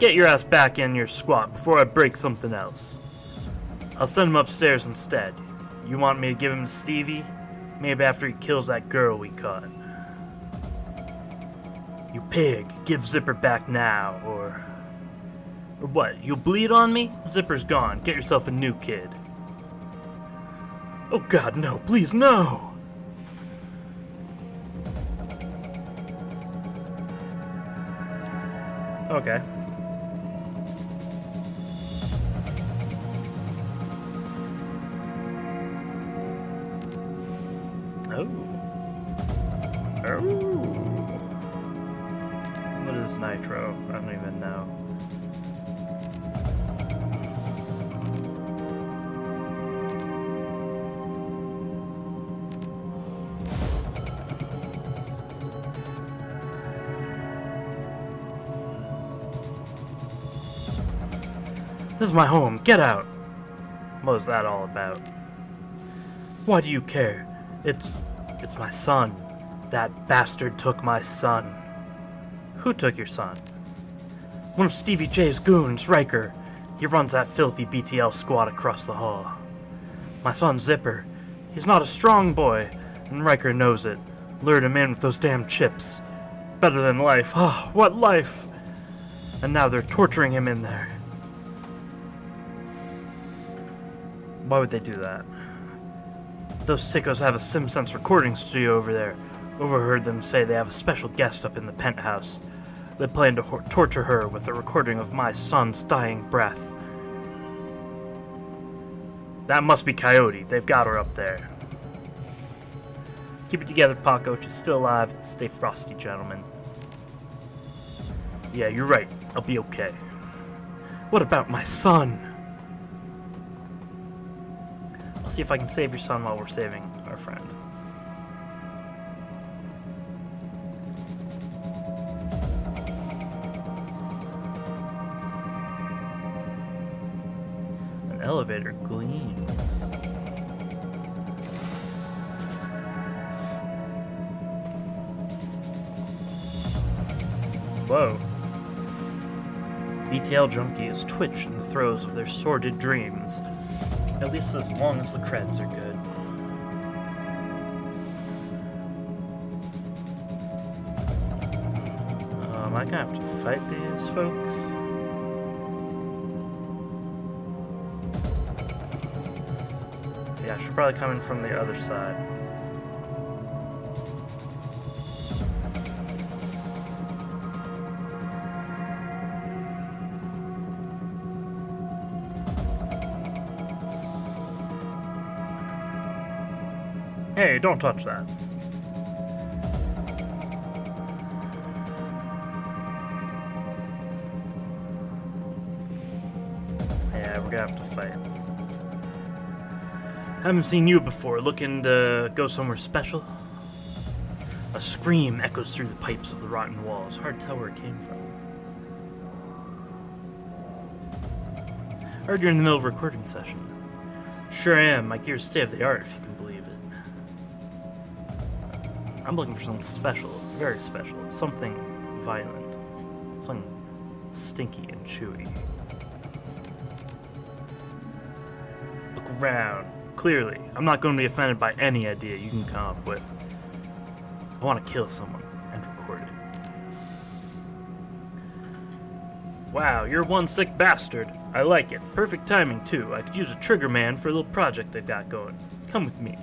Get your ass back in your squat before I break something else. I'll send him upstairs instead. You want me to give him to Stevie? Maybe after he kills that girl we caught. You pig, give Zipper back now, or... Or what, you'll bleed on me? Zipper's gone. Get yourself a new kid. Oh god, no, please, no! Okay. My home. Get out. What was that all about? Why do you care? It's it's my son. That bastard took my son. Who took your son? One of Stevie J's goons, Riker. He runs that filthy BTL squad across the hall. My son Zipper. He's not a strong boy, and Riker knows it. Lured him in with those damn chips. Better than life. Oh, what life! And now they're torturing him in there. Why would they do that? Those sickos have a SimSense recording studio over there. Overheard them say they have a special guest up in the penthouse. They plan to torture her with a recording of my son's dying breath. That must be Coyote. They've got her up there. Keep it together, Paco. She's still alive. Stay frosty, gentlemen. Yeah, you're right. I'll be okay. What about my son? See if I can save your son while we're saving our friend. An elevator gleams. Whoa. BTL junkies twitch in the throes of their sordid dreams. At least as long as the creds are good. Um, I gonna have to fight these folks? Yeah, I should probably come in from the other side. Don't touch that. Yeah, we're gonna have to fight. Haven't seen you before. Looking to go somewhere special? A scream echoes through the pipes of the rotten walls. Hard to tell where it came from. Heard you're in the middle of a recording session. Sure am. My gear's state of the art, if you can believe. I'm looking for something special, very special, something violent, something stinky and chewy. Look around. Clearly, I'm not going to be offended by any idea you can come up with. I want to kill someone and record it. Wow, you're one sick bastard. I like it. Perfect timing, too. I could use a trigger man for a little project I've got going. Come with me.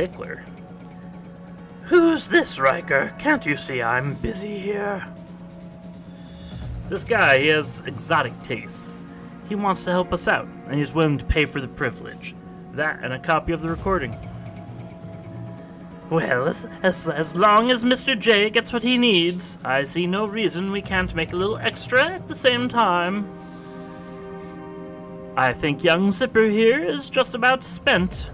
Tickler. Who's this, Riker? Can't you see I'm busy here? This guy, he has exotic tastes. He wants to help us out, and he's willing to pay for the privilege. That and a copy of the recording. Well, as, as, as long as Mr. J gets what he needs, I see no reason we can't make a little extra at the same time. I think young Zipper here is just about spent.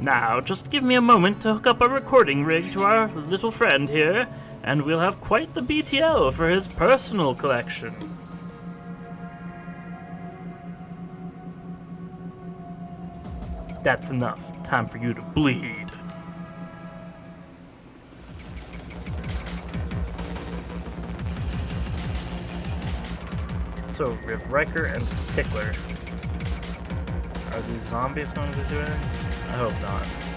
Now, just give me a moment to hook up a recording rig to our little friend here, and we'll have quite the BTL for his personal collection. That's enough. Time for you to bleed. So have Riker and Tickler. Are these zombies going to do anything? I hope not.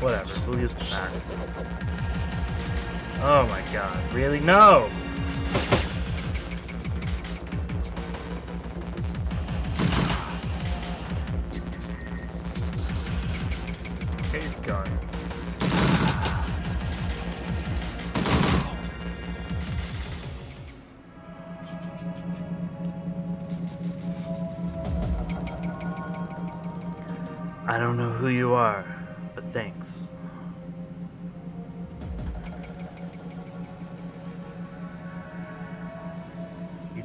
Whatever, we'll use the back. Oh my god, really? No!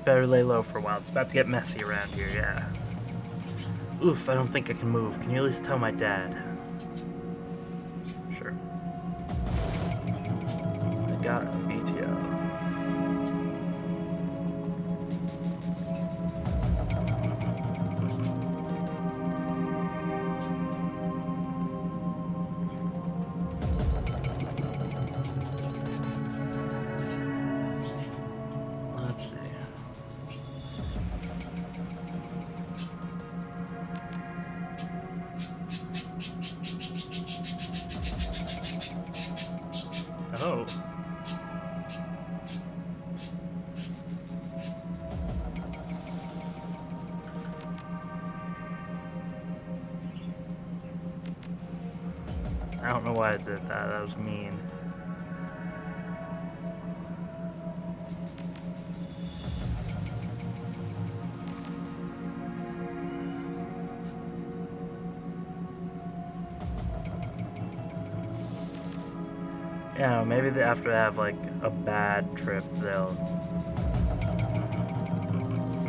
Better lay low for a while. It's about to get messy around here, yeah. Oof, I don't think I can move. Can you at least tell my dad? Maybe after they have like a bad trip, they'll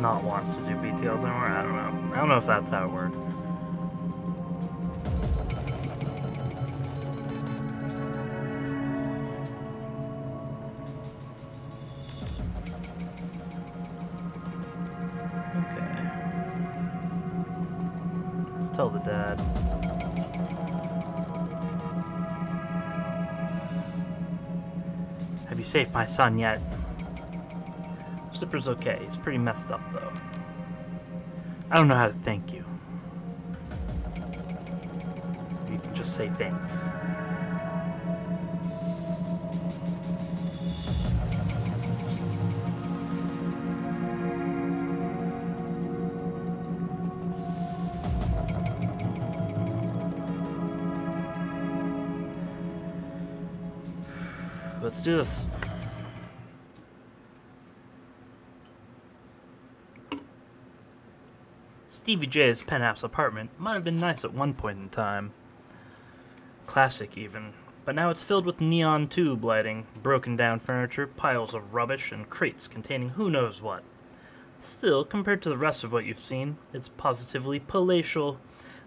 not want to do BTLs anymore. I don't know. I don't know if that's how it works. Saved my son yet? Zipper's okay. He's pretty messed up, though. I don't know how to thank you. You can just say thanks. Let's do this. Stevie J's penthouse apartment might have been nice at one point in time. Classic, even. But now it's filled with neon tube lighting, broken down furniture, piles of rubbish, and crates containing who knows what. Still, compared to the rest of what you've seen, it's positively palatial.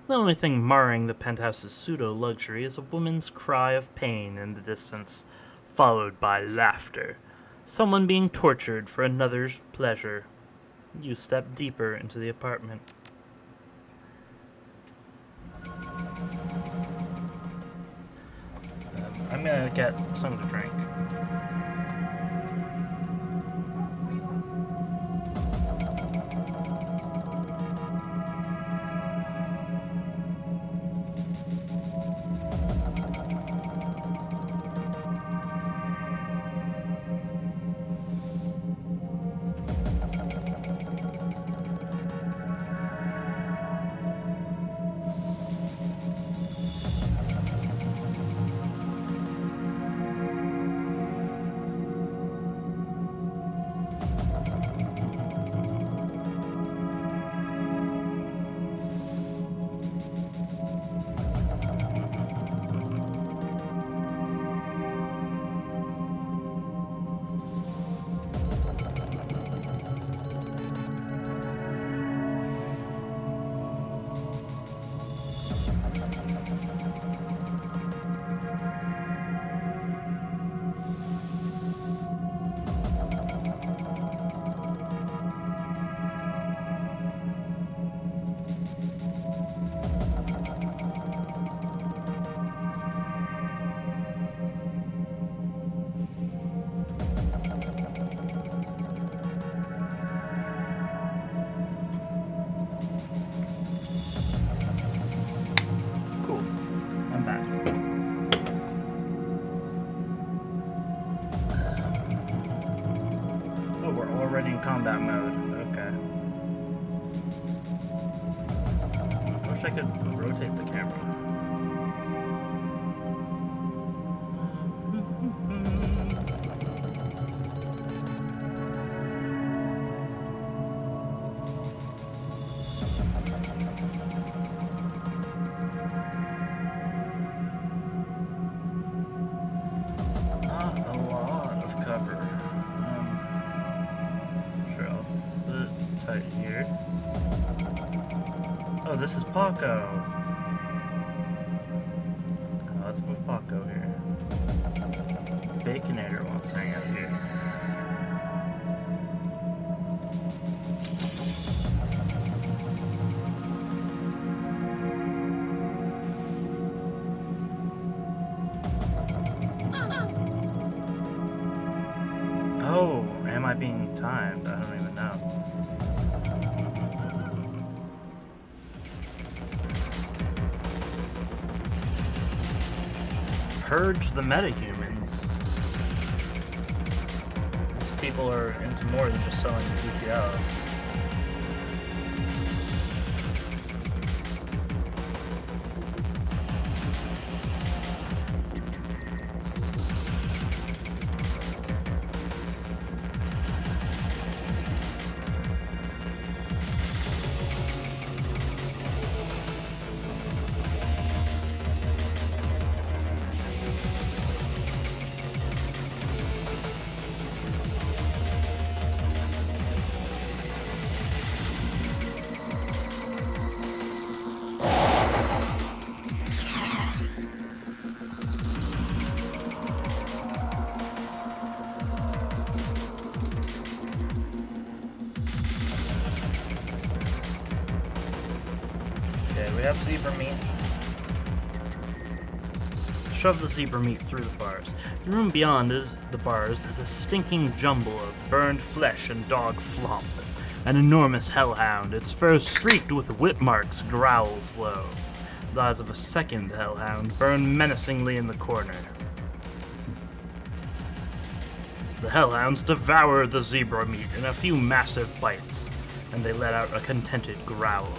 The only thing marring the penthouse's pseudo luxury is a woman's cry of pain in the distance, followed by laughter. Someone being tortured for another's pleasure. You step deeper into the apartment. I'm gonna get something to drink. Purge the metahumans. Zebra meat through the bars. The room beyond is, the bars is a stinking jumble of burned flesh and dog flop. An enormous hellhound, its fur streaked with whip marks, growls low. The eyes of a second hellhound burn menacingly in the corner. The hellhounds devour the zebra meat in a few massive bites, and they let out a contented growl.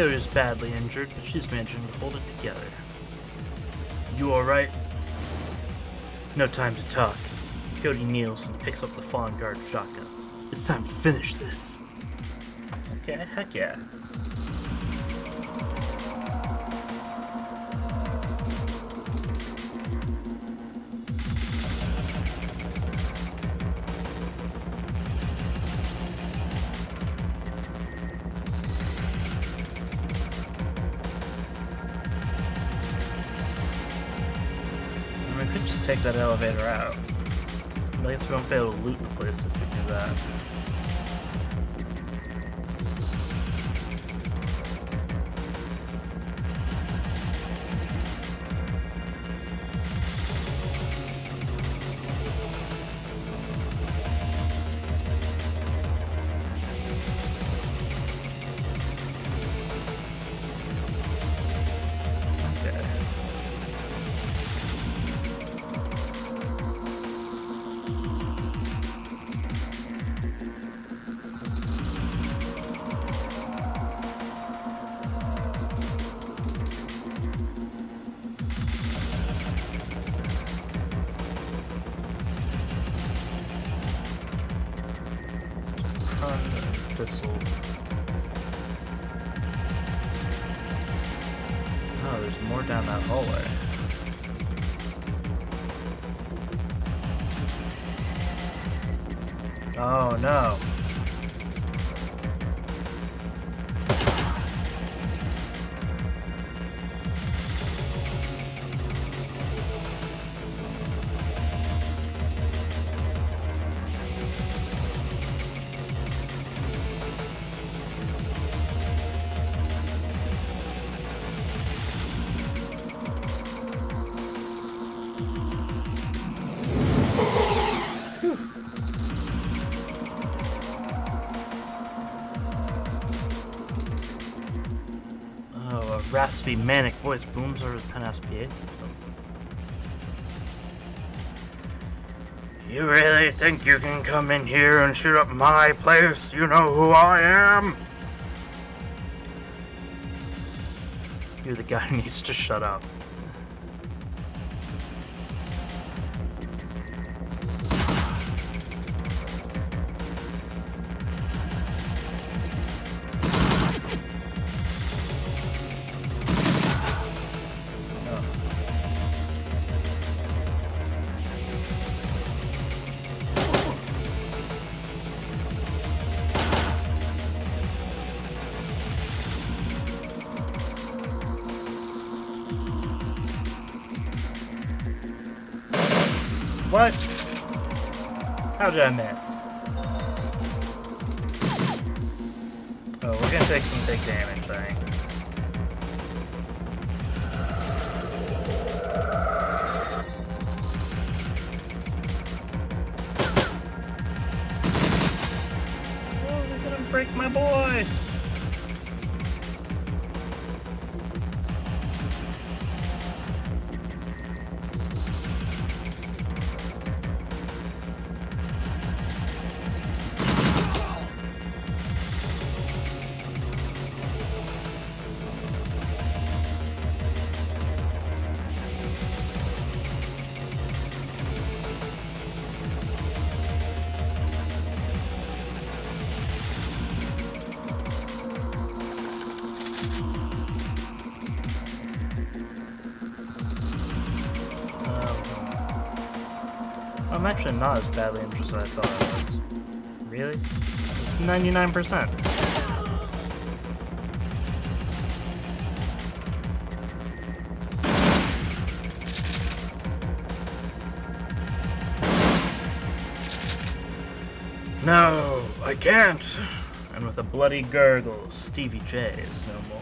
Kayla's badly injured, but she's managing to hold it together. You alright? No time to talk. Cody kneels and picks up the fallen guard shotgun. It's time to finish this. Okay, heck yeah. Elevator out. I guess we won't be able to loot the place if we do that. Raspy, manic voice booms over the penthouse PA system. You really think you can come in here and shoot up my place? You know who I am? You're the guy who needs to shut up. How did 99%. No, I can't. And with a bloody gurgle, Stevie J is no more.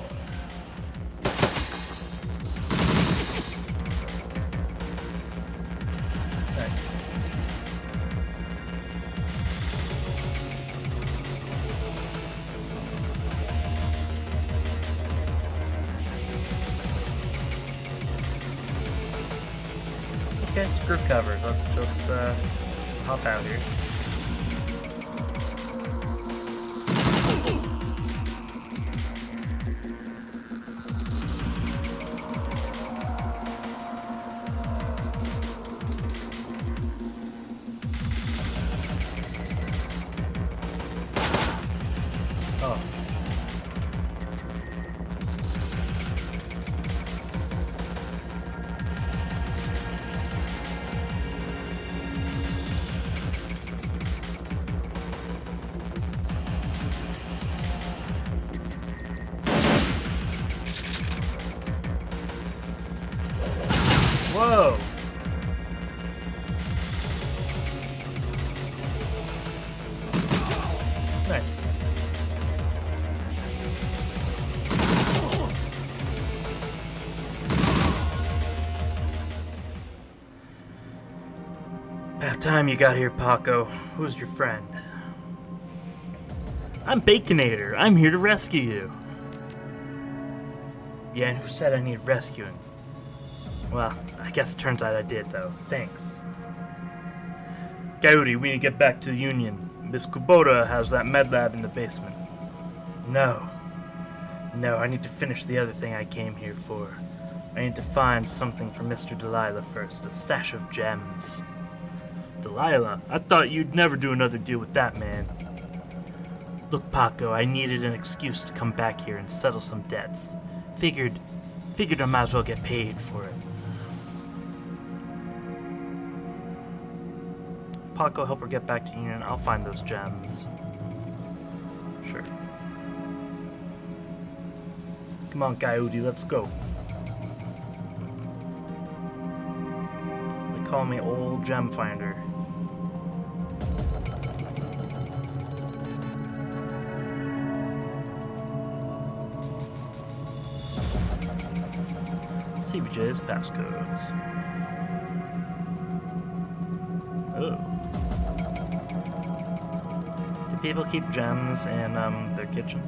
Time you got here, Paco. Who's your friend? I'm Baconator. I'm here to rescue you. Yeah, and who said I need rescuing? Well, I guess it turns out I did, though. Thanks. Coyote, we need to get back to the Union. Miss Kubota has that med lab in the basement. No. No, I need to finish the other thing I came here for. I need to find something for Mr. Delilah first, a stash of gems. Delilah? Uh, I thought you'd never do another deal with that man. Look, Paco, I needed an excuse to come back here and settle some debts. Figured, figured I might as well get paid for it. Paco, help her get back to Union. I'll find those gems. Sure. Come on, Coyote, let's go. They call me Old Gem Finder. CBJ's passcodes. Oh. Do people keep gems in um, their kitchen?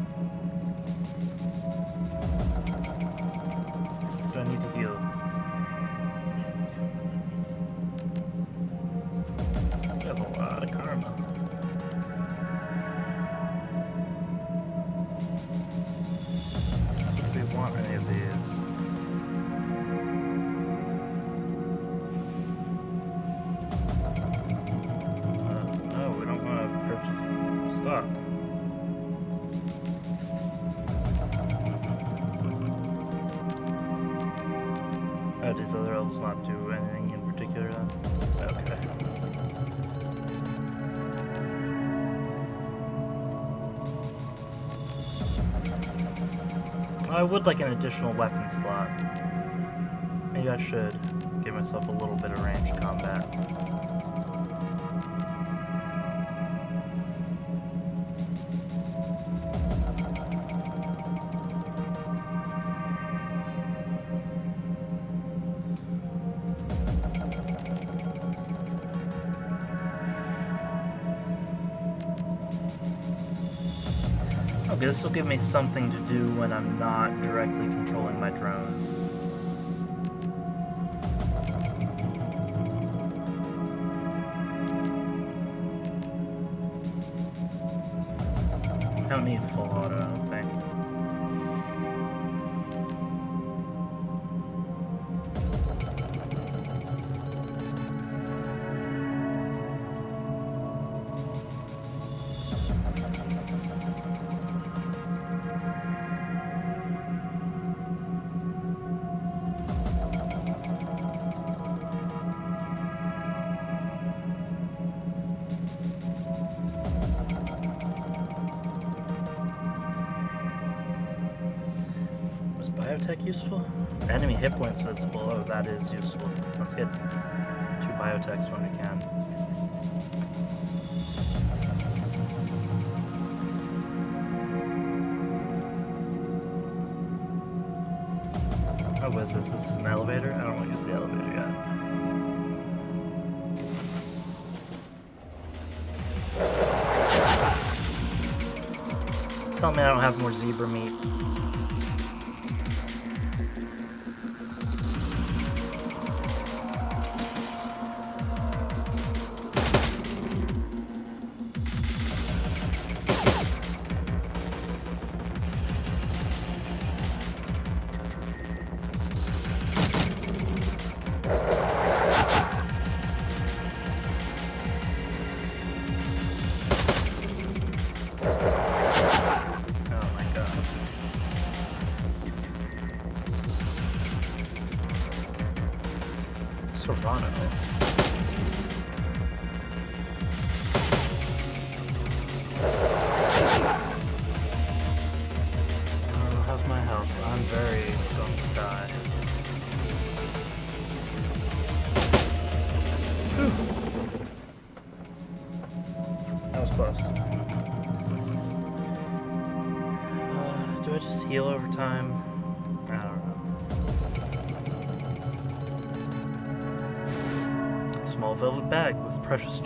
Like an additional weapon slot. Maybe I should give myself a little bit of ranged combat. Okay, this will give me something to do when I'm not directly controlling my drones. Biotech useful? Enemy hit points visible. Oh, that is useful. Let's get two biotechs when we can. Oh, what is this? This is an elevator? I don't want to use the elevator yet. Tell me I don't have more zebra meat.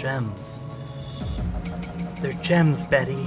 Gems. They're gems, Betty.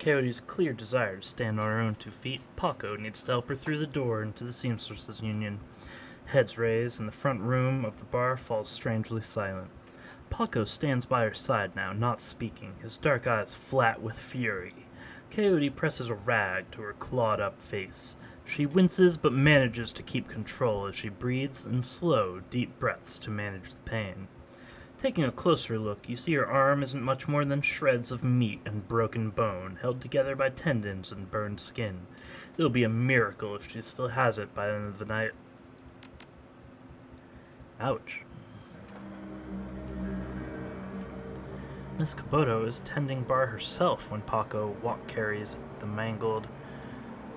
Coyote's clear desire to stand on her own two feet, Paco needs to help her through the door into the Seamstresses Union. Heads raised, and the front room of the bar falls strangely silent. Paco stands by her side now, not speaking, his dark eyes flat with fury. Coyote presses a rag to her clawed up face. She winces but manages to keep control as she breathes in slow, deep breaths to manage the pain. Taking a closer look, you see her arm isn't much more than shreds of meat and broken bone, held together by tendons and burned skin. It'll be a miracle if she still has it by the end of the night. Ouch. Miss Kubota is tending bar herself when Paco walk carries the mangled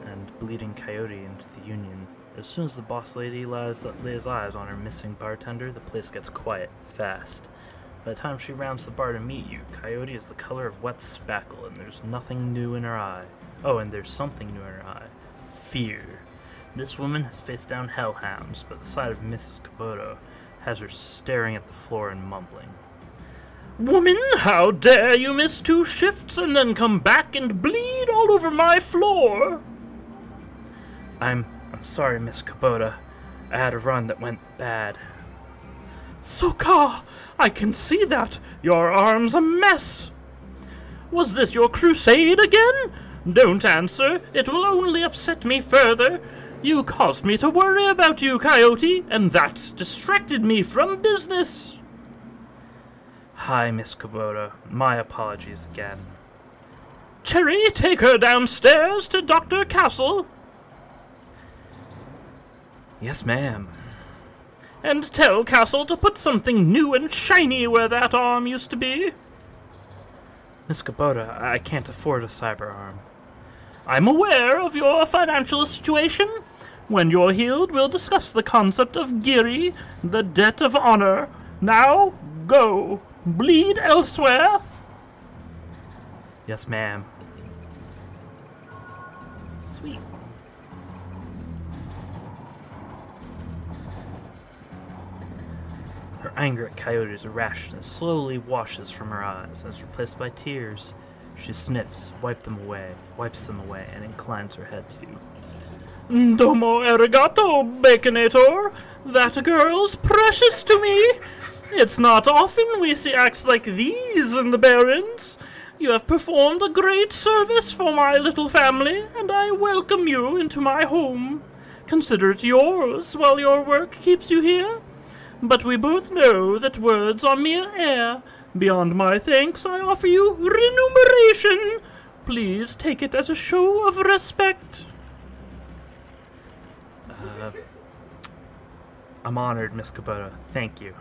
and bleeding coyote into the union. As soon as the boss lady lays, lays eyes on her missing bartender, the place gets quiet fast. By the time she rounds the bar to meet you, Coyote is the color of wet spackle, and there's nothing new in her eye. Oh, and there's something new in her eye fear. This woman has faced down hellhounds, but the sight of Mrs. Kubota has her staring at the floor and mumbling. Woman, how dare you miss two shifts and then come back and bleed all over my floor? I'm I'm sorry, Miss Kubota. I had a run that went bad. Soka, I can see that. Your arm's a mess. Was this your crusade again? Don't answer. It will only upset me further. You caused me to worry about you, Coyote, and that distracted me from business. Hi, Miss Kubota. My apologies again. Cherry, take her downstairs to Dr. Castle. Yes, ma'am. And tell Castle to put something new and shiny where that arm used to be. Miss Kubota, I can't afford a cyber arm. I'm aware of your financial situation. When you're healed, we'll discuss the concept of Giri, the debt of honor. Now, go. Bleed elsewhere? Yes, ma'am. Anger at Coyote's rashness slowly washes from her eyes and is replaced by tears. She sniffs, wipes them away, wipes them away, and inclines her head to you. Domo arigato, Baconator. That girl's precious to me. It's not often we see acts like these in the Barrens. You have performed a great service for my little family, and I welcome you into my home. Consider it yours while your work keeps you here. But we both know that words are mere air. Beyond my thanks, I offer you remuneration. Please take it as a show of respect. Uh, I'm honored, Miss Kubota. Thank you.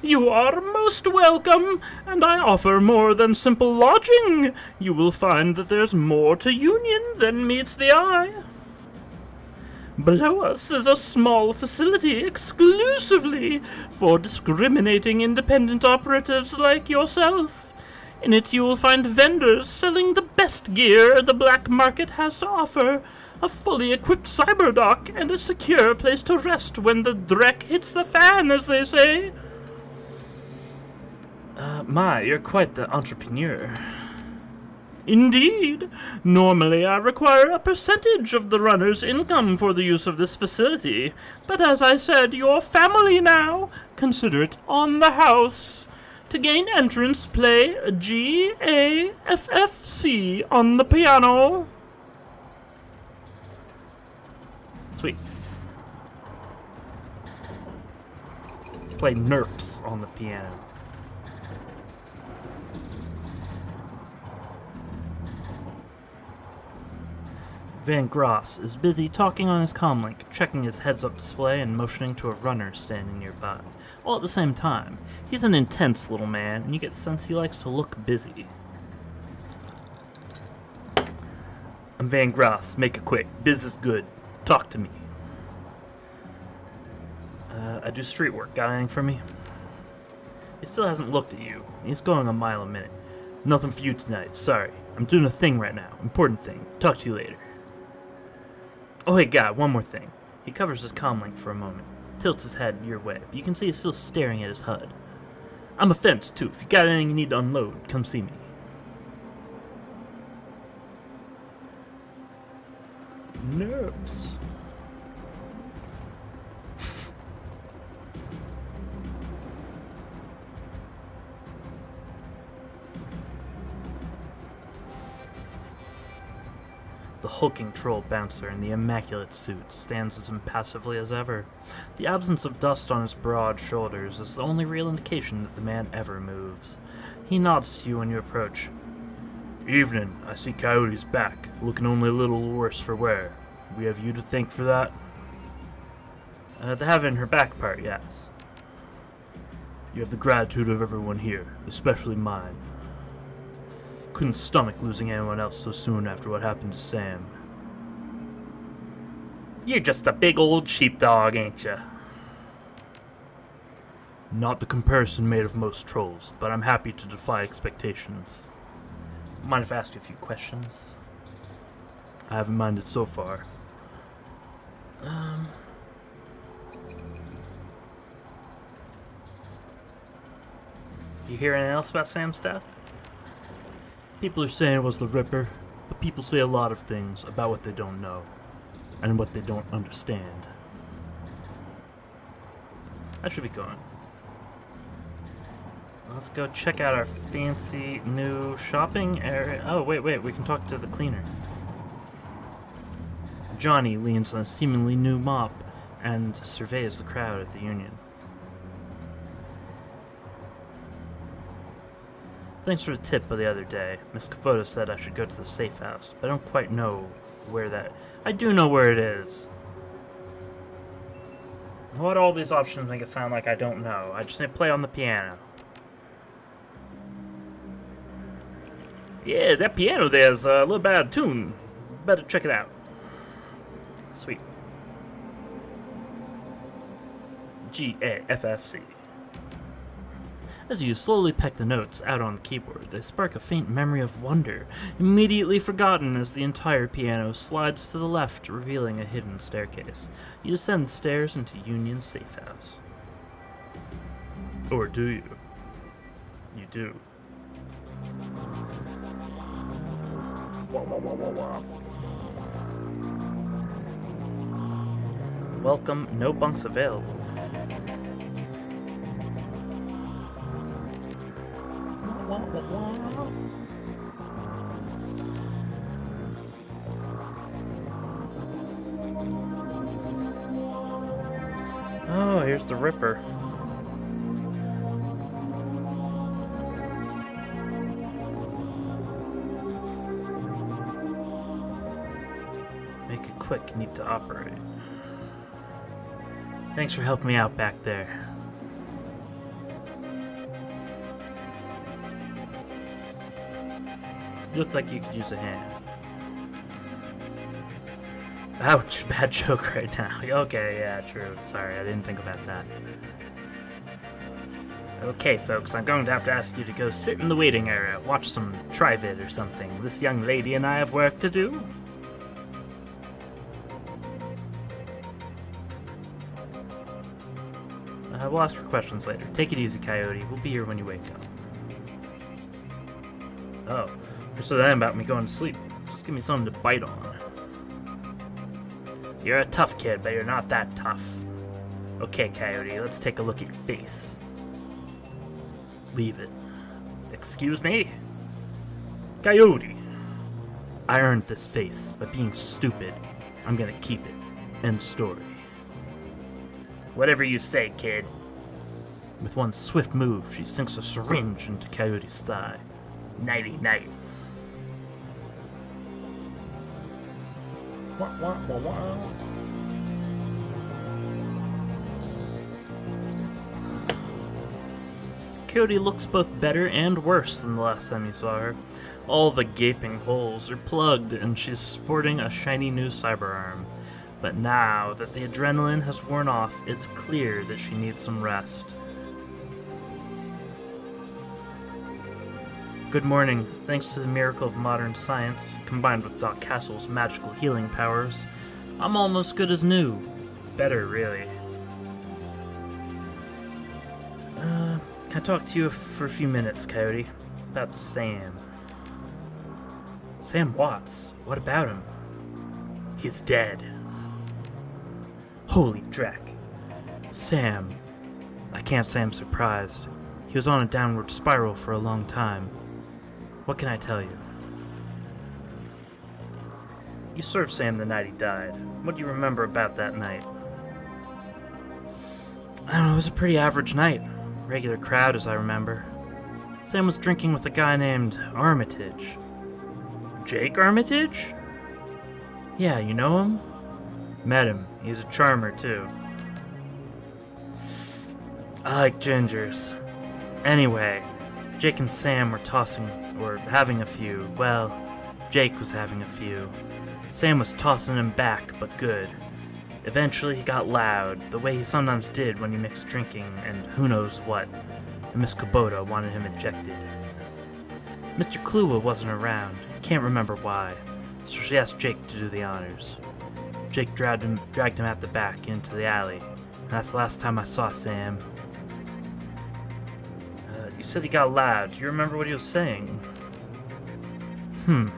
You are most welcome, and I offer more than simple lodging. You will find that there's more to Union than meets the eye. Below us is a small facility exclusively for discriminating independent operatives like yourself. In it, you will find vendors selling the best gear the black market has to offer, a fully equipped cyber dock, and a secure place to rest when the drek hits the fan, as they say. Uh, my, you're quite the entrepreneur. Indeed. Normally, I require a percentage of the runner's income for the use of this facility, but as I said, you're family now. Consider it on the house. To gain entrance, play G A F F C on the piano. Sweet. Play NERPs on the piano. Van Gross is busy talking on his comlink, checking his heads-up display and motioning to a runner standing nearby. While at the same time, he's an intense little man, and you get the sense he likes to look busy. I'm Van Gross. Make it quick. Business good. Talk to me. Uh, I do street work. Got anything for me? He still hasn't looked at you. He's going a mile a minute. Nothing for you tonight. Sorry. I'm doing a thing right now. Important thing. Talk to you later. Oh, hey, God, one more thing. He covers his comlink for a moment, tilts his head your way, but you can see he's still staring at his HUD. I'm a fence, too. If you got anything you need to unload, come see me. Nerves. The hulking troll bouncer in the immaculate suit stands as impassively as ever. The absence of dust on his broad shoulders is the only real indication that the man ever moves. He nods to you when you approach. Evening, I see Coyote's back, looking only a little worse for wear. We have you to thank for that? Uh, the having her back part, yes. You have the gratitude of everyone here, especially mine. Couldn't stomach losing anyone else so soon after what happened to Sam. You're just a big old sheepdog, ain't ya? Not the comparison made of most trolls, but I'm happy to defy expectations. Mind if I ask you a few questions? I haven't minded so far. Um. You hear anything else about Sam's death? People are saying it was the Ripper, but people say a lot of things about what they don't know and what they don't understand. I should be going. Let's go check out our fancy new shopping area. Oh, wait, wait, we can talk to the cleaner. Johnny leans on a seemingly new mop and surveys the crowd at the Union. Thanks for the tip of the other day. Miss Kubota said I should go to the safe house, but I don't quite know where that. I do know where it is. What all these options make it sound like I don't know? I just need to play on the piano. Yeah, that piano there's a little bit tune. Better check it out. Sweet. G A F F C. As you slowly peck the notes out on the keyboard, they spark a faint memory of wonder, immediately forgotten as the entire piano slides to the left, revealing a hidden staircase. You descend the stairs into Union safe house. Or do you? You do. Welcome, no bunks available. Oh, here's the Ripper. Make it quick, need to operate. Thanks for helping me out back there. You look like you could use a hand. Ouch, bad joke right now. Okay, yeah, true. Sorry, I didn't think about that. Okay, folks, I'm going to have to ask you to go sit in the waiting area, watch some Trivid or something. This young lady and I have work to do. Uh, we'll ask her questions later. Take it easy, Coyote. We'll be here when you wake up. So that about me going to sleep. Just give me something to bite on. You're a tough kid, but you're not that tough. Okay, Coyote, let's take a look at your face. Leave it. Excuse me? Coyote! I earned this face by being stupid. I'm gonna keep it. End story. Whatever you say, kid. With one swift move, she sinks a syringe into Coyote's thigh. Nighty night. Wah, wah, wah, wah. Coyote looks both better and worse than the last time you saw her. All the gaping holes are plugged, and she's sporting a shiny new cyber arm. But now that the adrenaline has worn off, it's clear that she needs some rest. Good morning. Thanks to the miracle of modern science, combined with Doc Castle's magical healing powers, I'm almost good as new. Better, really. Uh, can I talk to you for a few minutes, Coyote? About Sam. Sam Watts? What about him? He's dead. Holy drek. Sam. I can't say I'm surprised. He was on a downward spiral for a long time. What can I tell you? You served Sam the night he died. What do you remember about that night? I don't know, it was a pretty average night. Regular crowd, as I remember. Sam was drinking with a guy named Armitage. Jake Armitage? Yeah, you know him? Met him. He's a charmer, too. I like gingers. Anyway, Jake and Sam were tossing, or having a few. Well, Jake was having a few. Sam was tossing him back, but good. Eventually, he got loud, the way he sometimes did when he mixed drinking and who knows what, and Miss Kubota wanted him ejected. Mr. Kluwa wasn't around, can't remember why, so she asked Jake to do the honors. Jake dragged him, dragged him out the back into the alley, and that's the last time I saw Sam. You said he got loud. Do you remember what he was saying? Hmm.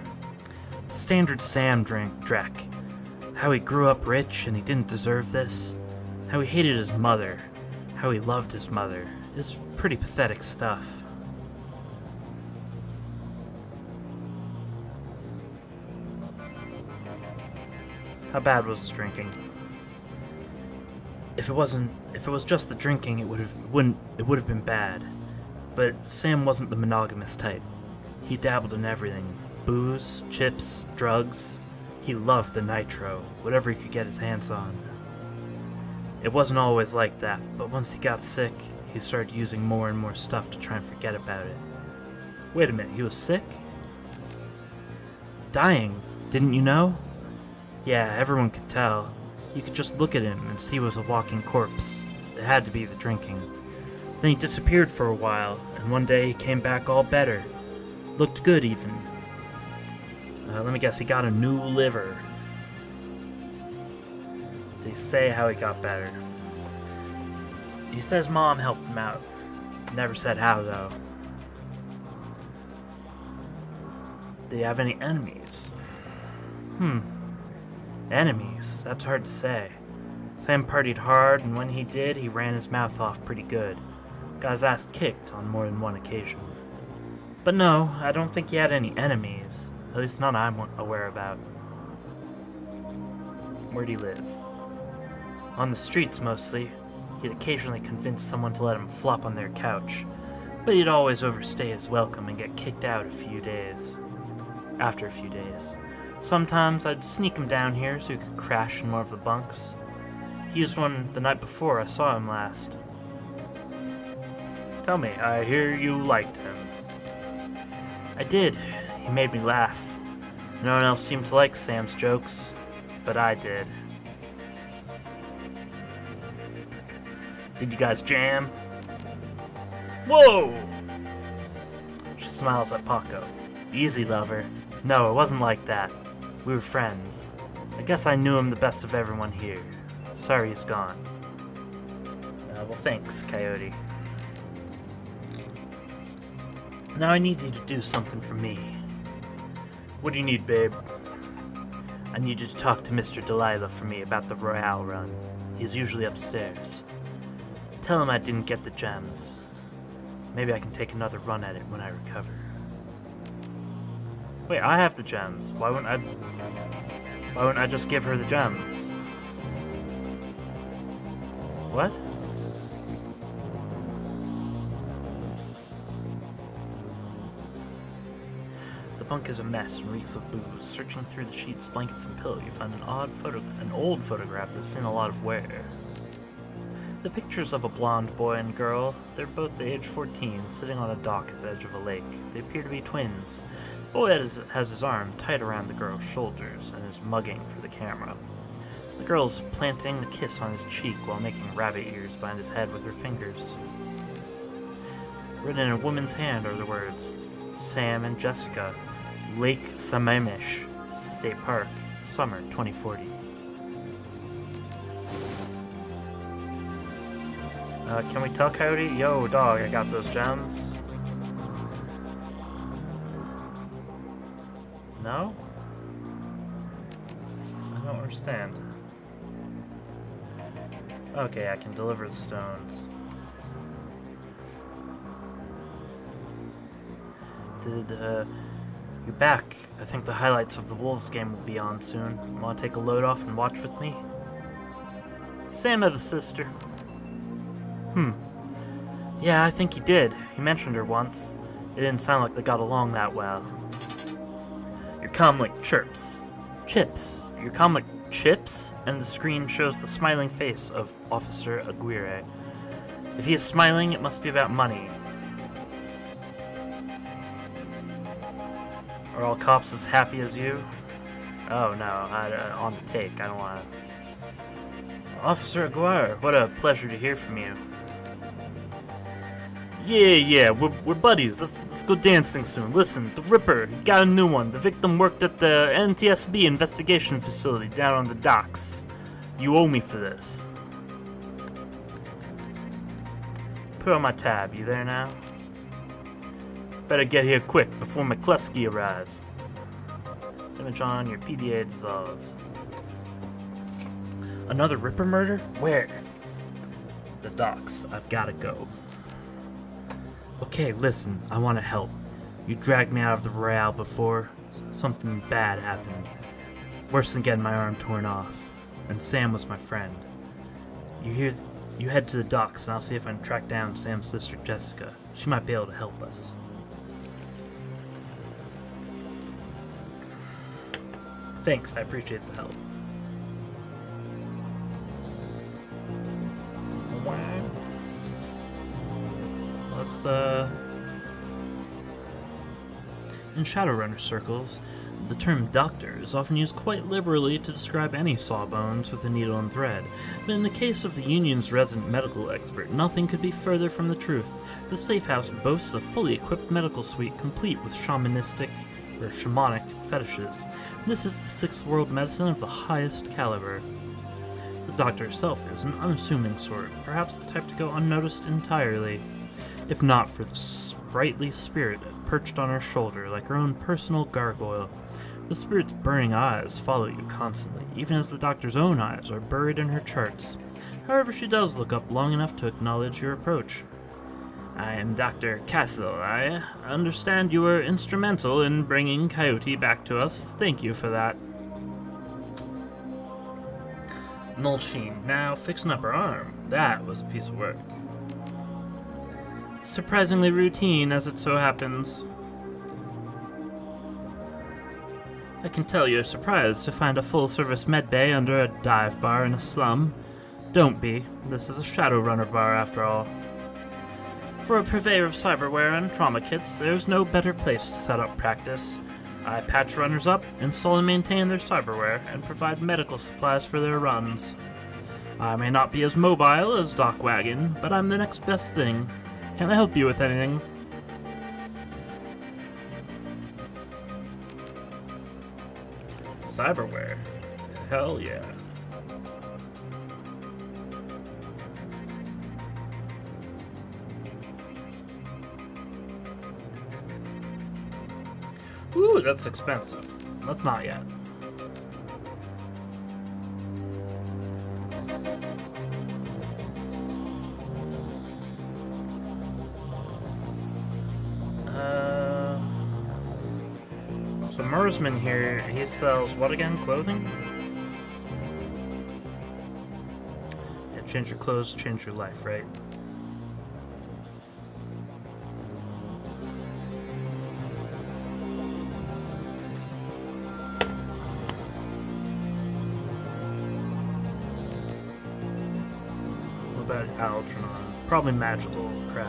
Standard Sam drink, Drek. How he grew up rich and he didn't deserve this. How he hated his mother. How he loved his mother. It's pretty pathetic stuff. How bad was his drinking? If it wasn't, if it was just the drinking, it would have wouldn't it would have been bad. But Sam wasn't the monogamous type. He dabbled in everything: booze, chips, drugs. He loved the nitro, whatever he could get his hands on. It wasn't always like that, but once he got sick, he started using more and more stuff to try and forget about it. Wait a minute, he was sick? Dying, didn't you know? Yeah, everyone could tell. You could just look at him and see he was a walking corpse. It had to be the drinking. Then he disappeared for a while, and one day he came back all better. Looked good, even. Uh, let me guess, he got a new liver. They say how he got better? He says mom helped him out. Never said how, though. Do you have any enemies? Hmm. Enemies? That's hard to say. Sam partied hard, and when he did, he ran his mouth off pretty good. Got his ass kicked on more than one occasion. But no, I don't think he had any enemies. At least none I'm aware about. Where'd he live? On the streets, mostly. He'd occasionally convince someone to let him flop on their couch, but he'd always overstay his welcome and get kicked out a few days. After a few days. Sometimes I'd sneak him down here so he could crash in one of the bunks. He used one the night before I saw him last. Tell me, I hear you liked him. I did. He made me laugh. No one else seemed to like Sam's jokes, but I did. Did you guys jam? Whoa! She smiles at Paco. Easy, lover. No, it wasn't like that. We were friends. I guess I knew him the best of everyone here. Sorry he's gone. Uh, well, thanks, Coyote. Now I need you to do something for me. What do you need, babe? I need you to talk to Mr. Delilah for me about the Royale run. He's usually upstairs. Tell him I didn't get the gems. Maybe I can take another run at it when I recover. Wait, I have the gems. Why wouldn't I... Why wouldn't I just give her the gems? What? Bunk is a mess and reeks of booze. Searching through the sheets, blankets, and pillow, you find an odd photo, an old photograph that's seen a lot of wear. The pictures of a blonde boy and girl. They're both the age 14, sitting on a dock at the edge of a lake. They appear to be twins. The boy has, has his arm tight around the girl's shoulders and is mugging for the camera. The girl's planting a kiss on his cheek while making rabbit ears behind his head with her fingers. Written in a woman's hand are the words Sam and Jessica, Lake Sammamish State Park, summer 2040. Uh, can we tell Coyote? Yo, dog, I got those gems. No? I don't understand. Okay, I can deliver the stones. Did, uh, you're back. I think the highlights of the Wolves game will be on soon. Want to take a load off and watch with me? Sam have a sister. Hmm. Yeah, I think he did. He mentioned her once. It didn't sound like they got along that well. Your comlink chirps. Chips. Your comlink chips, and the screen shows the smiling face of Officer Aguirre. If he is smiling, it must be about money. Are all cops as happy as you? Oh no, I, uh, on the take. I don't want to. Officer Aguirre, what a pleasure to hear from you. Yeah, yeah, we're, we're buddies. Let's, let's go dancing soon. Listen, the Ripper he got a new one. The victim worked at the NTSB investigation facility down on the docks. You owe me for this. Put on my tab. You there now? Better get here quick before McCluskey arrives. Image on your PDA dissolves. Another Ripper murder? Where? The docks. I've gotta go. Okay, listen, I want to help. You dragged me out of the Royale before. Something bad happened. Worse than getting my arm torn off. And Sam was my friend. You hear? You head to the docks, and I'll see if I can track down Sam's sister Jessica. She might be able to help us. Thanks, I appreciate the help. Let's, uh. In Shadowrunner circles, The term doctor is often used quite liberally to describe any sawbones with a needle and thread, but in the case of the Union's resident medical expert, nothing could be further from the truth. The safe house boasts a fully equipped medical suite complete with shamanistic or shamanic fetishes. This is the sixth world medicine of the highest caliber. The doctor herself is an unassuming sort, perhaps the type to go unnoticed entirely, if not for the sprightly spirit perched on her shoulder like her own personal gargoyle. The spirit's burning eyes follow you constantly, even as the doctor's own eyes are buried in her charts. However, she does look up long enough to acknowledge your approach. I am Dr. Castle. I understand you were instrumental in bringing Coyote back to us. Thank you for that. Null now fixing up her arm. That was a piece of work. Surprisingly routine, as it so happens. I can tell you're surprised to find a full service med bay under a dive bar in a slum. Don't be. This is a Shadowrunner bar after all. For a purveyor of cyberware and trauma kits, there's no better place to set up practice. I patch runners up, install and maintain their cyberware, and provide medical supplies for their runs. I may not be as mobile as DocWagon, but I'm the next best thing. Can I help you with anything? Cyberware. Hell yeah. Ooh, that's expensive. That's not yet. Uh, so Mersman here, he sells what again? Clothing? Yeah, change your clothes, change your life, right? Probably magical crap.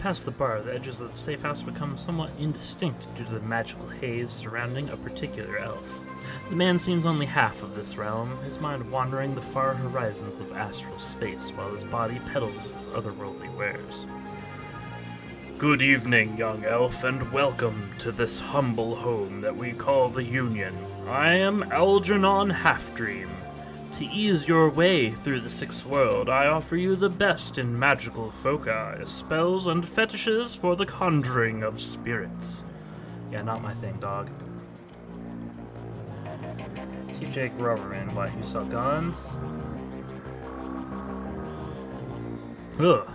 Past the bar, the edges of the safe house become somewhat indistinct due to the magical haze surrounding a particular elf. The man seems only half of this realm, his mind wandering the far horizons of astral space while his body peddles his otherworldly wares. Good evening, young elf, and welcome to this humble home that we call the Union. I am Algernon Halfdream. To ease your way through the sixth world, I offer you the best in magical foci, spells, and fetishes for the conjuring of spirits. Yeah, not my thing, dog. TJ Groverman, why, you sell guns? Ugh.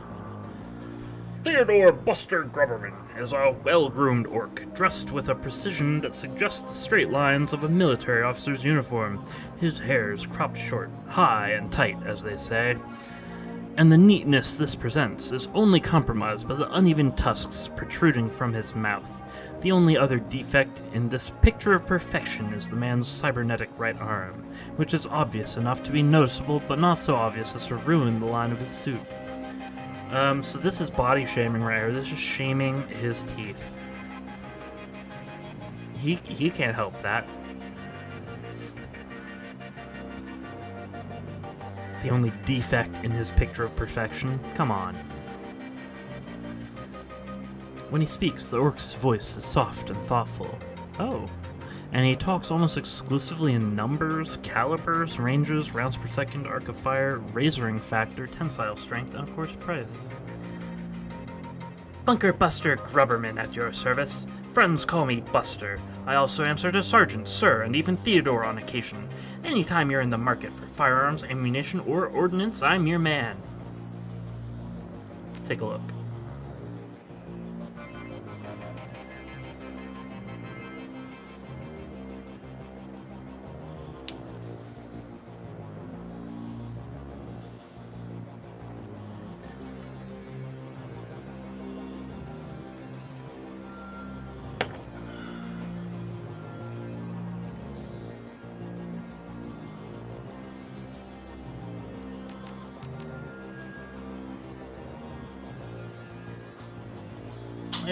Theodore Buster Grubberman is a well groomed ork, dressed with a precision that suggests the straight lines of a military officer's uniform. His hair is cropped short, high and tight, as they say. And the neatness this presents is only compromised by the uneven tusks protruding from his mouth. The only other defect in this picture of perfection is the man's cybernetic right arm, which is obvious enough to be noticeable, but not so obvious as to ruin the line of his suit. Um, so this is body shaming right here. This is shaming his teeth. He he can't help that. The only defect in his picture of perfection? Come on. When he speaks, the ork's voice is soft and thoughtful. Oh. And he talks almost exclusively in numbers, calibers, ranges, rounds per second, arc of fire, razoring factor, tensile strength, and of course price. Bunker Buster Grubberman at your service. Friends call me Buster. I also answer to Sergeant, Sir, and even Theodore on occasion. Anytime you're in the market for firearms, ammunition, or ordnance, I'm your man. Let's take a look.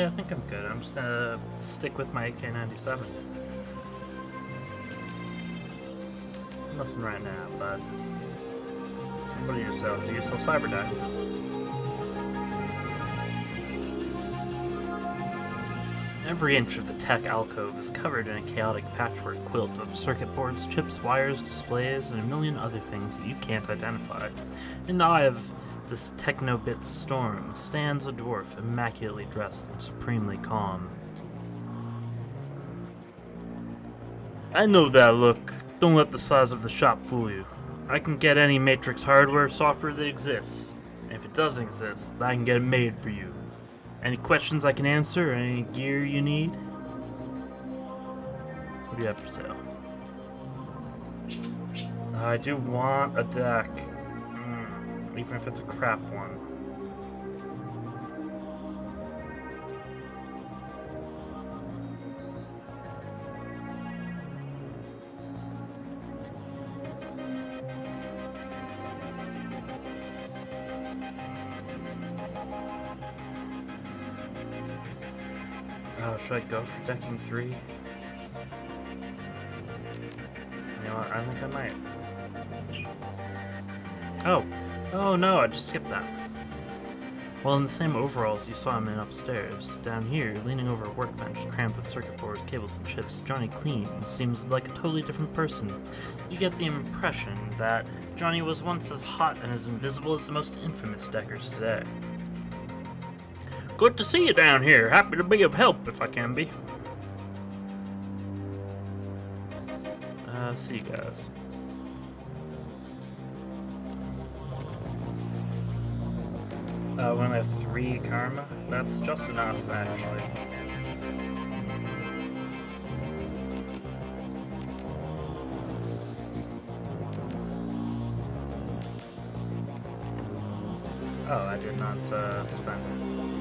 Yeah, I think I'm good. I'm just gonna stick with my AK-97. Nothing right now, but what do you sell? Do you sell cyberdynes? Every inch of the tech alcove is covered in a chaotic patchwork quilt of circuit boards, chips, wires, displays, and a million other things that you can't identify. In the eye of this techno-bit storm stands a dwarf immaculately dressed and supremely calm. I know that look. Don't let the size of the shop fool you. I can get any Matrix hardware software that exists. And if it doesn't exist, I can get it made for you. Any questions I can answer? Any gear you need? What do you have for sale? I do want a deck. Even if it's a crap one. Oh, should I go for decking three? You know what? I think I might. Oh, oh no! I just skipped that. Well, in the same overalls you saw him in upstairs, down here, leaning over a workbench crammed with circuit boards, cables, and chips, Johnny Clean seems like a totally different person. You get the impression that Johnny was once as hot and as invisible as the most infamous deckers today. Good to see you down here. Happy to be of help if I can be. Uh, see you guys. Three karma, that's just enough, actually. Oh, I did not uh, spend it.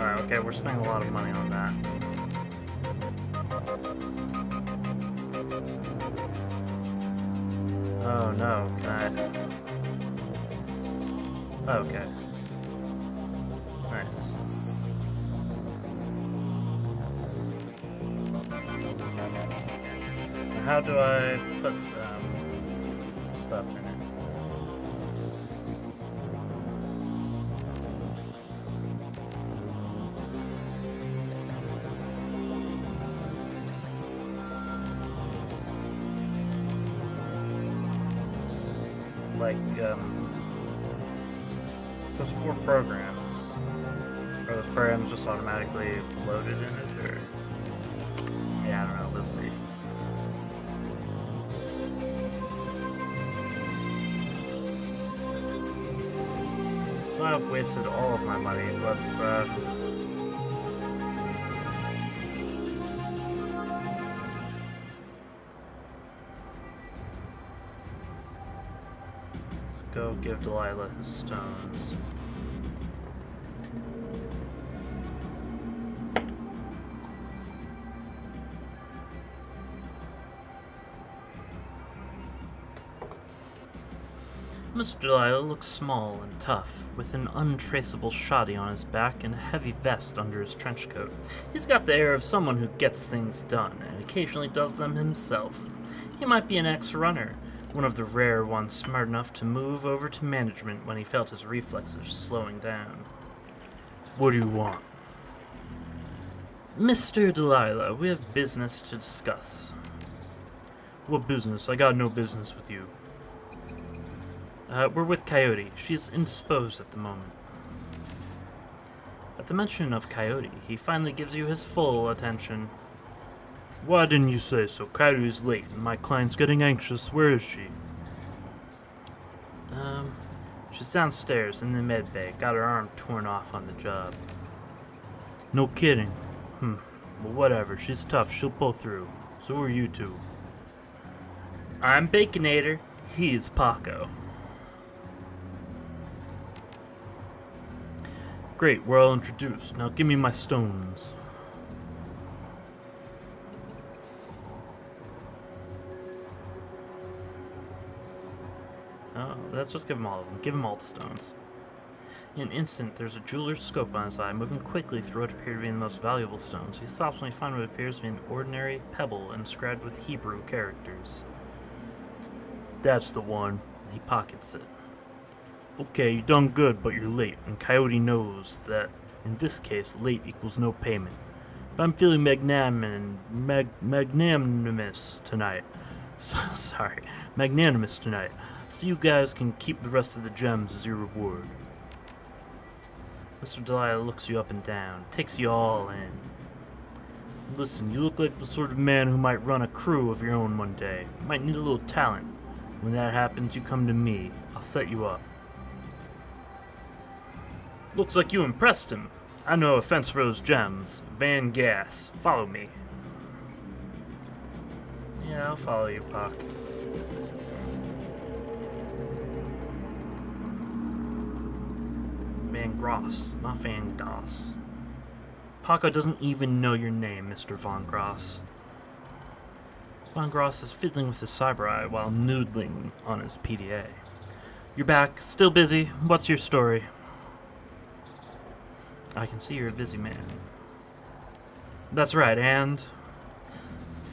Alright, okay, we're spending a lot of money on that. Oh no, can I... Okay. Nice. How do I I've wasted all of my money. Let's, uh... Let's go give Delilah his stones. Mr. Delilah looks small and tough, with an untraceable shoddy on his back and a heavy vest under his trench coat. He's got the air of someone who gets things done, and occasionally does them himself. He might be an ex-runner, one of the rare ones smart enough to move over to management when he felt his reflexes slowing down. What do you want? Mr. Delilah, we have business to discuss. What business? I got no business with you. Uh, we're with Coyote. She's indisposed at the moment. At the mention of Coyote, he finally gives you his full attention. Why didn't you say so? Coyote is late, and my client's getting anxious. Where is she? Um, she's downstairs in the med bay. Got her arm torn off on the job. No kidding. Hmm. Well, whatever. She's tough. She'll pull through. So are you two. I'm Baconator. He's Paco. Great, we're all introduced. Now give me my stones. Oh, let's just give him all of them. Give him all the stones. In an instant, there's a jeweler's scope on his eye, moving quickly through what appear to be the most valuable stones. He stops when he finds what appears to be an ordinary pebble inscribed with Hebrew characters. That's the one. He pockets it. Okay, you done good, but you're late, and Coyote knows that in this case, late equals no payment. But I'm feeling magnanim- mag- magnanimous tonight. So, sorry, magnanimous tonight. So you guys can keep the rest of the gems as your reward. Mr. Delilah looks you up and down, takes you all in. Listen, you look like the sort of man who might run a crew of your own one day. Might need a little talent. When that happens, you come to me. I'll set you up. Looks like you impressed him. I no offense for those gems. Van Gas, follow me. Yeah, I'll follow you, Puck. Van Gross, not Van Goss. Paco doesn't even know your name, Mr. Von Gross. Von Gross is fiddling with his cyber eye while noodling on his PDA. You're back, still busy. What's your story? I can see you're a busy man. That's right, and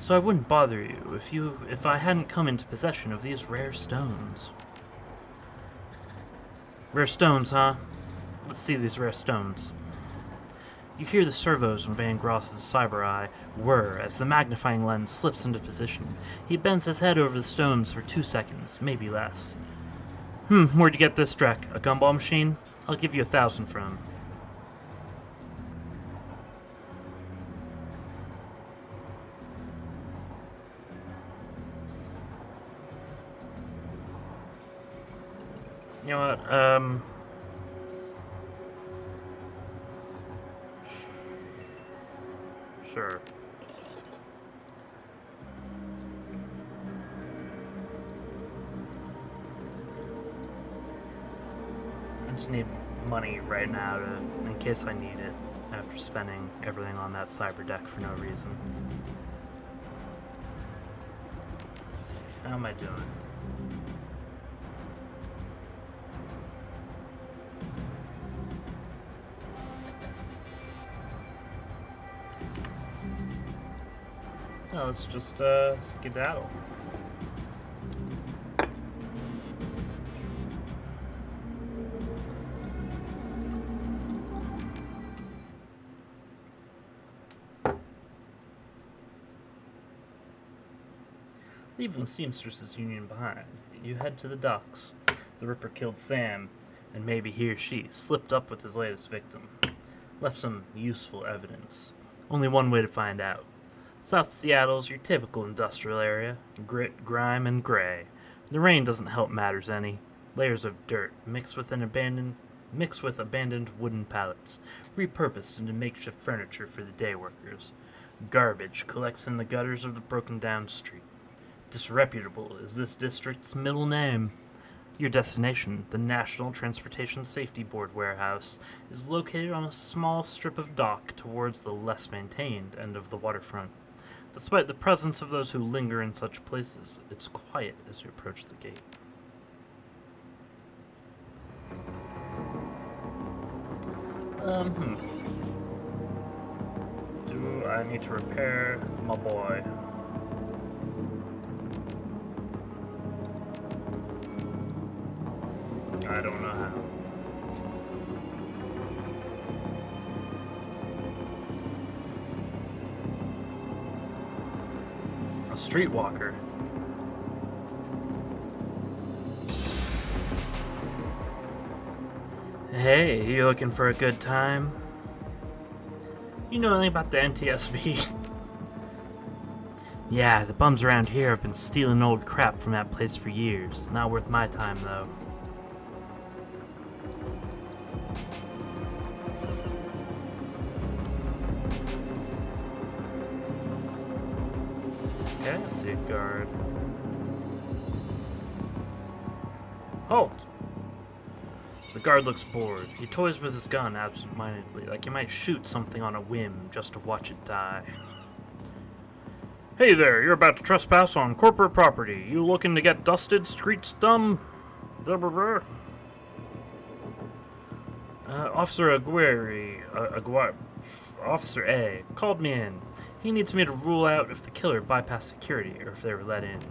so I wouldn't bother you if you if I hadn't come into possession of these rare stones. Rare stones, huh? Let's see these rare stones. You hear the servos in Van Gross's cyber eye whir as the magnifying lens slips into position. He bends his head over the stones for two seconds, maybe less. Hmm, where'd you get this, Drek? A gumball machine? I'll give you a thousand for him. You know what? Um. Sure. I just need money right now to, in case I need it after spending everything on that cyber deck for no reason. How am I doing? Let's just uh, skedaddle. Leaving the Seamstresses Union behind, you head to the docks. The Ripper killed Sam, and maybe he or she slipped up with his latest victim. Left some useful evidence. Only one way to find out. South Seattle's your typical industrial area grit, grime, and gray. The rain doesn't help matters any. Layers of dirt mixed with an abandoned mixed with abandoned wooden pallets, repurposed into makeshift furniture for the day workers. Garbage collects in the gutters of the broken down street. Disreputable is this district's middle name. Your destination, the National Transportation Safety Board warehouse, is located on a small strip of dock towards the less maintained end of the waterfront. Despite the presence of those who linger in such places, it's quiet as you approach the gate. Um, hmm. Do I need to repair my boy? I don't know how. Streetwalker. Hey, you looking for a good time? You know anything about the NTSB? yeah, the bums around here have been stealing old crap from that place for years. Not worth my time, though. Guard looks bored. He toys with his gun absent-mindedly, like he might shoot something on a whim just to watch it die. Hey there, you're about to trespass on corporate property. You looking to get dusted, street scum? Blah, blah, blah. Uh, Officer Aguirre, uh, Aguirre, Officer A, called me in. He needs me to rule out if the killer bypassed security or if they were let in.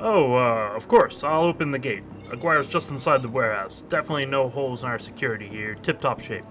Oh, uh, of course, I'll open the gate. Aguirre's just inside the warehouse. Definitely no holes in our security here. Tip top shape.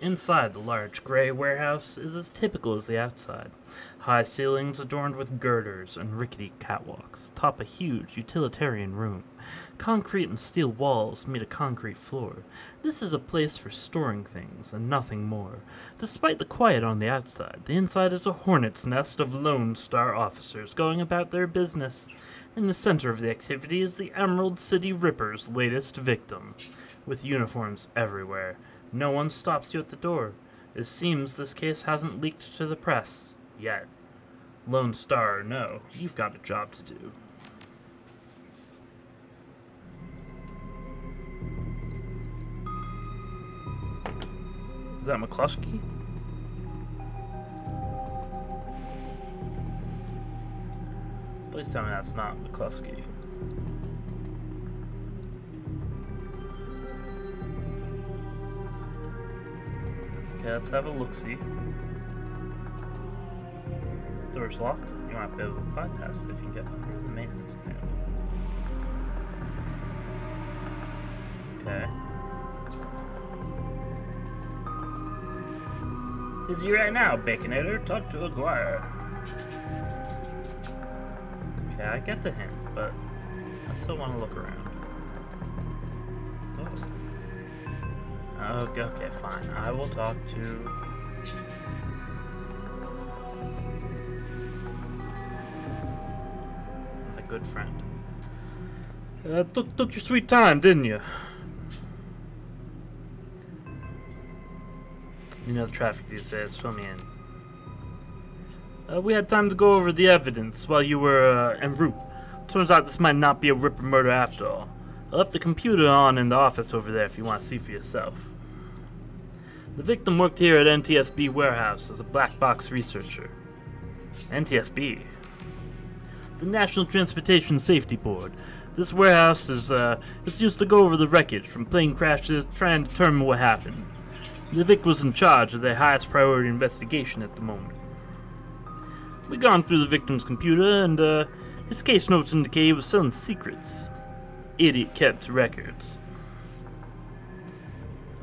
Inside the large gray warehouse is as typical as the outside. High ceilings adorned with girders and rickety catwalks top a huge utilitarian room. Concrete and steel walls meet a concrete floor. This is a place for storing things and nothing more. Despite the quiet on the outside, the inside is a hornet's nest of Lone Star officers going about their business. In the center of the activity is the Emerald City Ripper's latest victim. With uniforms everywhere, no one stops you at the door. It seems this case hasn't leaked to the press. Yet. Lone Star no, you've got a job to do. Is that McCluskey? Please tell me that's not McCluskey. Let's have a look-see. Door's locked. You might be able to bypass if you get under the maintenance panel. Okay. Busy right now, Baconator. Talk to Aguirre. Okay, I get the hint, but I still want to look around. Okay, okay, fine. I will talk to. A good friend. Uh, took, took your sweet time, didn't you? You know the traffic these days, fill me in. Uh, we had time to go over the evidence while you were uh, en route. Turns out this might not be a Ripper murder after all. I left the computer on in the office over there if you want to see for yourself. The victim worked here at NTSB warehouse as a black box researcher. NTSB? The National Transportation Safety Board. This warehouse is, uh, it's used to go over the wreckage from plane crashes, try and determine what happened. The Vic was in charge of their highest priority investigation at the moment. We gone through the victim's computer, and uh, his case notes indicate he was selling secrets. Idiot kept records.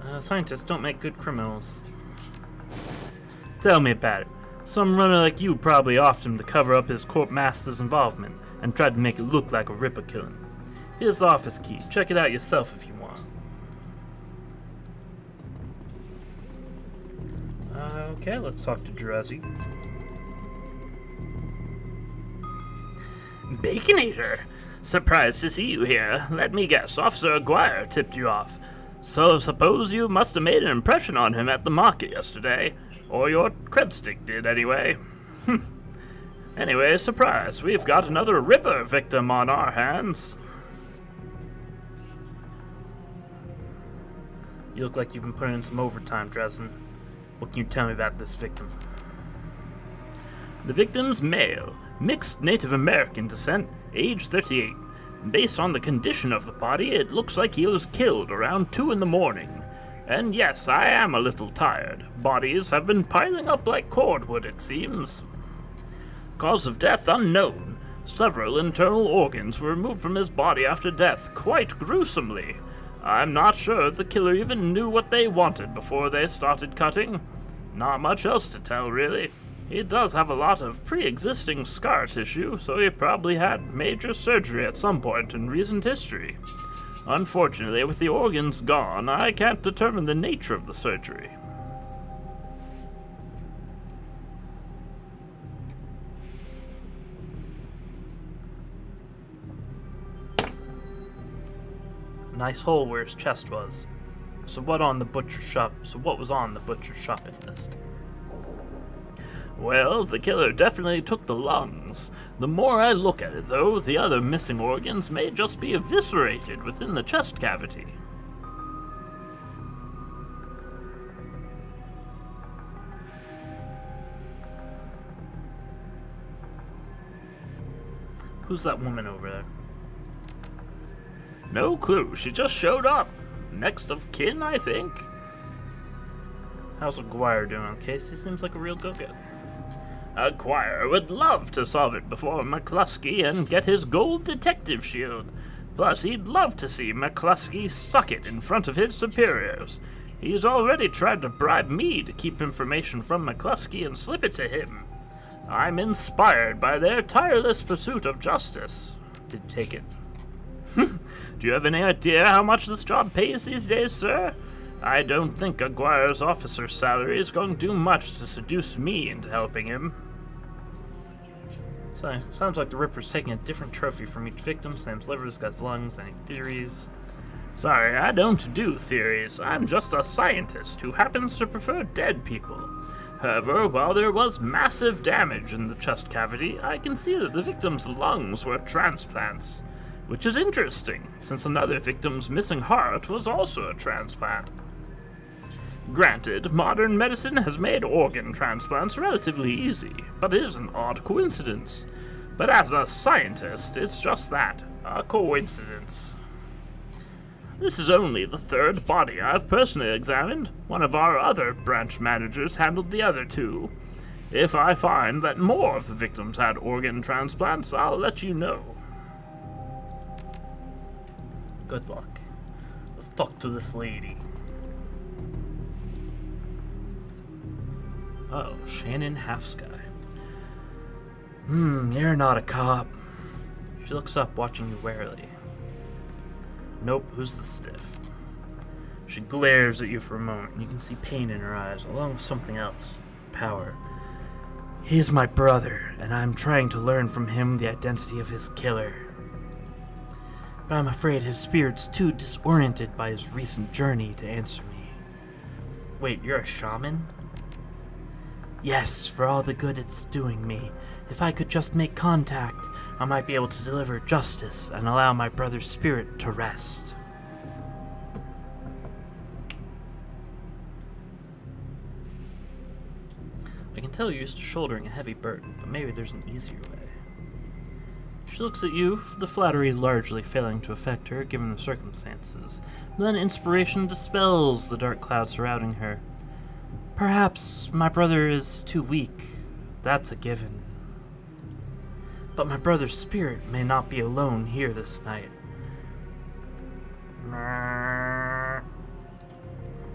Uh, scientists don't make good criminals. Tell me about it. Some runner like you probably offed him to cover up his corp master's involvement and tried to make it look like a Ripper killing. Here's the office key. Check it out yourself if you want. Uh, okay, let's talk to Jurazi. Baconator! Surprised to see you here. Let me guess, Officer Aguirre tipped you off. So suppose you must have made an impression on him at the market yesterday. Or your credstick did, anyway. Hmm. anyway, surprise, we've got another Ripper victim on our hands. You look like you've been putting in some overtime, Dresden. What can you tell me about this victim? The victim's male, mixed Native American descent, age 38. Based on the condition of the body, it looks like he was killed around 2 in the morning. And yes, I am a little tired. Bodies have been piling up like cordwood, it seems. Cause of death unknown. Several internal organs were removed from his body after death, quite gruesomely. I'm not sure if the killer even knew what they wanted before they started cutting. Not much else to tell, really. He does have a lot of pre existing scar tissue, so he probably had major surgery at some point in recent history. Unfortunately, with the organs gone, I can't determine the nature of the surgery. Nice hole where his chest was. So what on the butcher shop? So what was on the butcher shopping list? Well, the killer definitely took the lungs. The more I look at it, though, the other missing organs may just be eviscerated within the chest cavity. Who's that woman over there? No clue, she just showed up. Next of kin, I think. How's Aguirre doing the seems like a real go-getter. Aguirre would love to solve it before McCluskey and get his gold detective shield. Plus, he'd love to see McCluskey suck it in front of his superiors. He's already tried to bribe me to keep information from McCluskey and slip it to him. I'm inspired by their tireless pursuit of justice. Did take it. Do you have any idea how much this job pays these days, sir? I don't think Aguirre's officer's salary is going to do much to seduce me into helping him. So, sounds like the Ripper's taking a different trophy from each victim. Sam's liver, this guy's lungs, any theories? Sorry, I don't do theories. I'm just a scientist who happens to prefer dead people. However, while there was massive damage in the chest cavity, I can see that the victim's lungs were transplants. Which is interesting, since another victim's missing heart was also a transplant. Granted, modern medicine has made organ transplants relatively easy, but it is an odd coincidence. But as a scientist, it's just that a coincidence. This is only the third body I've personally examined. One of our other branch managers handled the other two. If I find that more of the victims had organ transplants, I'll let you know. Good luck. Let's talk to this lady. Oh, Shannon Halfsky. Hmm, you're not a cop. She looks up, watching you warily. Nope, who's the stiff? She glares at you for a moment, and you can see pain in her eyes, along with something else power. He's my brother, and I'm trying to learn from him the identity of his killer. but I'm afraid his spirit's too disoriented by his recent journey to answer me. Wait, you're a shaman? Yes, for all the good it's doing me. If I could just make contact, I might be able to deliver justice and allow my brother's spirit to rest. I can tell you're used to shouldering a heavy burden, but maybe there's an easier way. She looks at you, the flattery largely failing to affect her given the circumstances. Then inspiration dispels the dark cloud surrounding her. Perhaps my brother is too weak. That's a given. But my brother's spirit may not be alone here this night.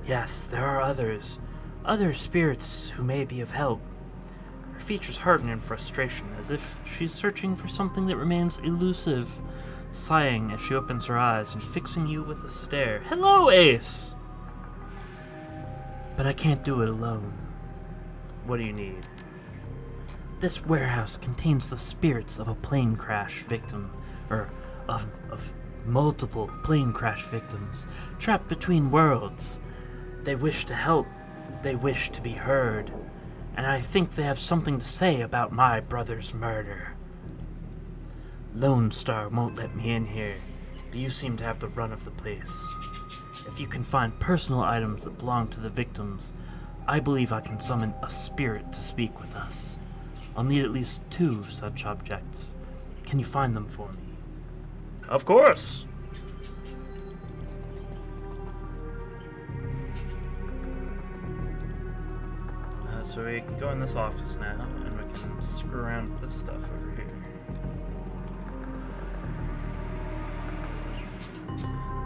Yes, there are others. Other spirits who may be of help. Her features harden in frustration, as if she's searching for something that remains elusive, sighing as she opens her eyes and fixing you with a stare. Hello, Ace! But I can't do it alone. What do you need? This warehouse contains the spirits of a plane crash victim, or of, of multiple plane crash victims, trapped between worlds. They wish to help, they wish to be heard, and I think they have something to say about my brother's murder. Lone Star won't let me in here, but you seem to have the run of the place. If you can find personal items that belong to the victims, I believe I can summon a spirit to speak with us. I'll need at least two such objects. Can you find them for me? Of course! Uh, so we can go in this office now, and we can screw around with this stuff over here.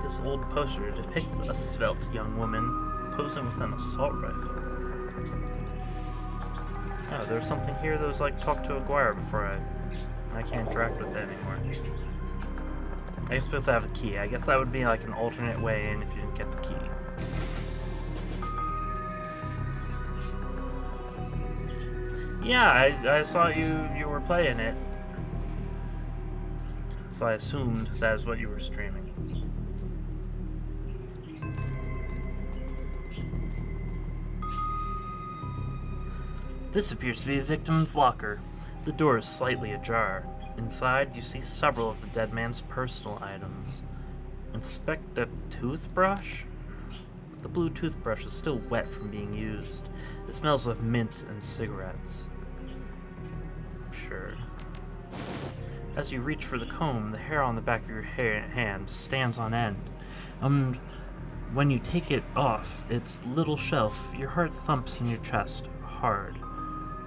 This old poster depicts a svelte young woman posing with an assault rifle. Oh, there's something here that was like talk to Aguirre before I I can't interact with it anymore. I guess supposed to have a key. I guess that would be like an alternate way in if you didn't get the key. Yeah, I, I saw you you were playing it. So I assumed that is what you were streaming. This appears to be the victim's locker. The door is slightly ajar. Inside, you see several of the dead man's personal items. Inspect the toothbrush? The blue toothbrush is still wet from being used. It smells of mint and cigarettes. Sure. As you reach for the comb, the hair on the back of your ha- hand stands on end. And when you take it off its little shelf, your heart thumps in your chest hard.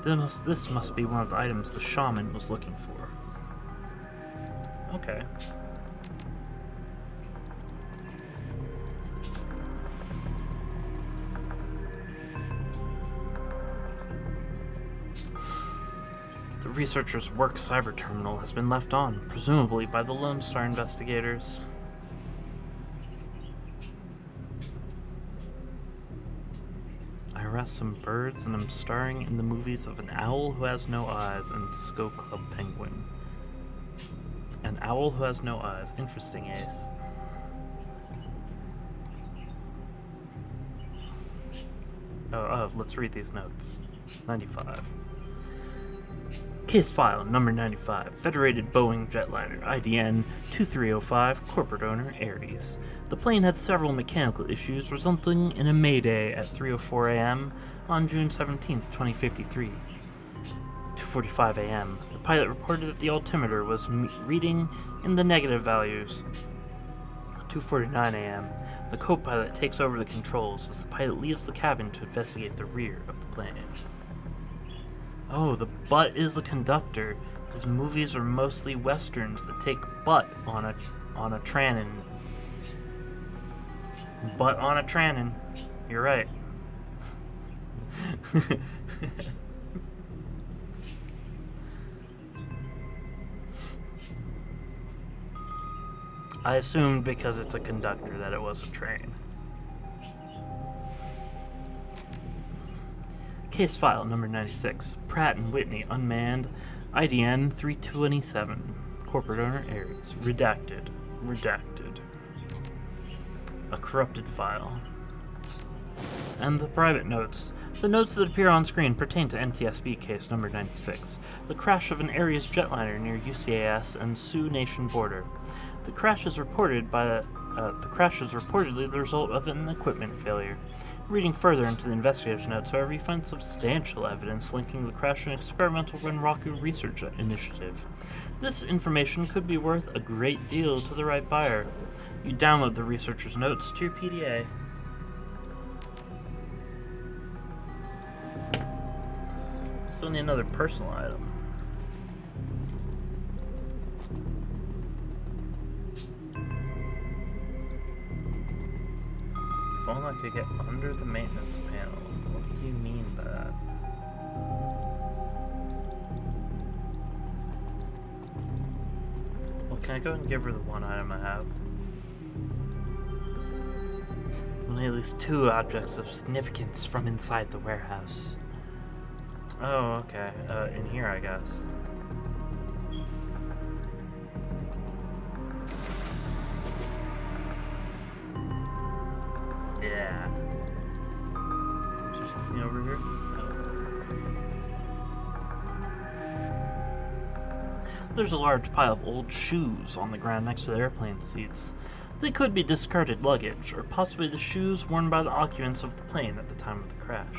This must, this must be one of the items the shaman was looking for. Okay. The researcher's work cyber terminal has been left on, presumably by the Lone Star investigators. Arrest some birds and I'm starring in the movies of An Owl Who Has No Eyes and Disco Club Penguin. An Owl Who Has No Eyes. Interesting, Ace. Oh, oh, let's read these notes. 95. Case file number 95, Federated Boeing jetliner, IDN 2305, corporate owner Ares. The plane had several mechanical issues, resulting in a mayday at 3:04 a.m. on June 17, 2053. 2:45 a.m. The pilot reported that the altimeter was reading in the negative values. 2:49 a.m. The co-pilot takes over the controls as the pilot leaves the cabin to investigate the rear of the plane. Oh, the butt is the conductor. His movies are mostly westerns that take butt on a on a trannon. Butt on a trannon. You're right. I assumed because it's a conductor that it was a train. Case file number 96. Pratt and Whitney unmanned. IDN 327. Corporate owner Ares. Redacted. redacted. A corrupted file. And the private notes. The notes that appear on screen pertain to NTSB case number 96, the crash of an Ares jetliner near UCAS and Sioux Nation border. The crash is reported by uh, the crash is reportedly the result of an equipment failure. Reading further into the investigator's notes, however, you find substantial evidence linking the crash to an experimental Renraku research initiative. This information could be worth a great deal to the right buyer. You download the researcher's notes to your PDA. Still need another personal item. Only I could get under the maintenance panel. What do you mean by that? Well, can I go and give her the one item I have? Only at least two objects of significance from inside the warehouse. Oh, okay. Uh, in here, I guess. Yeah. Is there something over here? There's a large pile of old shoes on the ground next to the airplane seats. They could be discarded luggage, or possibly the shoes worn by the occupants of the plane at the time of the crash.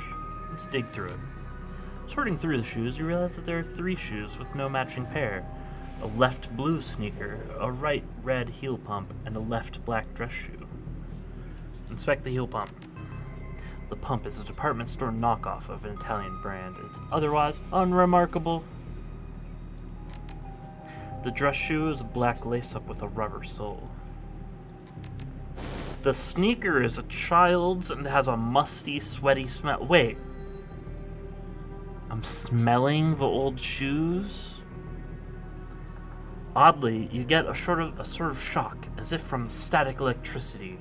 Let's dig through it. Sorting through the shoes, you realize that there are three shoes with no matching pair a left blue sneaker, a right red heel pump, and a left black dress shoe. Inspect the heel pump. The pump is a department store knockoff of an Italian brand. It's otherwise unremarkable. The dress shoe is a black lace up with a rubber sole. The sneaker is a child's and has a musty, sweaty smell. Wait. I'm smelling the old shoes? Oddly, you get a sort of a sort of shock, as if from static electricity,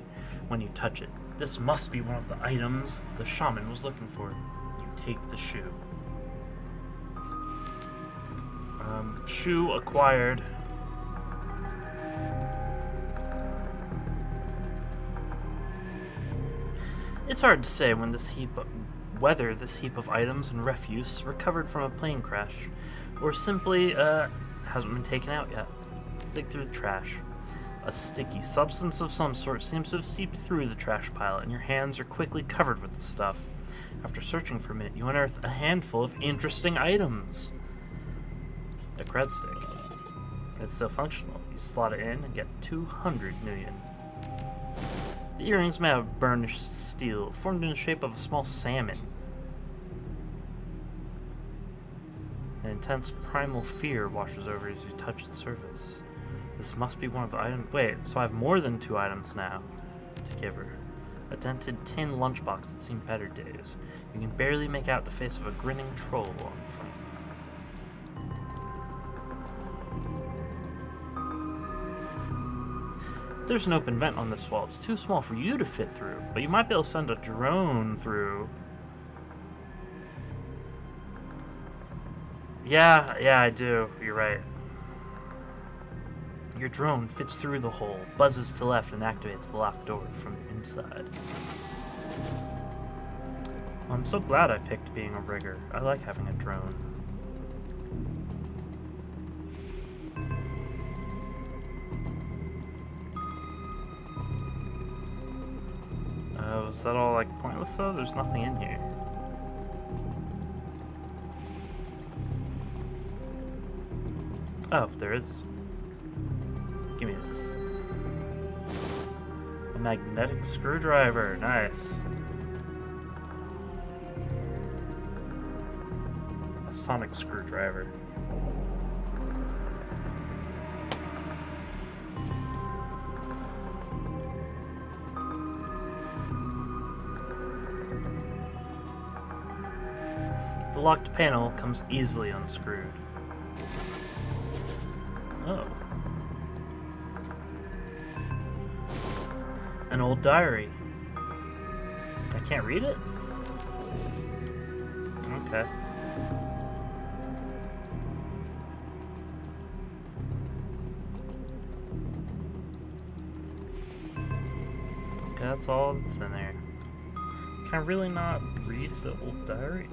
when you touch it. This must be one of the items the shaman was looking for. You take the shoe. Um, shoe acquired. It's hard to say when this heap of, whether this heap of items and refuse recovered from a plane crash, or simply uh, hasn't been taken out yet. Let's dig through the trash. A sticky substance of some sort seems to have seeped through the trash pile, and your hands are quickly covered with the stuff. After searching for a minute, you unearth a handful of interesting items. A cred stick. It's still functional. You slot it in and get 200 million. The earrings may have burnished steel, formed in the shape of a small salmon. An intense primal fear washes over as you touch its surface. This must be one of the items. Wait, so I have more than two items now to give her. A dented tin lunchbox that seen better days. You can barely make out the face of a grinning troll on the front. There's an open vent on this wall. It's too small for you to fit through, but you might be able to send a drone through. Yeah, yeah, I do. You're right. Your drone fits through the hole, buzzes to left, and activates the locked door from inside. I'm so glad I picked being a rigger. I like having a drone. Uh, was that all like pointless though? There's nothing in here. Oh, there is. Give me this. A magnetic screwdriver. Nice. A sonic screwdriver. The locked panel comes easily unscrewed. Oh. An old diary. I can't read it? Okay. That's all that's in there. Can I really not read the old diary?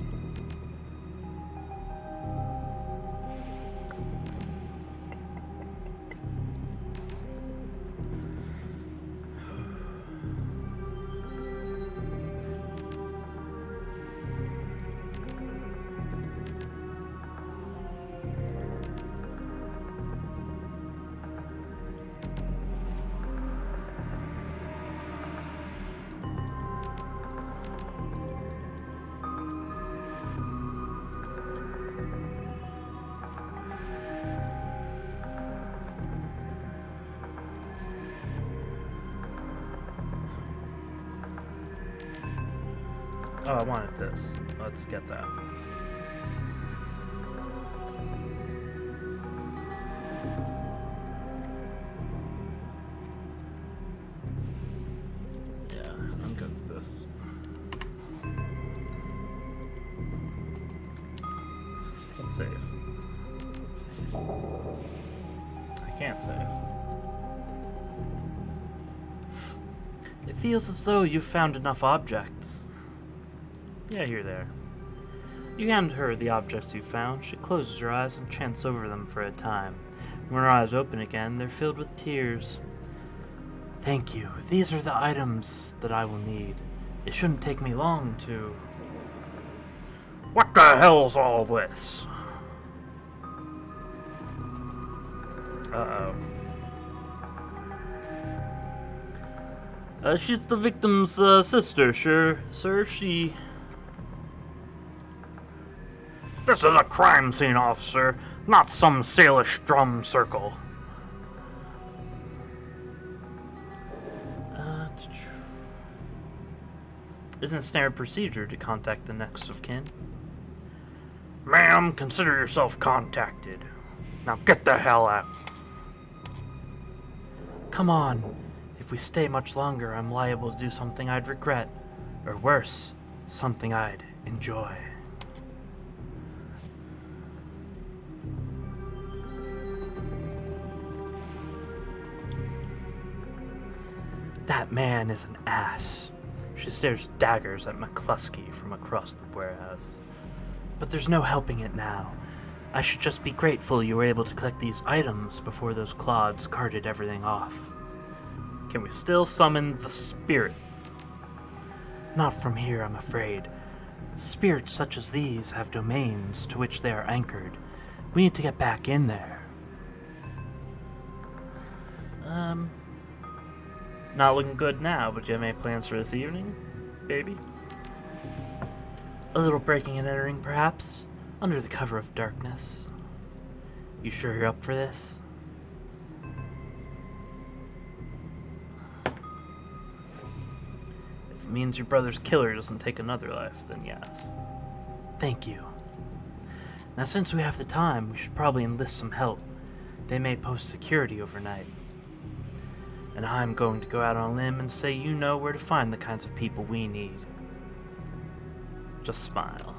Let's get that. Yeah, I'm good with this. Let's save. I can't save. It feels as though you've found enough objects. Yeah, you're there. You hand her the objects you found. She closes her eyes and chants over them for a time. When her eyes open again, they're filled with tears. Thank you. These are the items that I will need. It shouldn't take me long to. What the hell's all this? Uh oh. Uh, she's the victim's uh, sister, sure, sir. She. This is a crime scene, officer, not some Salish drum circle. Uh, isn't standard procedure to contact the next of kin? Ma'am, consider yourself contacted. Now get the hell out. Come on. If we stay much longer, I'm liable to do something I'd regret. Or worse, something I'd enjoy. That man is an ass. She stares daggers at McCluskey from across the warehouse. But there's no helping it now. I should just be grateful you were able to collect these items before those clods carted everything off. Can we still summon the spirit? Not from here, I'm afraid. Spirits such as these have domains to which they are anchored. We need to get back in there. Um, not looking good now, but do you have any plans for this evening, baby? A little breaking and entering, perhaps, under the cover of darkness. You sure you're up for this? If it means your brother's killer doesn't take another life, then yes. Thank you. Now, since we have the time, we should probably enlist some help. They may post security overnight. And I'm going to go out on a limb and say you know where to find the kinds of people we need. Just smile.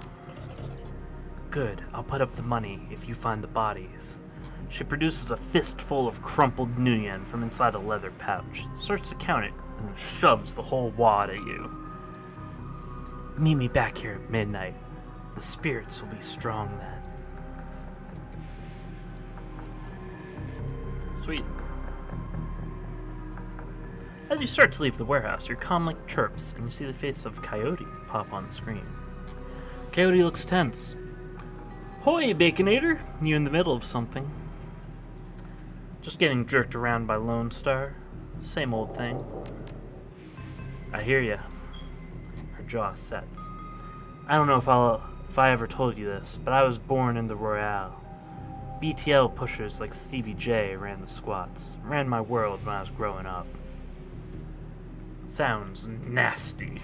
Good, I'll put up the money if you find the bodies. She produces a fistful of crumpled nuyen from inside a leather pouch, starts to count it, and then shoves the whole wad at you. Meet me back here at midnight. The spirits will be strong then. Sweet. As you start to leave the warehouse, your comm like chirps, and you see the face of Coyote pop on the screen. Coyote looks tense. Hoy, Baconator! You in the middle of something. Just getting jerked around by Lone Star. Same old thing. I hear ya. Her jaw sets. I don't know if I'll if I ever told you this, but I was born in the Royale. BTL pushers like Stevie J ran the squats, ran my world when I was growing up. Sounds nasty.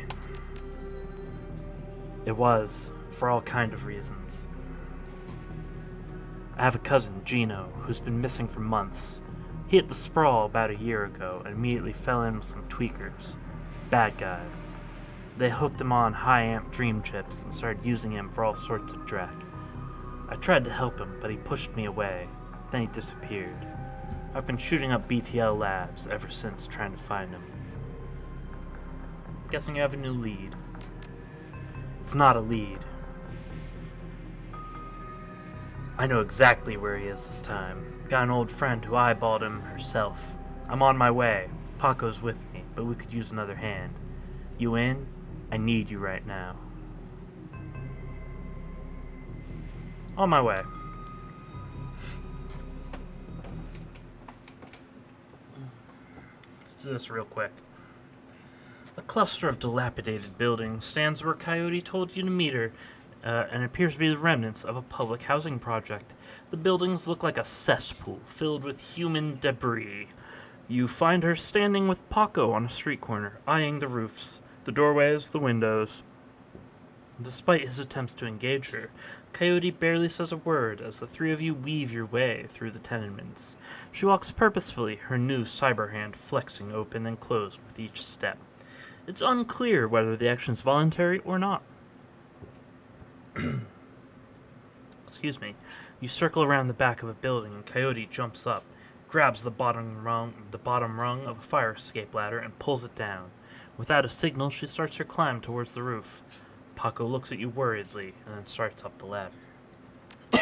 It was, for all kind of reasons. I have a cousin, Gino, who's been missing for months. He hit the sprawl about a year ago and immediately fell in with some tweakers. Bad guys. They hooked him on high amp dream chips and started using him for all sorts of drek. I tried to help him, but he pushed me away. Then he disappeared. I've been shooting up BTL labs ever since trying to find him. Guessing you have a new lead. It's not a lead. I know exactly where he is this time. Got an old friend who eyeballed him herself. I'm on my way. Paco's with me, but we could use another hand. You in? I need you right now. On my way. Let's do this real quick. A cluster of dilapidated buildings stands where Coyote told you to meet her, uh, and appears to be the remnants of a public housing project. The buildings look like a cesspool filled with human debris. You find her standing with Paco on a street corner, eyeing the roofs, the doorways, the windows. Despite his attempts to engage her, Coyote barely says a word as the three of you weave your way through the tenements. She walks purposefully, her new cyber hand flexing open and closed with each step. It's unclear whether the action is voluntary or not. Excuse me. You circle around the back of a building and Coyote jumps up, grabs the bottom rung the bottom rung of a fire escape ladder and pulls it down. Without a signal, she starts her climb towards the roof. Paco looks at you worriedly and then starts up the ladder.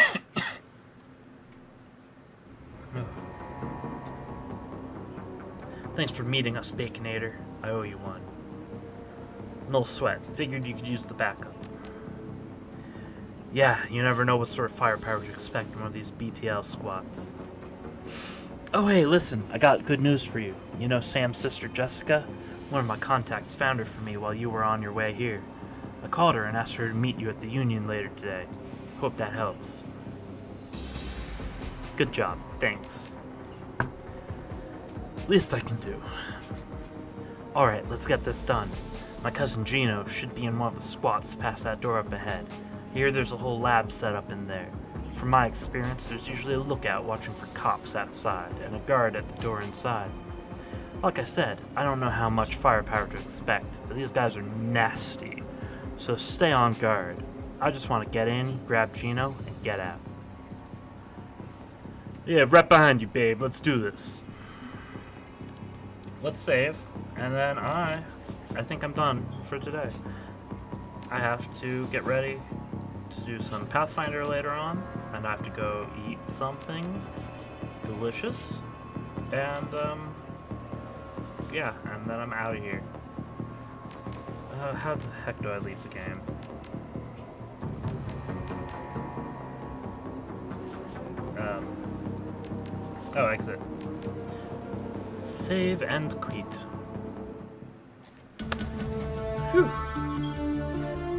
Thanks for meeting us, Baconator. I owe you one. No sweat. Figured you could use the backup. Yeah, you never know what sort of firepower to expect from one of these BTL squads. Oh, hey, listen, I got good news for you. You know Sam's sister Jessica? One of my contacts found her for me while you were on your way here. I called her and asked her to meet you at the Union later today. Hope that helps. Good job, thanks. Least I can do. Alright, let's get this done. My cousin Gino should be in one of the squats past that door up ahead. Here there's a whole lab set up in there. From my experience, there's usually a lookout watching for cops outside and a guard at the door inside. Like I said, I don't know how much firepower to expect, but these guys are nasty. So stay on guard. I just want to get in, grab Gino, and get out. Yeah, right behind you, babe. Let's do this. Let's save, and then I, I think I'm done for today. I have to get ready to do some Pathfinder later on, and I have to go eat something delicious, and um, yeah, and then I'm out of here. Uh, how the heck do I leave the game? Um, oh, exit. Save and quit. Whew.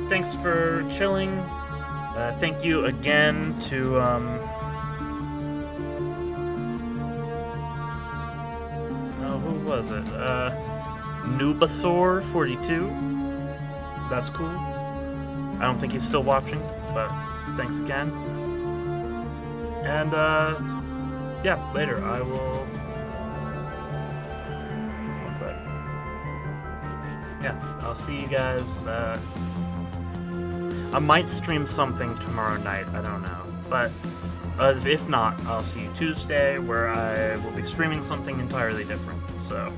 Thanks for chilling. Uh, thank you again to um, oh, who was it? Uh, Nubasaur42. That's cool. I don't think he's still watching, but thanks again. And uh, yeah, later I will. Yeah, I'll see you guys. Uh, I might stream something tomorrow night. I don't know, but uh, if not, I'll see you Tuesday, where I will be streaming something entirely different. So.